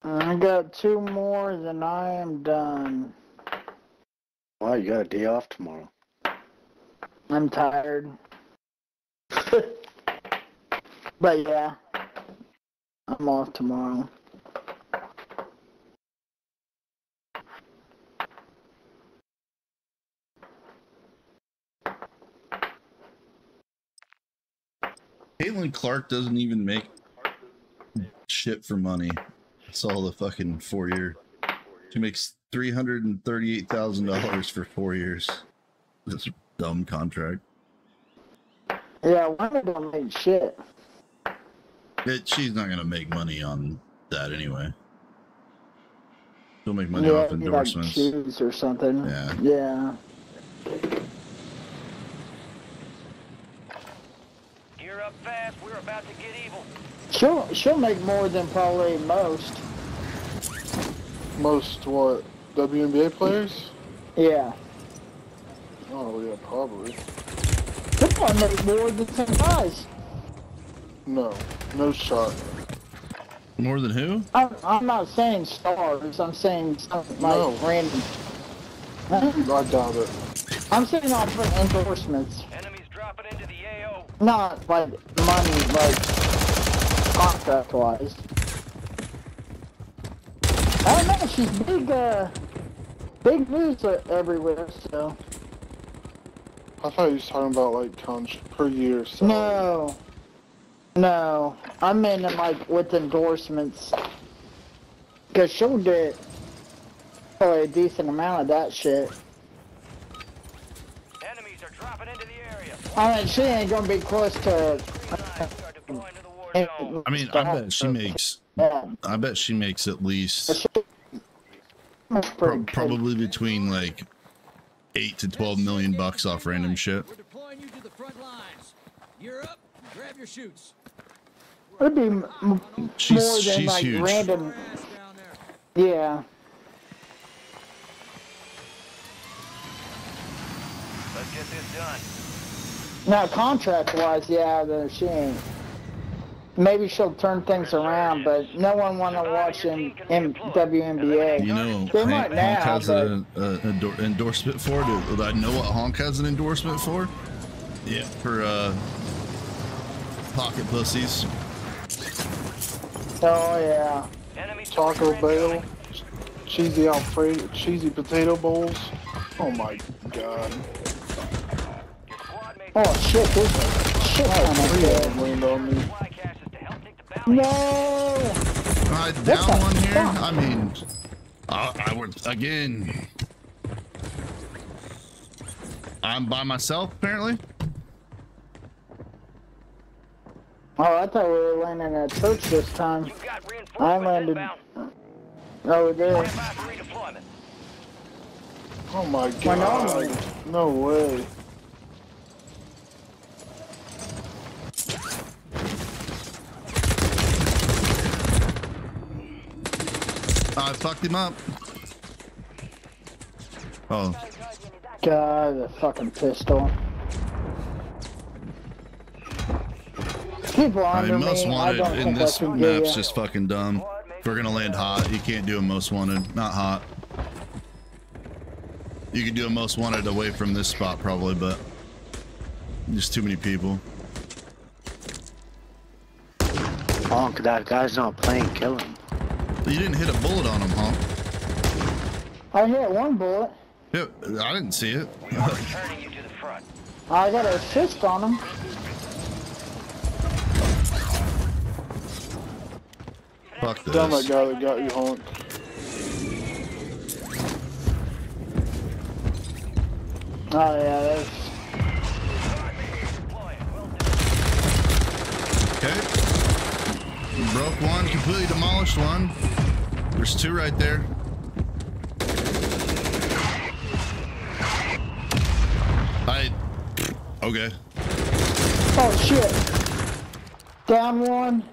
Uh, I got two more, then I am done. Wow, you got a day off tomorrow. I'm tired. but yeah, I'm off tomorrow. Caitlin Clark doesn't even make shit for money. I saw the fucking four year. She makes three hundred and thirty eight thousand dollars for four years. This dumb contract. Yeah, women don't make shit. It, she's not gonna make money on that anyway. She'll make money yeah, off endorsements. Like shoes or something. Yeah. Yeah. Gear up fast. We're about to get evil. She'll she'll make more than probably most. Most what? WNBA players? Yeah. Oh yeah, probably. She'll probably make more than some guys. No, no shot. More than who? I'm, I'm not saying stars. I'm saying something like No. random. Huh? I doubt it. I'm saying off for endorsements, Enemies dropping into the AO. not like money, like contract wise. I don't know. She's big. Uh, big news uh, everywhere. So I thought you was talking about like con- per year. So no, no. I meant in, like with endorsements, cause she'll get probably a decent amount of that shit. Enemies are dropping into the area. I mean, she ain't gonna be close to. Green lines are deploying to the war zone. I mean, I bet she makes. I bet she makes at least pro- probably between like eight to twelve million bucks off random shit. We're deploying you to the front lines. You're up. Grab your shoots. It'd be m- m- She's more than she's like huge. random. Ass down there. Yeah. Let's get this done. Now, contract wise, yeah, then she ain't. Maybe she'll turn things around, but no one want to watch in, in WNBA. You know, They Hank, might Honk now, has but- an endor- endorsement for it. Do I know what Honk has an endorsement for? Yeah, for uh, pocket pussies. Oh yeah. Taco surrendering Bell, cheesy Alfredo, cheesy potato bowls. Oh my god. Your squad mates Oh shit, there's a shit ton of Three of shit. them landed on me. No. I the down one here. fuck? I mean, I, I would again. I'm by myself apparently. Oh, I thought we were landing at church this time. I reinforcements landed inbound. Oh, over there. Stand by for redeployment. Oh my Why not? god. No way. I fucked him up. Oh, God, the fucking pistol. People I mean, most me, I wanted don't in this can map's just fucking dumb. If we're gonna land hot, you can't do a most wanted. Not hot. You could do a most wanted away from this spot probably, but just too many people. Honk, that guy's not playing, kill him. You didn't hit a bullet on him, huh? I hit one bullet. Yeah, I didn't see it. Returning you to the front. I got an assist on him. Fuck Down that this. guy that got you, Honk. Oh yeah, that's Deploying. Well done. Okay. Broke one, completely demolished one. There's two right there. I. Okay. oh shit. Down one.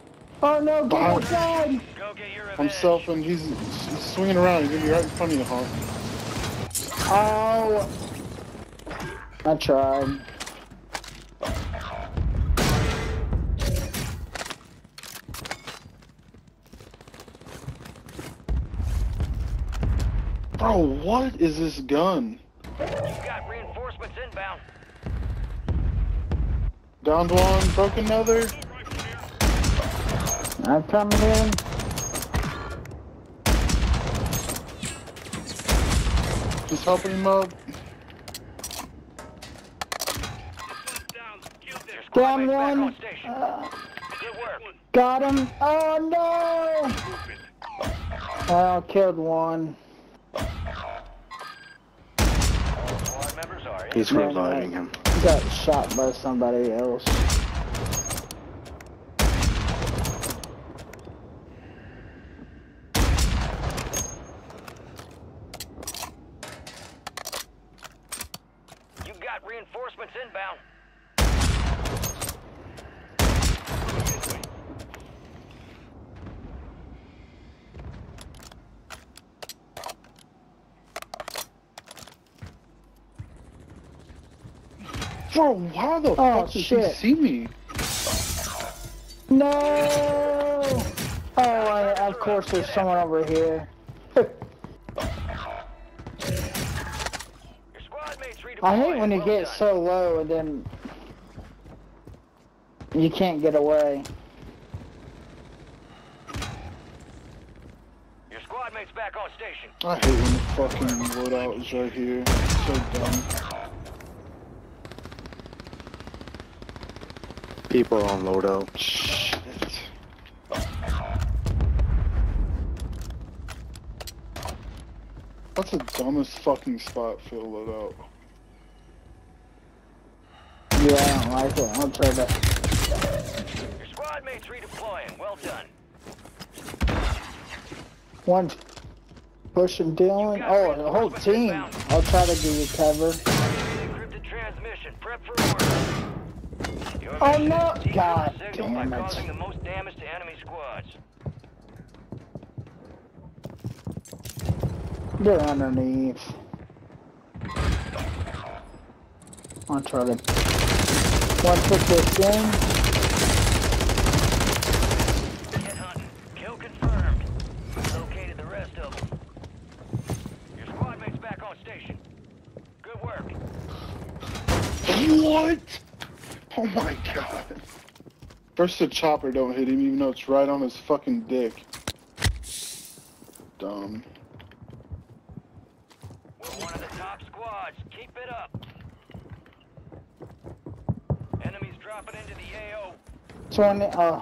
Oh no, get Behind. outside. Go get your I'm selfing. He's, he's swinging around. He's gonna be right in front of you, Honk. Oh. I tried. Oh. Bro, what is this gun? You got reinforcements inbound. Downed one, broke another. I'm coming in. Just helping him up. Your Down one. Uh, got him. Oh no. Well, killed one. Squad members are in. He's reviving him. He Got shot by somebody else. You got reinforcements inbound. Bro, why the Oh, fuck did he see me? No. Oh, I, of course there's someone over here. Your squad mates redeploying. I hate when you Well get so low and then you can't get away. Your squad mates back on station. I hate when the fucking loadout is right here. So dumb. People on loadout. Shit. That's the dumbest fucking spot for a loadout. Yeah, I don't like it. I'll try that. Your squad mates redeploying. Well done. One's pushing Dylan. Oh, the whole team. I'll try to give you cover. Encrypted transmission. Prep for order. Oh, no. is to decode God damn it. causing the most damage to enemy squads. They're underneath. Try to. One put this in. Hit hunting. Kill confirmed. Located the rest of them. Your squad mates back on station. Good work. What? Oh my god. First the chopper don't hit him even though it's right on his fucking dick. Dumb. We're one of the top squads. Keep it up. Enemies dropping into the AO. Twenty. Uh,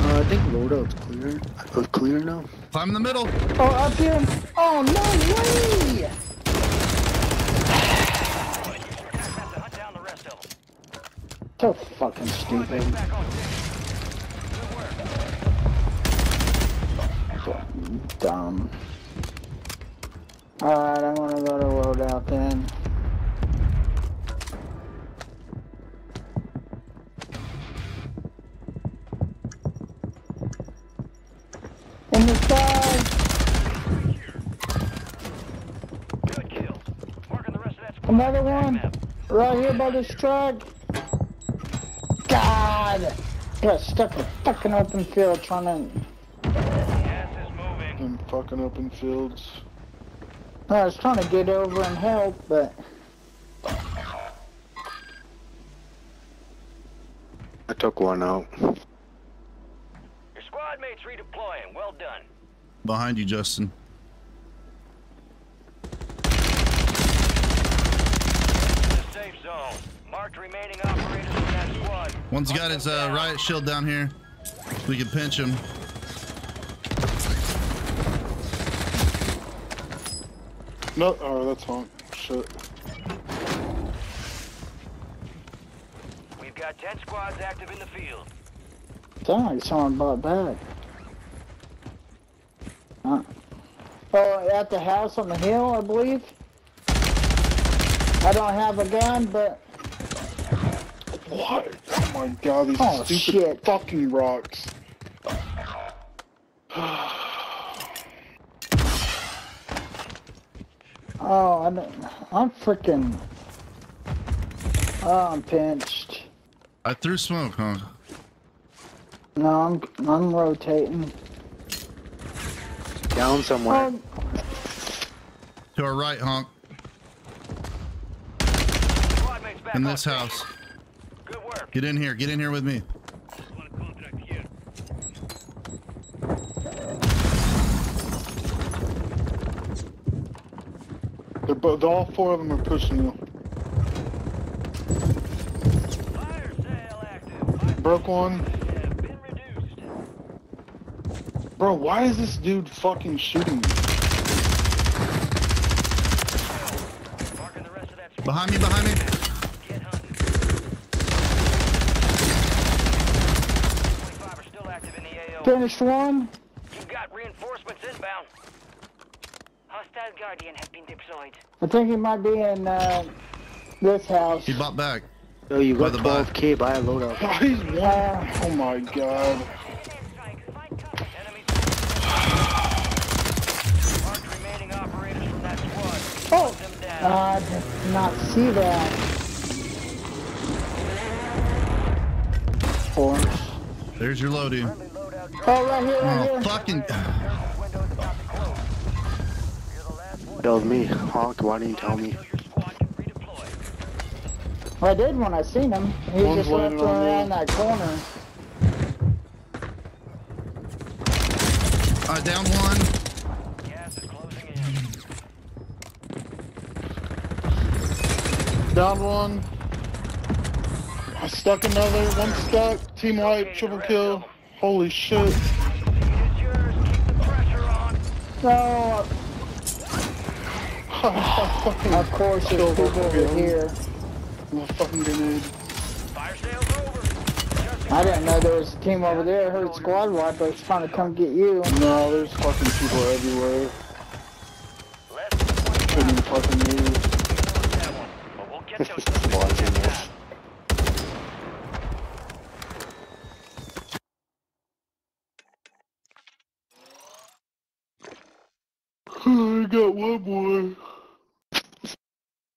Uh, I think loadout's clear. Oh, clear now? Climb in the middle. oh, up here. Oh no way! Have to hunt down the rest of them. So fucking stupid. mates back on station. Good work. Dumb. Alright, I'm gonna go to loadout then. In the sky! Good kills. Marking the rest of that squad. Another one. Right here by this truck. God! Got stuck in a fucking open field trying to In fucking open fields. I was trying to get over and help, but I took one out. Your squad mates redeploying. Well done. Behind you, Justin. The safe zone. Marked remaining operators from that squad. One's got his uh, riot shield down here. We can pinch him. No, oh, that's fine. Shit. We've got 10 squads active in the field. sound like someone bought back. Huh. Oh, at the house on the hill, I believe. I don't have a gun, but What? Oh my god, these Oh, stupid shit. fucking rocks. oh, I don't, I'm freaking. Oh, I'm pinched. I threw smoke, huh? No, I'm I'm rotating. Down somewhere. Um, To our right, honk. Squad mates back In this house. Get in here. Get in here with me. They're both, all four of them are pushing you. Fire sale active. Broke one. have been reduced. Bro, why is this dude fucking shooting me? Marking the rest of that squad. Behind me, behind me. Get hunting. 25 are still active in the AO. Finished one. You've got reinforcements inbound. Hostile Guardian has been deployed. I think he might be in uh, this house. He bought back. Yo, you By got the back. 12k, buy a loadout. Oh, he's one. Uh, Oh my god. Strike. Find cover. Enemy. Marked remaining operators from that squad. oh, Them. I did not see that. Force. There's your loading. Friendly loadout drop. Oh, right here, right Oh, here. fucking. Window's about to close. You're the last one. That was me. Honk, why didn't you tell me? Until your squad can redeploy. I did when I seen him. He One's just left landing around me. that corner. I down one. Gas is closing in. Down one. I stuck another. One stuck. Team white, Triple kill. Holy shit. It's yours. Keep the pressure on. No, of course there's people over here. My fucking grenade. Fire sale's over. I didn't know there was a team over there. I heard squad wipe. but it's trying to come get you. No, there's fucking people everywhere. less than 20 Couldn't even fucking move. that one. But we'll get those Watching this. I got one more.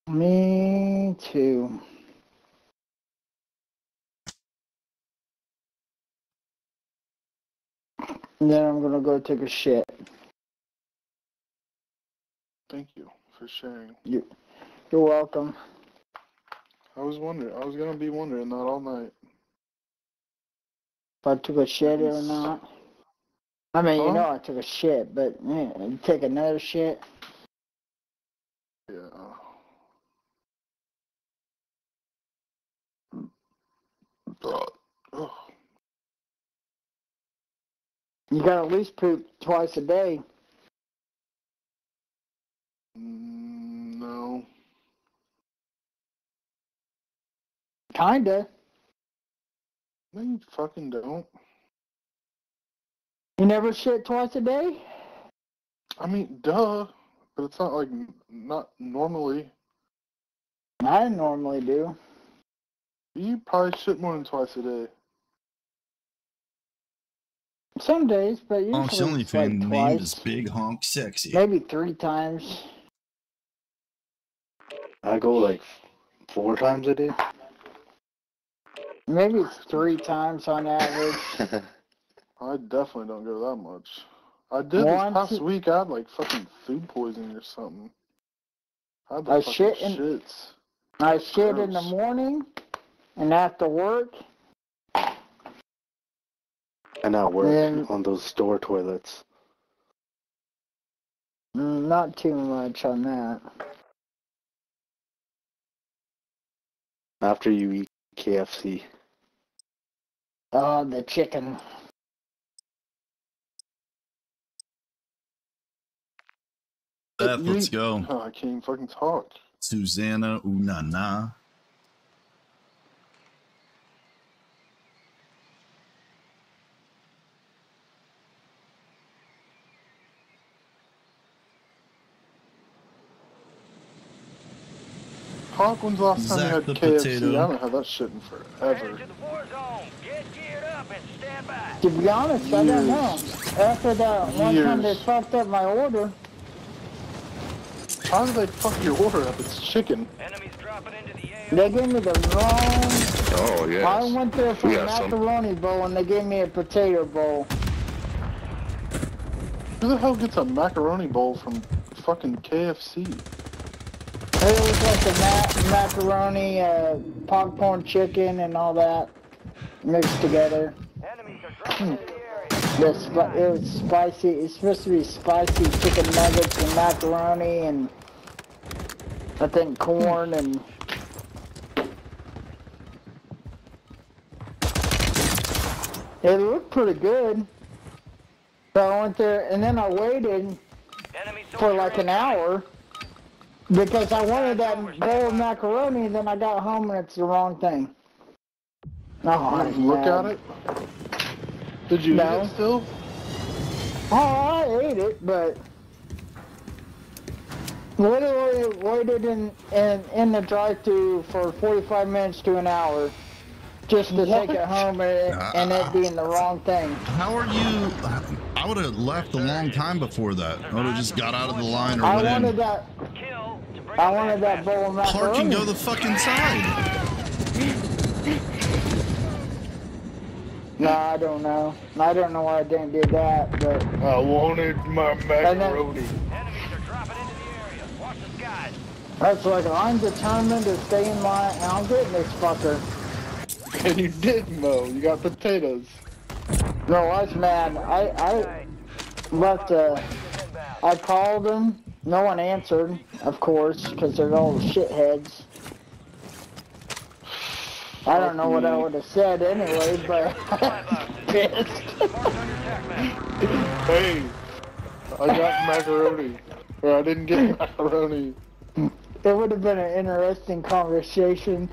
Me too. And then I'm gonna go take a shit. Thank you for sharing. You're welcome. I was wondering. I was gonna be wondering that all night. If I took a shit or not. I mean, you know I took a shit, but man, you take another shit. Yeah. You gotta at least poop twice a day. Mm, No. Kinda. No, you fucking don't. You never shit twice a day? I mean, duh. But it's not like not normally. I normally do. You probably shit more than twice a day. Some days, but oh, usually Honk's only it's like fan named is twice. Big Honk Sexy. Maybe three times. I go like four times a day. Maybe it's three times on average. I definitely don't go that much. I did One, this past week. I had like fucking food poisoning or something. I had the I fucking shit in- shits. I shit in the Gross. morning and after work. And I work And- on those store toilets. Mm, Not too much on that. After you eat KFC. Oh, the chicken. Beth, let's go. Oh, I can't even fucking talk. Susanna Unana. Hawk, when's the last time you had KFC? potato. I haven't had that shit in forever. to the war zone. Get geared up and stand by. To be honest, I don't know. After that one time they fucked up my order, How did they fuck your order up? It's chicken. Enemies dropping into the AO. they gave me the wrong. Oh, yes. I went there for We a got some. macaroni bowl and they gave me a potato bowl. Who the hell gets a macaroni bowl from fucking KFC? It was like the ma- macaroni, uh, popcorn chicken, and all that mixed together. Enemies are dropping the area. The it was spicy. It's supposed to be spicy chicken nuggets and macaroni and I think corn and. It looked pretty good. So I went there and then I waited for like an hour because I wanted that bowl of macaroni. Then I got home and it's the wrong thing. Oh, Did I'm you look at it? Did you No. eat it still? Oh, I ate it, but literally waited in in, in the drive-through for 45 minutes to an hour just to take it home and, it- and it being the wrong thing. How are you? I would have left a long time before that. I would have just got out of the line or I went wanted in. that. Kill I wanted that bowl of macaroni. Park and go the fucking side. No, I don't know. I don't know why I didn't do that, but I wanted my then- macaroni. Enemies are dropping into the area. Watch the skies. That's like I'm determined to stay in my. And I'm getting this fucker. And you did, Mo. You got potatoes. No, I was mad. I I left a. I called them. No one answered, of course, because they're all shitheads. I don't know what I would have said anyway, but pissed. Marked on your tac map. Hey, I got macaroni. Or I didn't get macaroni. It would have been an interesting conversation.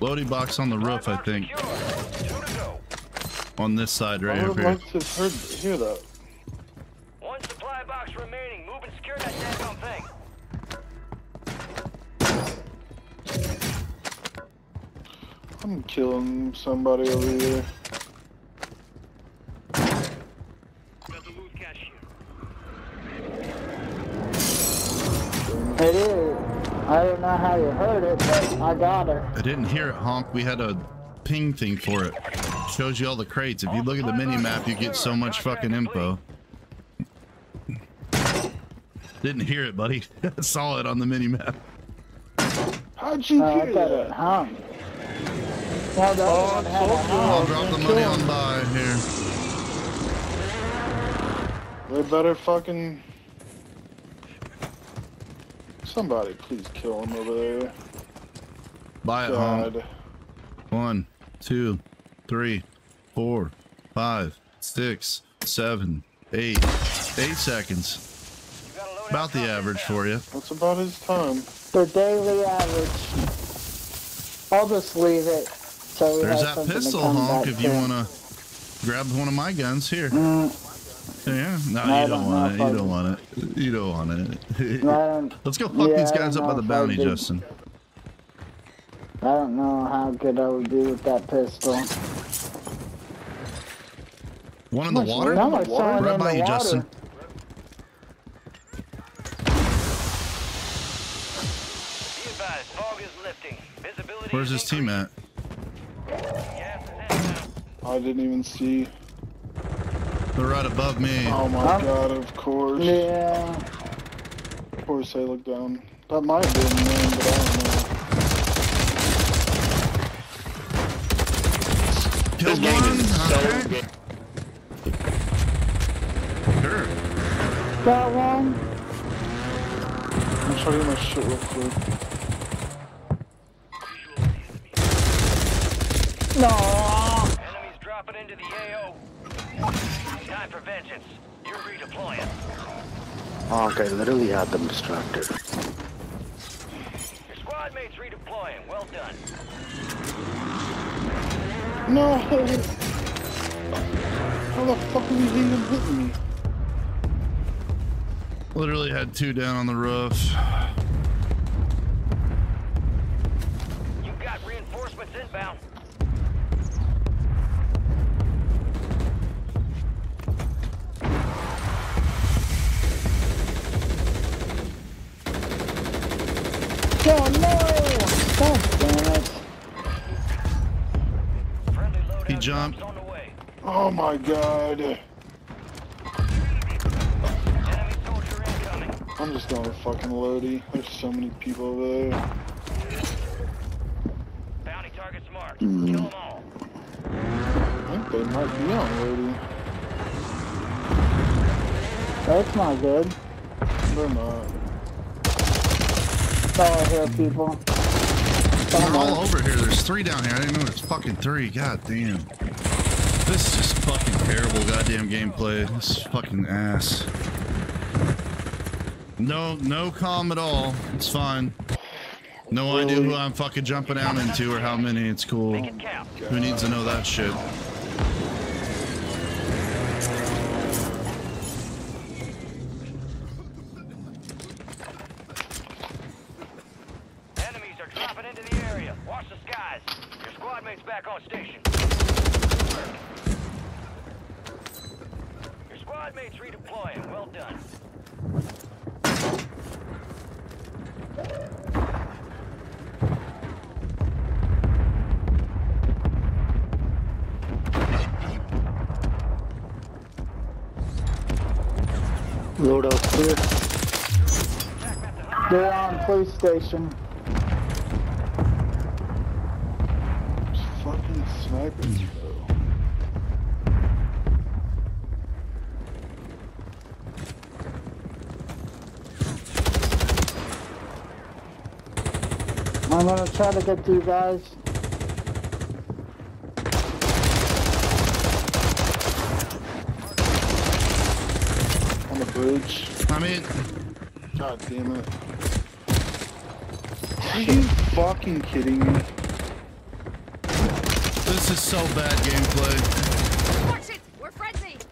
Loading box on the roof, I think. Secure. Two to go. On this side right I up would here. have liked to have heard, hear that. One supply box remaining. Move and secure that daggone thing. I'm killing somebody over here. It is. I don't know how you heard it, but I got her. I didn't hear it honk. We had a ping thing for it. Shows you all the crates. If you look at the mini map, you get so much fucking info. Didn't hear it, buddy. Saw it on the mini map. How'd you Uh, hear that? it hung. Well, the other one had a I'll drop the money on by here. They better fucking. Somebody please kill him over there. Buy it, honk. God. One, two, three, four, five, six, seven, eight. Eight seconds. You gotta load About the average for you. That's about his time. The daily average. I'll just leave it. So we There's have that something pistol, to come honk, if you want to grab one of my guns here. Mm, Yeah, no, I you don't don't want if it. You don't want it. You don't want it. I don't, Let's go fuck Yeah, these guys up by the bounty, did. Justin. I don't know how good I would be with that pistol. One in the Nice water? No, I water? Right by you, water. Justin. Be advised, fog is lifting. Visibility Where's his team at? increasing. Gas is inbound. I didn't even see. They're right above me. Oh my Huh? god, of course. Yeah. Of course they look down. That might have been them, but I don't know. Killed This game one. is so Okay. good. Sure. Got one. I'm trying to get my shit real quick. No. Enemies dropping into the AO. Time for vengeance. You're redeploying. Oh, I literally had them distracted. Your squad mates redeploying. Well done. No! How the fuck are these even hitting me? Literally had two down on the roof. You've got reinforcements inbound. Oh no. God damn it. He jumped. on the way. Oh my god. Enemy soldier incoming. I'm just going to fucking Lodi. There's so many people over there. Bounty targets marked. Hmm. Kill them all. I think they might be on Lodi. That's not good. They're not. That's all I hear, people. They're all over here. There's three down here. I didn't know there's fucking three. God damn. This is just fucking terrible goddamn gameplay. This is fucking ass. No, no calm at all. It's fine. No idea who I'm fucking jumping out into or how many. It's cool. Make it count. Who needs to know that shit? Back on station. Your squad mates redeploying. Well done. Loadout clear. They're on police station. There's fucking snipers, bro. I'm gonna try to get to you guys. On the bridge. I'm in. God damn it. Are you fucking kidding me? This is so bad gameplay. Watch it! We're frenzied!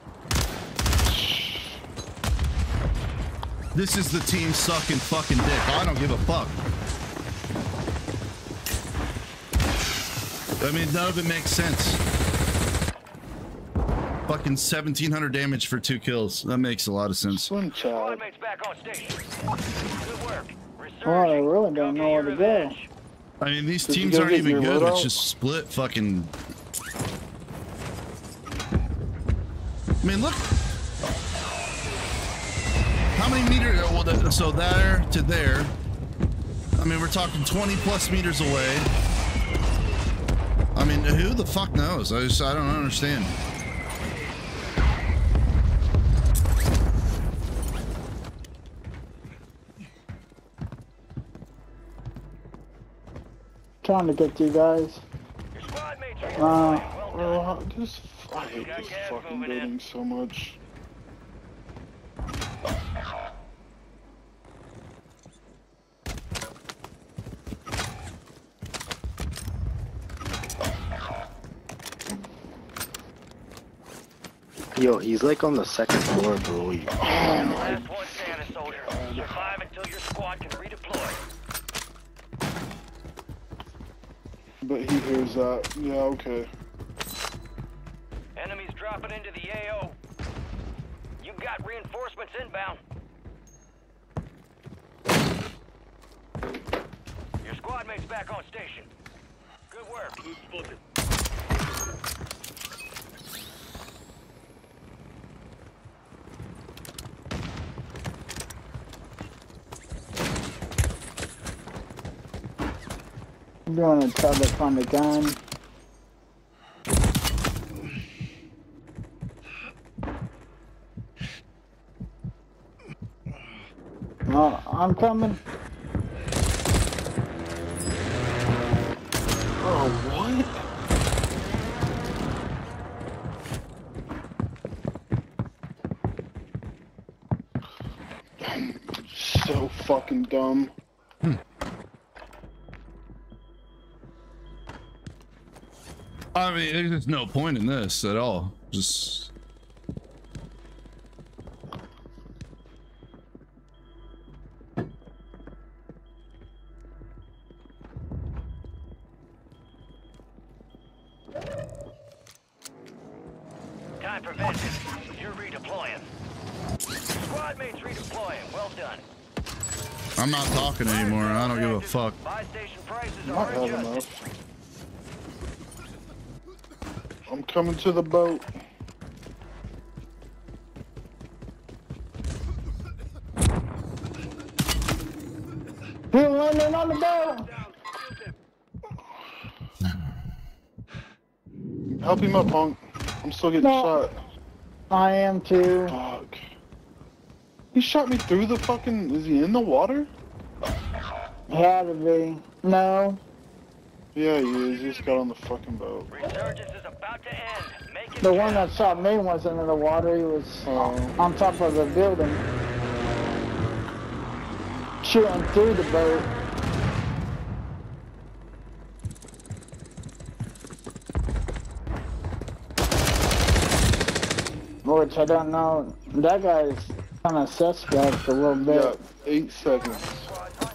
This is the team sucking fucking dick. I don't give a fuck. I mean, none of it makes sense. Fucking 1700 damage for two kills. That makes a lot of sense. Swim child. mates back on station. Good work. Oh, I really don't know where to go. I mean, these Did teams aren't even good. It's just split fucking. I mean, look. How many meters? Uh, well, the- so there to there. I mean, we're talking 20 plus meters away. I mean, who the fuck knows? I just, I don't understand. Trying to get to you guys. Your squad mates Uh. Well Bro, done. how- I hate this fucking moving in. building so much. Yo, he's like on the second floor, bro. He- Last one standing, soldier. Survive until your squad can redeploy. But he hears that. Yeah, okay. Enemies dropping into the AO. You've got reinforcements inbound. Your squad mates back on station. Good work. I'm gonna try to find a gun. Oh, I'm coming. Oh, what? So fucking dumb. Hmm. I mean, there's just no point in this at all. Just Time for vengeance. You're redeploying. Squad mates redeploying. Well done. I'm not talking anymore. I don't give a fuck. Buy station prices are adjusted. Enough. I'm coming to the boat. He's landing on the boat. Help him up, punk. I'm still getting No. shot. I am too. Fuck. He shot me through the fucking. Is he in the water? Had to be. No. Yeah, he is. He just got on the fucking boat. Resurgence is about to end. Make it The one that shot me wasn't in the water. He was Oh. on top of the building. Shooting through the boat. Which I don't know. That guy's kind of suspect a little bit. Yeah, eight seconds. Squad's on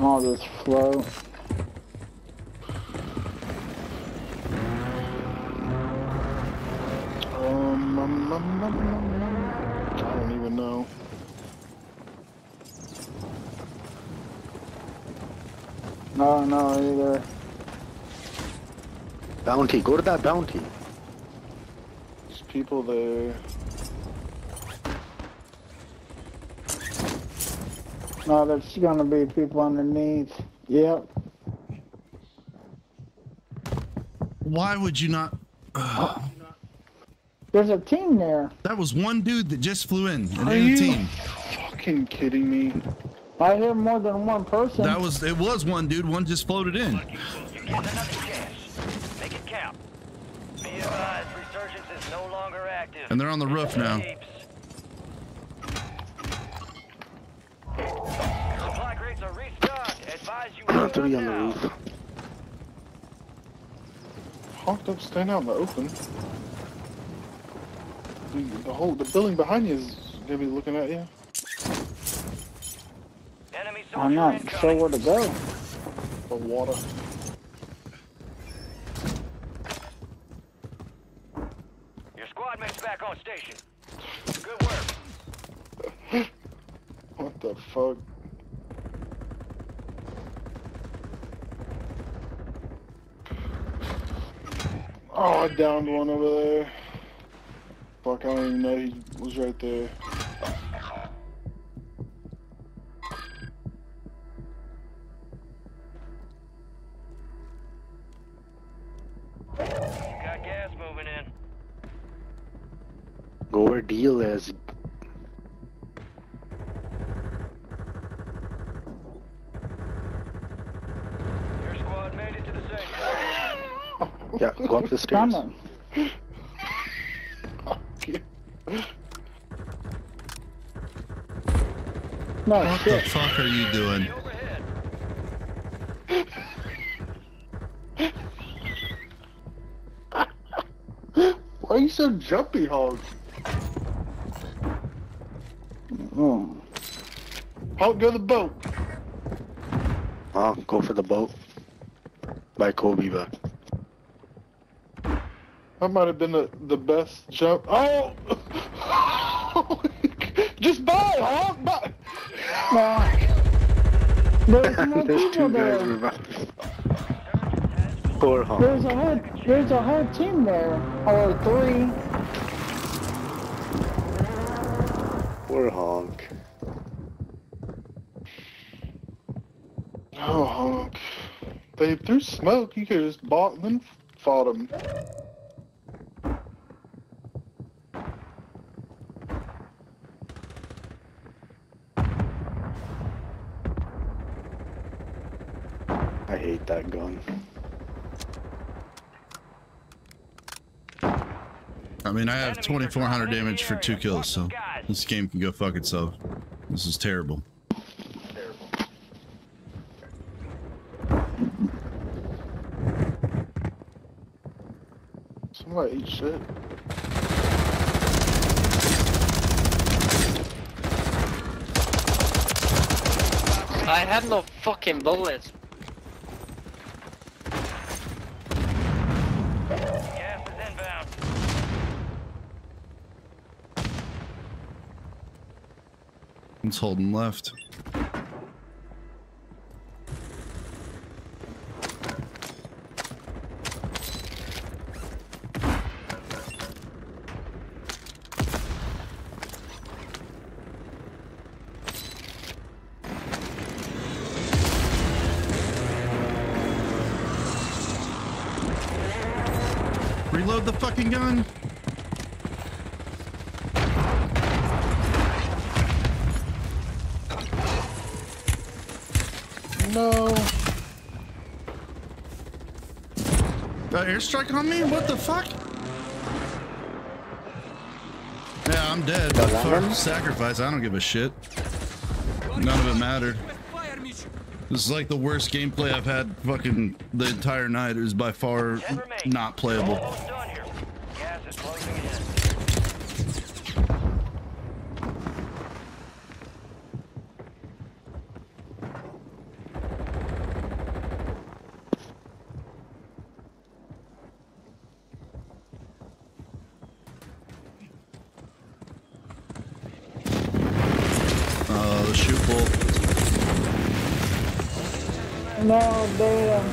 All this flow. Um, um, um, um, um, um, I don't even know. No, no, either. Bounty, go to that bounty. There's people there. No, there's gonna be people underneath. Yep. Why would you not? There's a team there. That was one dude that just flew in. And Are you team. fucking kidding me? I hear more than one person. That was it. Was one dude. One just floated in. You're getting another chance. Make it count. Resurgence is no longer active. And they're on the roof now. Three on the now. roof. Hawked up, stand out in the open. Dude, the whole the building behind you is gonna be looking at you. Enemy I'm not incoming. sure where to go. The water. Your squad mates back on station. Good work. What the fuck? Oh, I downed one over there. Fuck, I don't even know he was right there. Stairs. Coming. No What the fuck are you doing? Why are you so jumpy, Hog? Oh. Hog, go to the boat. I'll go for the boat. By Kobe, but That might have been the, the best jump. Oh! Just buy, Hog! Buy. No. There's more there's people two guys there. revived. Poor Hulk. There's a whole there's a whole team there, or three. Poor Hulk. Oh, honk. They threw smoke. You could have just bought and then fought them. I hate that gun. I mean, I have 2,400 damage for two kills, so this game can go fuck itself. This is terrible. Somebody eat shit. I had no fucking bullets. It's holding left. Airstrike on me? What the fuck? Yeah, I'm dead. But fuck, sacrifice. I don't give a shit. None of it mattered. This is like the worst gameplay I've had fucking the entire night. It was by far not playable. Almost done here. Gas is closing in. Uh, the shoot bolt. No, damn.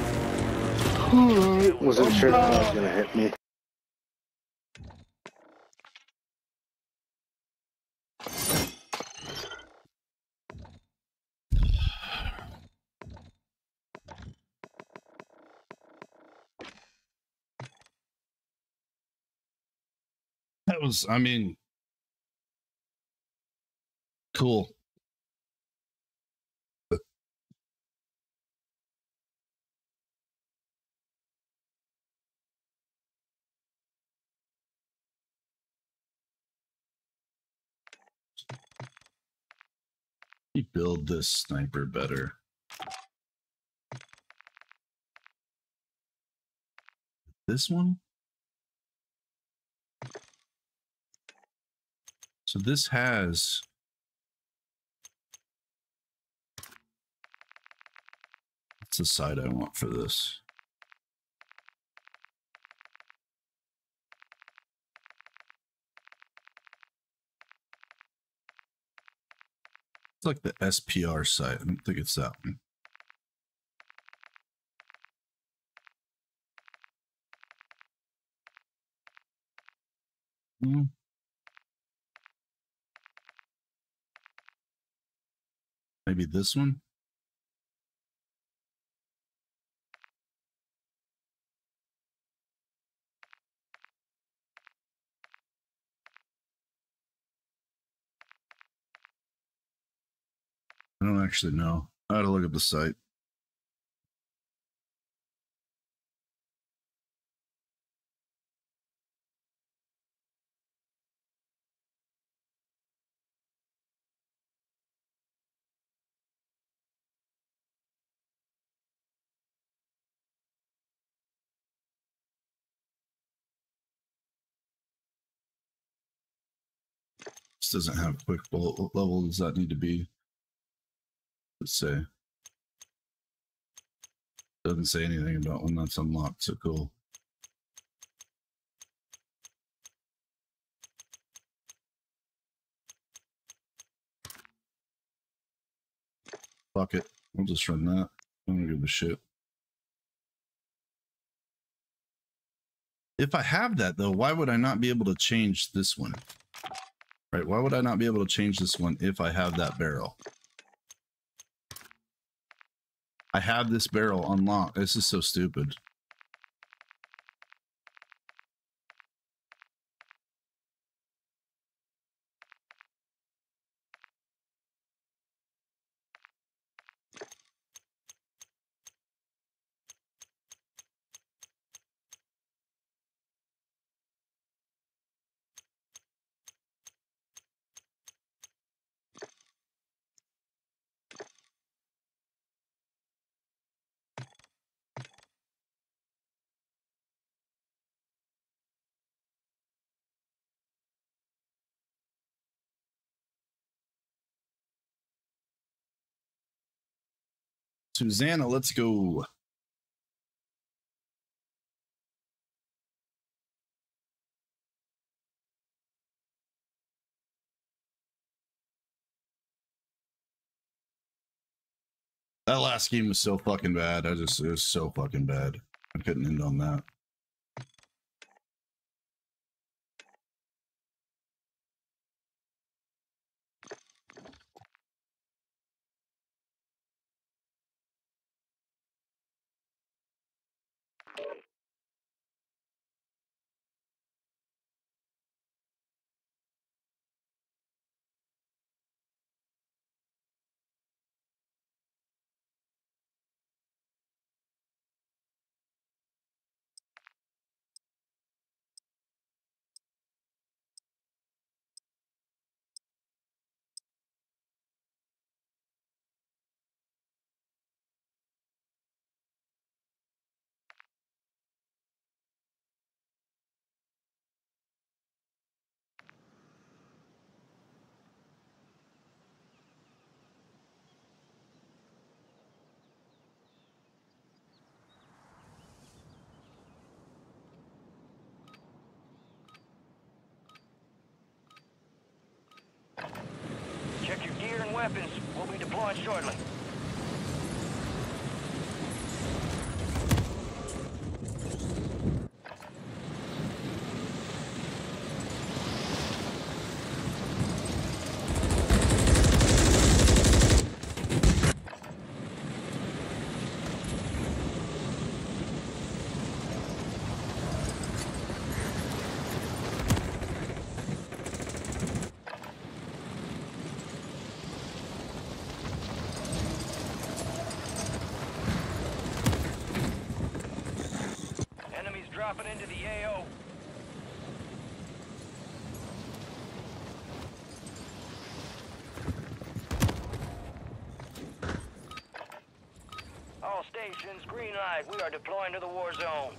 Wasn't sure that was gonna hit me. That was, I mean, cool. You build this sniper better. This one? So this has What's the side I want for this? It's like the SPR sight. I don't think it's that one. Hmm. Maybe this one? I don't actually know. I had to look up the site. This doesn't have quick. Level does that need to be? Let's say. Doesn't say anything about when that's unlocked, so cool. Fuck it. We'll just run that. I don't give a shit. If I have that though, why would I not be able to change this one? Right? Why would I not be able to change this one if I have that barrel? I have this barrel unlocked. This is so stupid. Susanna, let's go. That last game was so fucking bad. I just it was so fucking bad. I couldn't end on that. Check your gear and weapons. We'll be deploying shortly. Enemies dropping into the AO. All stations, green light. We are deploying to the war zone.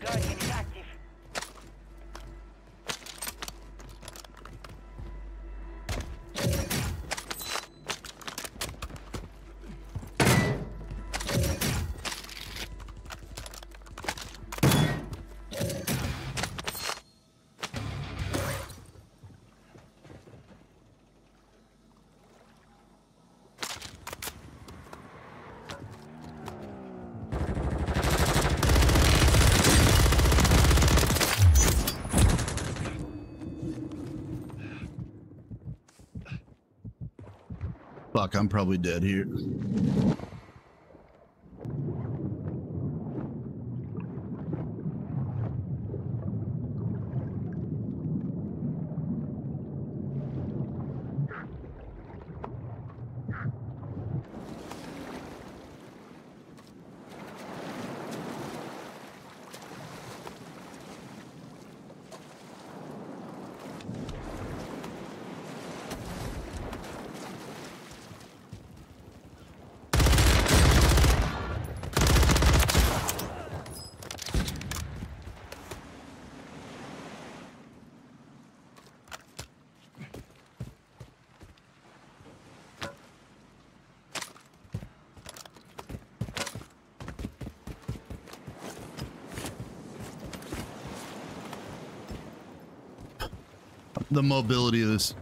Guardian fuck, I'm probably dead here. The mobility of this.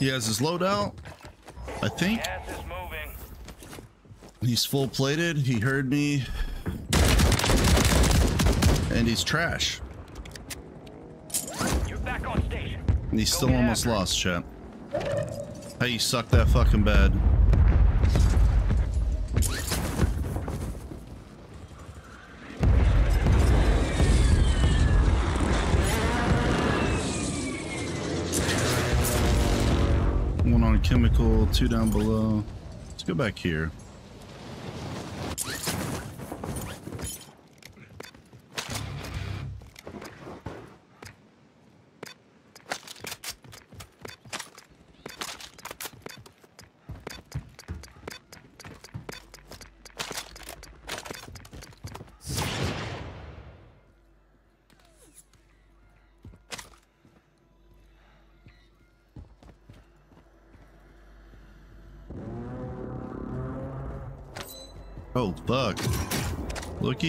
He has his loadout, I think. Gas is moving. He's full plated. He heard me. And he's trash. You're back on station. And he's still almost lost, chat. Hey, you suck that fucking bad. One on chemical, two down below. Let's go back here.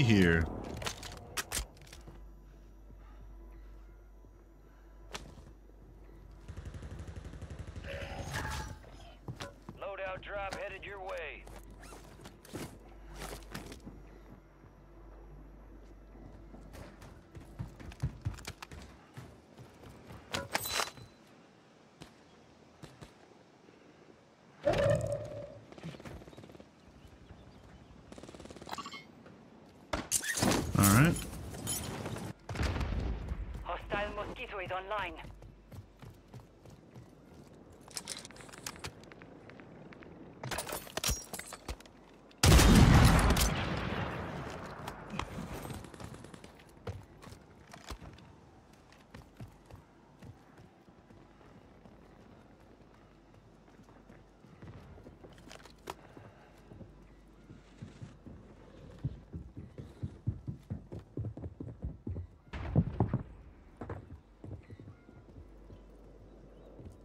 Here. Loadout drop headed your way. Alright. Hostile mosquito is online.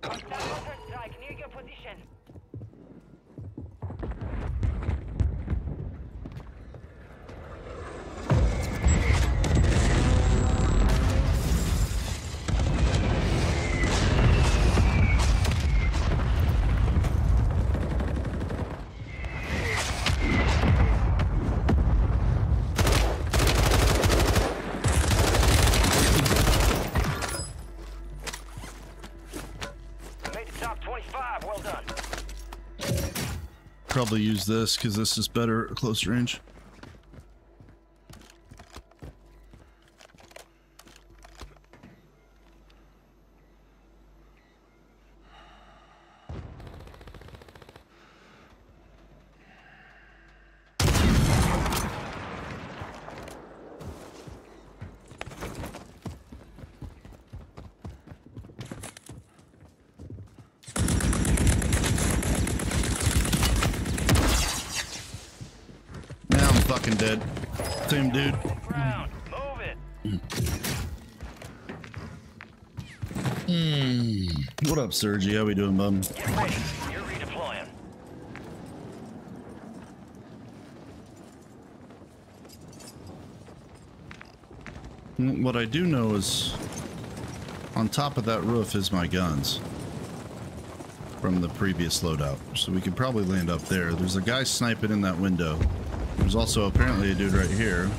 Hostile mortar strike near your position. Made it top 25. Well done. Probably use this because this is better at close range. Up, Sergi? How we doing. Mm, What I do know is on top of that roof is my guns. from the previous loadout. So we could probably land up there. There's a guy sniping in that window. There's also apparently a dude right here.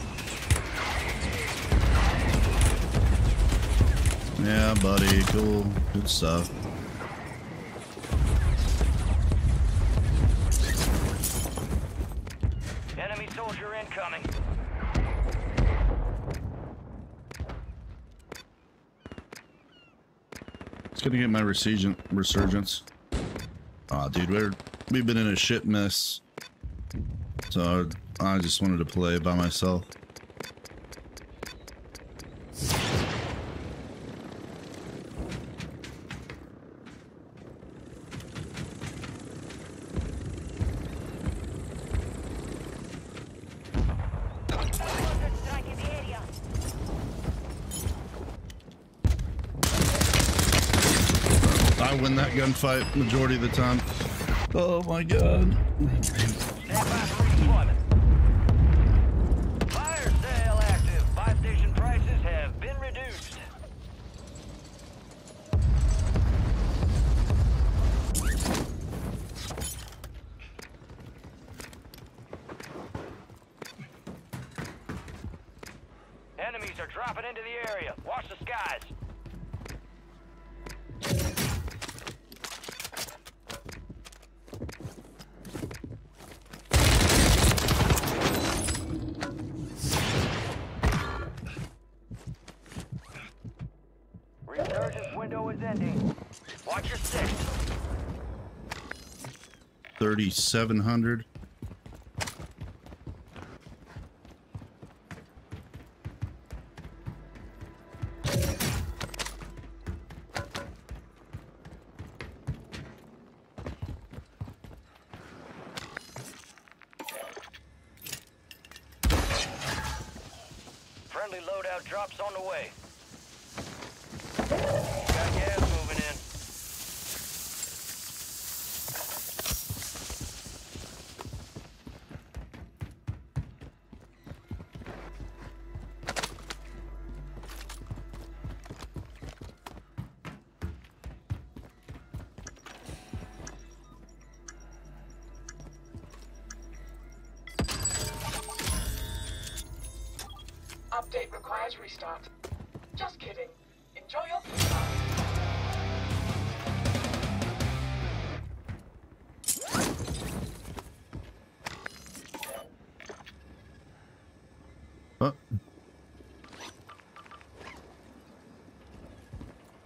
Yeah, buddy. Cool. Good stuff. Enemy soldier incoming. It's gonna get my resurgent resurgence. Aw, dude, we're we've been in a shit mess. So I just wanted to play by myself. Strike in the area. I win that gunfight majority of the time. Oh my god. 3700.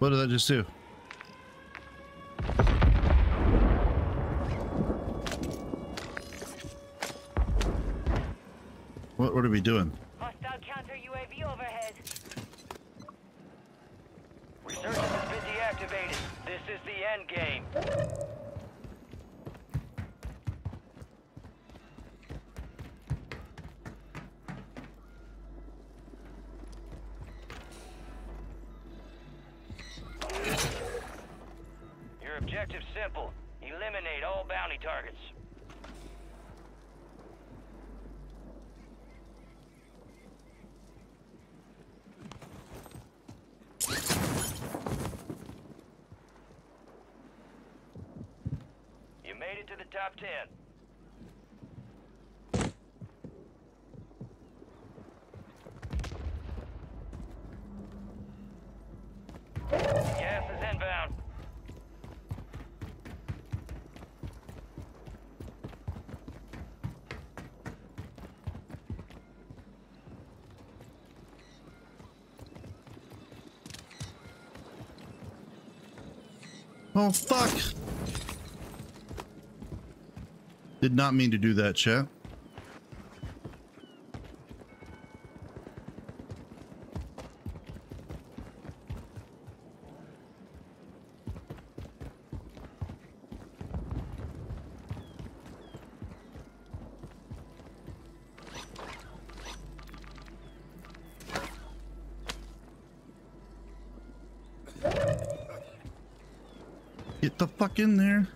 What did I just do? What, what are we doing? Top ten. Gas is inbound. Oh, fuck! Did not mean to do that, chat. Get the fuck in there.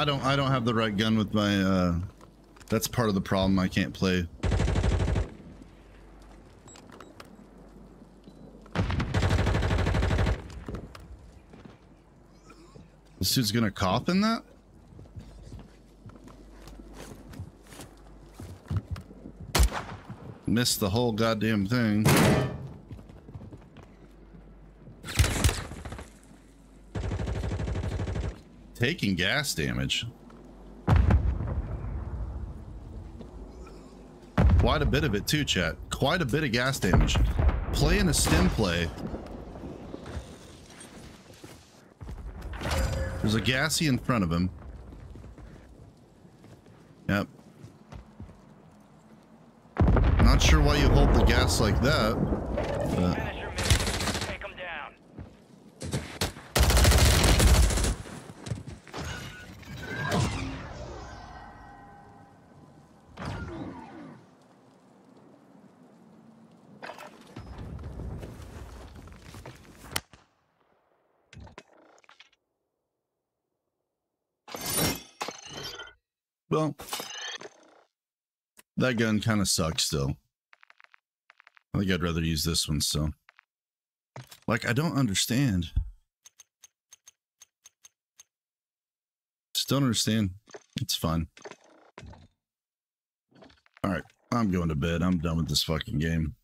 I don't. I don't have the right gun with my. uh That's part of the problem. I can't play. This dude's gonna cough in that. Missed the whole goddamn thing. Taking gas damage. Quite a bit of it too, chat. Quite a bit of gas damage. Playing a stim play. There's a gassy in front of him. Yep. Not sure why you hold the gas like that. But Finish your mission. Take them down. well, that gun kind of sucks still. I think I'd rather use this one. So, like, I don't understand. Just don't understand. It's fun. All right, I'm going to bed. I'm done with this fucking game.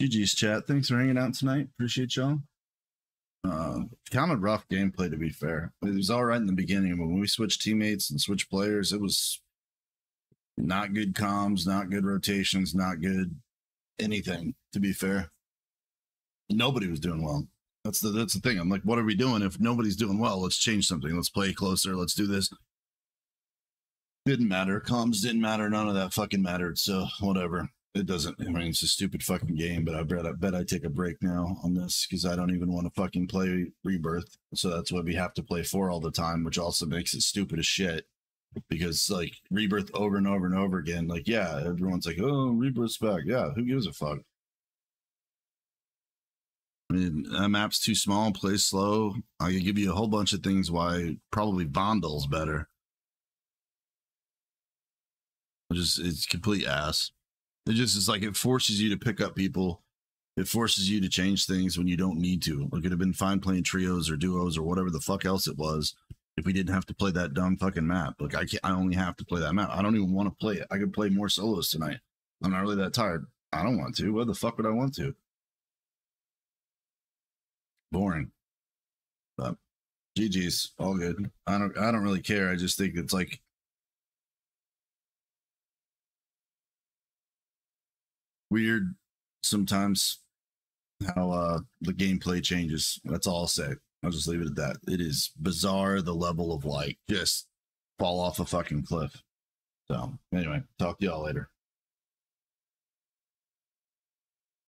GG's chat. Thanks for hanging out tonight. Appreciate y'all. Uh, kind of rough gameplay to be fair. It was all right in the beginning, but when we switched teammates and switched players, it was not good comms, not good rotations, not good anything. To be fair, nobody was doing well. That's the that's the thing. I'm like, what are we doing if nobody's doing well? Let's change something. Let's play closer. Let's do this. Didn't matter. Comms didn't matter. None of that fucking mattered. So whatever. It doesn't. I mean, it's a stupid fucking game. But I bet I bet I take a break now on this because I don't even want to fucking play Rebirth. So that's why we have to play four all the time, which also makes it stupid as shit. Because like Rebirth over and over and over again. Like yeah, everyone's like, oh, Rebirth's back. Yeah, who gives a fuck? I mean, that map's too small, plays slow. I could give you a whole bunch of things why probably Vondel's better. Just it's complete ass. It just is like it forces you to pick up people. It forces you to change things when you don't need to. Like it'd have been fine playing trios or duos or whatever the fuck else it was if we didn't have to play that dumb fucking map. Like I can't, I only have to play that map. I don't even want to play it. I could play more solos tonight. I'm not really that tired. I don't want to. Why the fuck would I want to? Boring. But GG's all good. I don't I don't really care. I just think it's like weird sometimes how uh the gameplay changes. That's all I'll say. I'll just leave it at that. It is bizarre the level of like just fall off a fucking cliff. So anyway, talk to y'all later.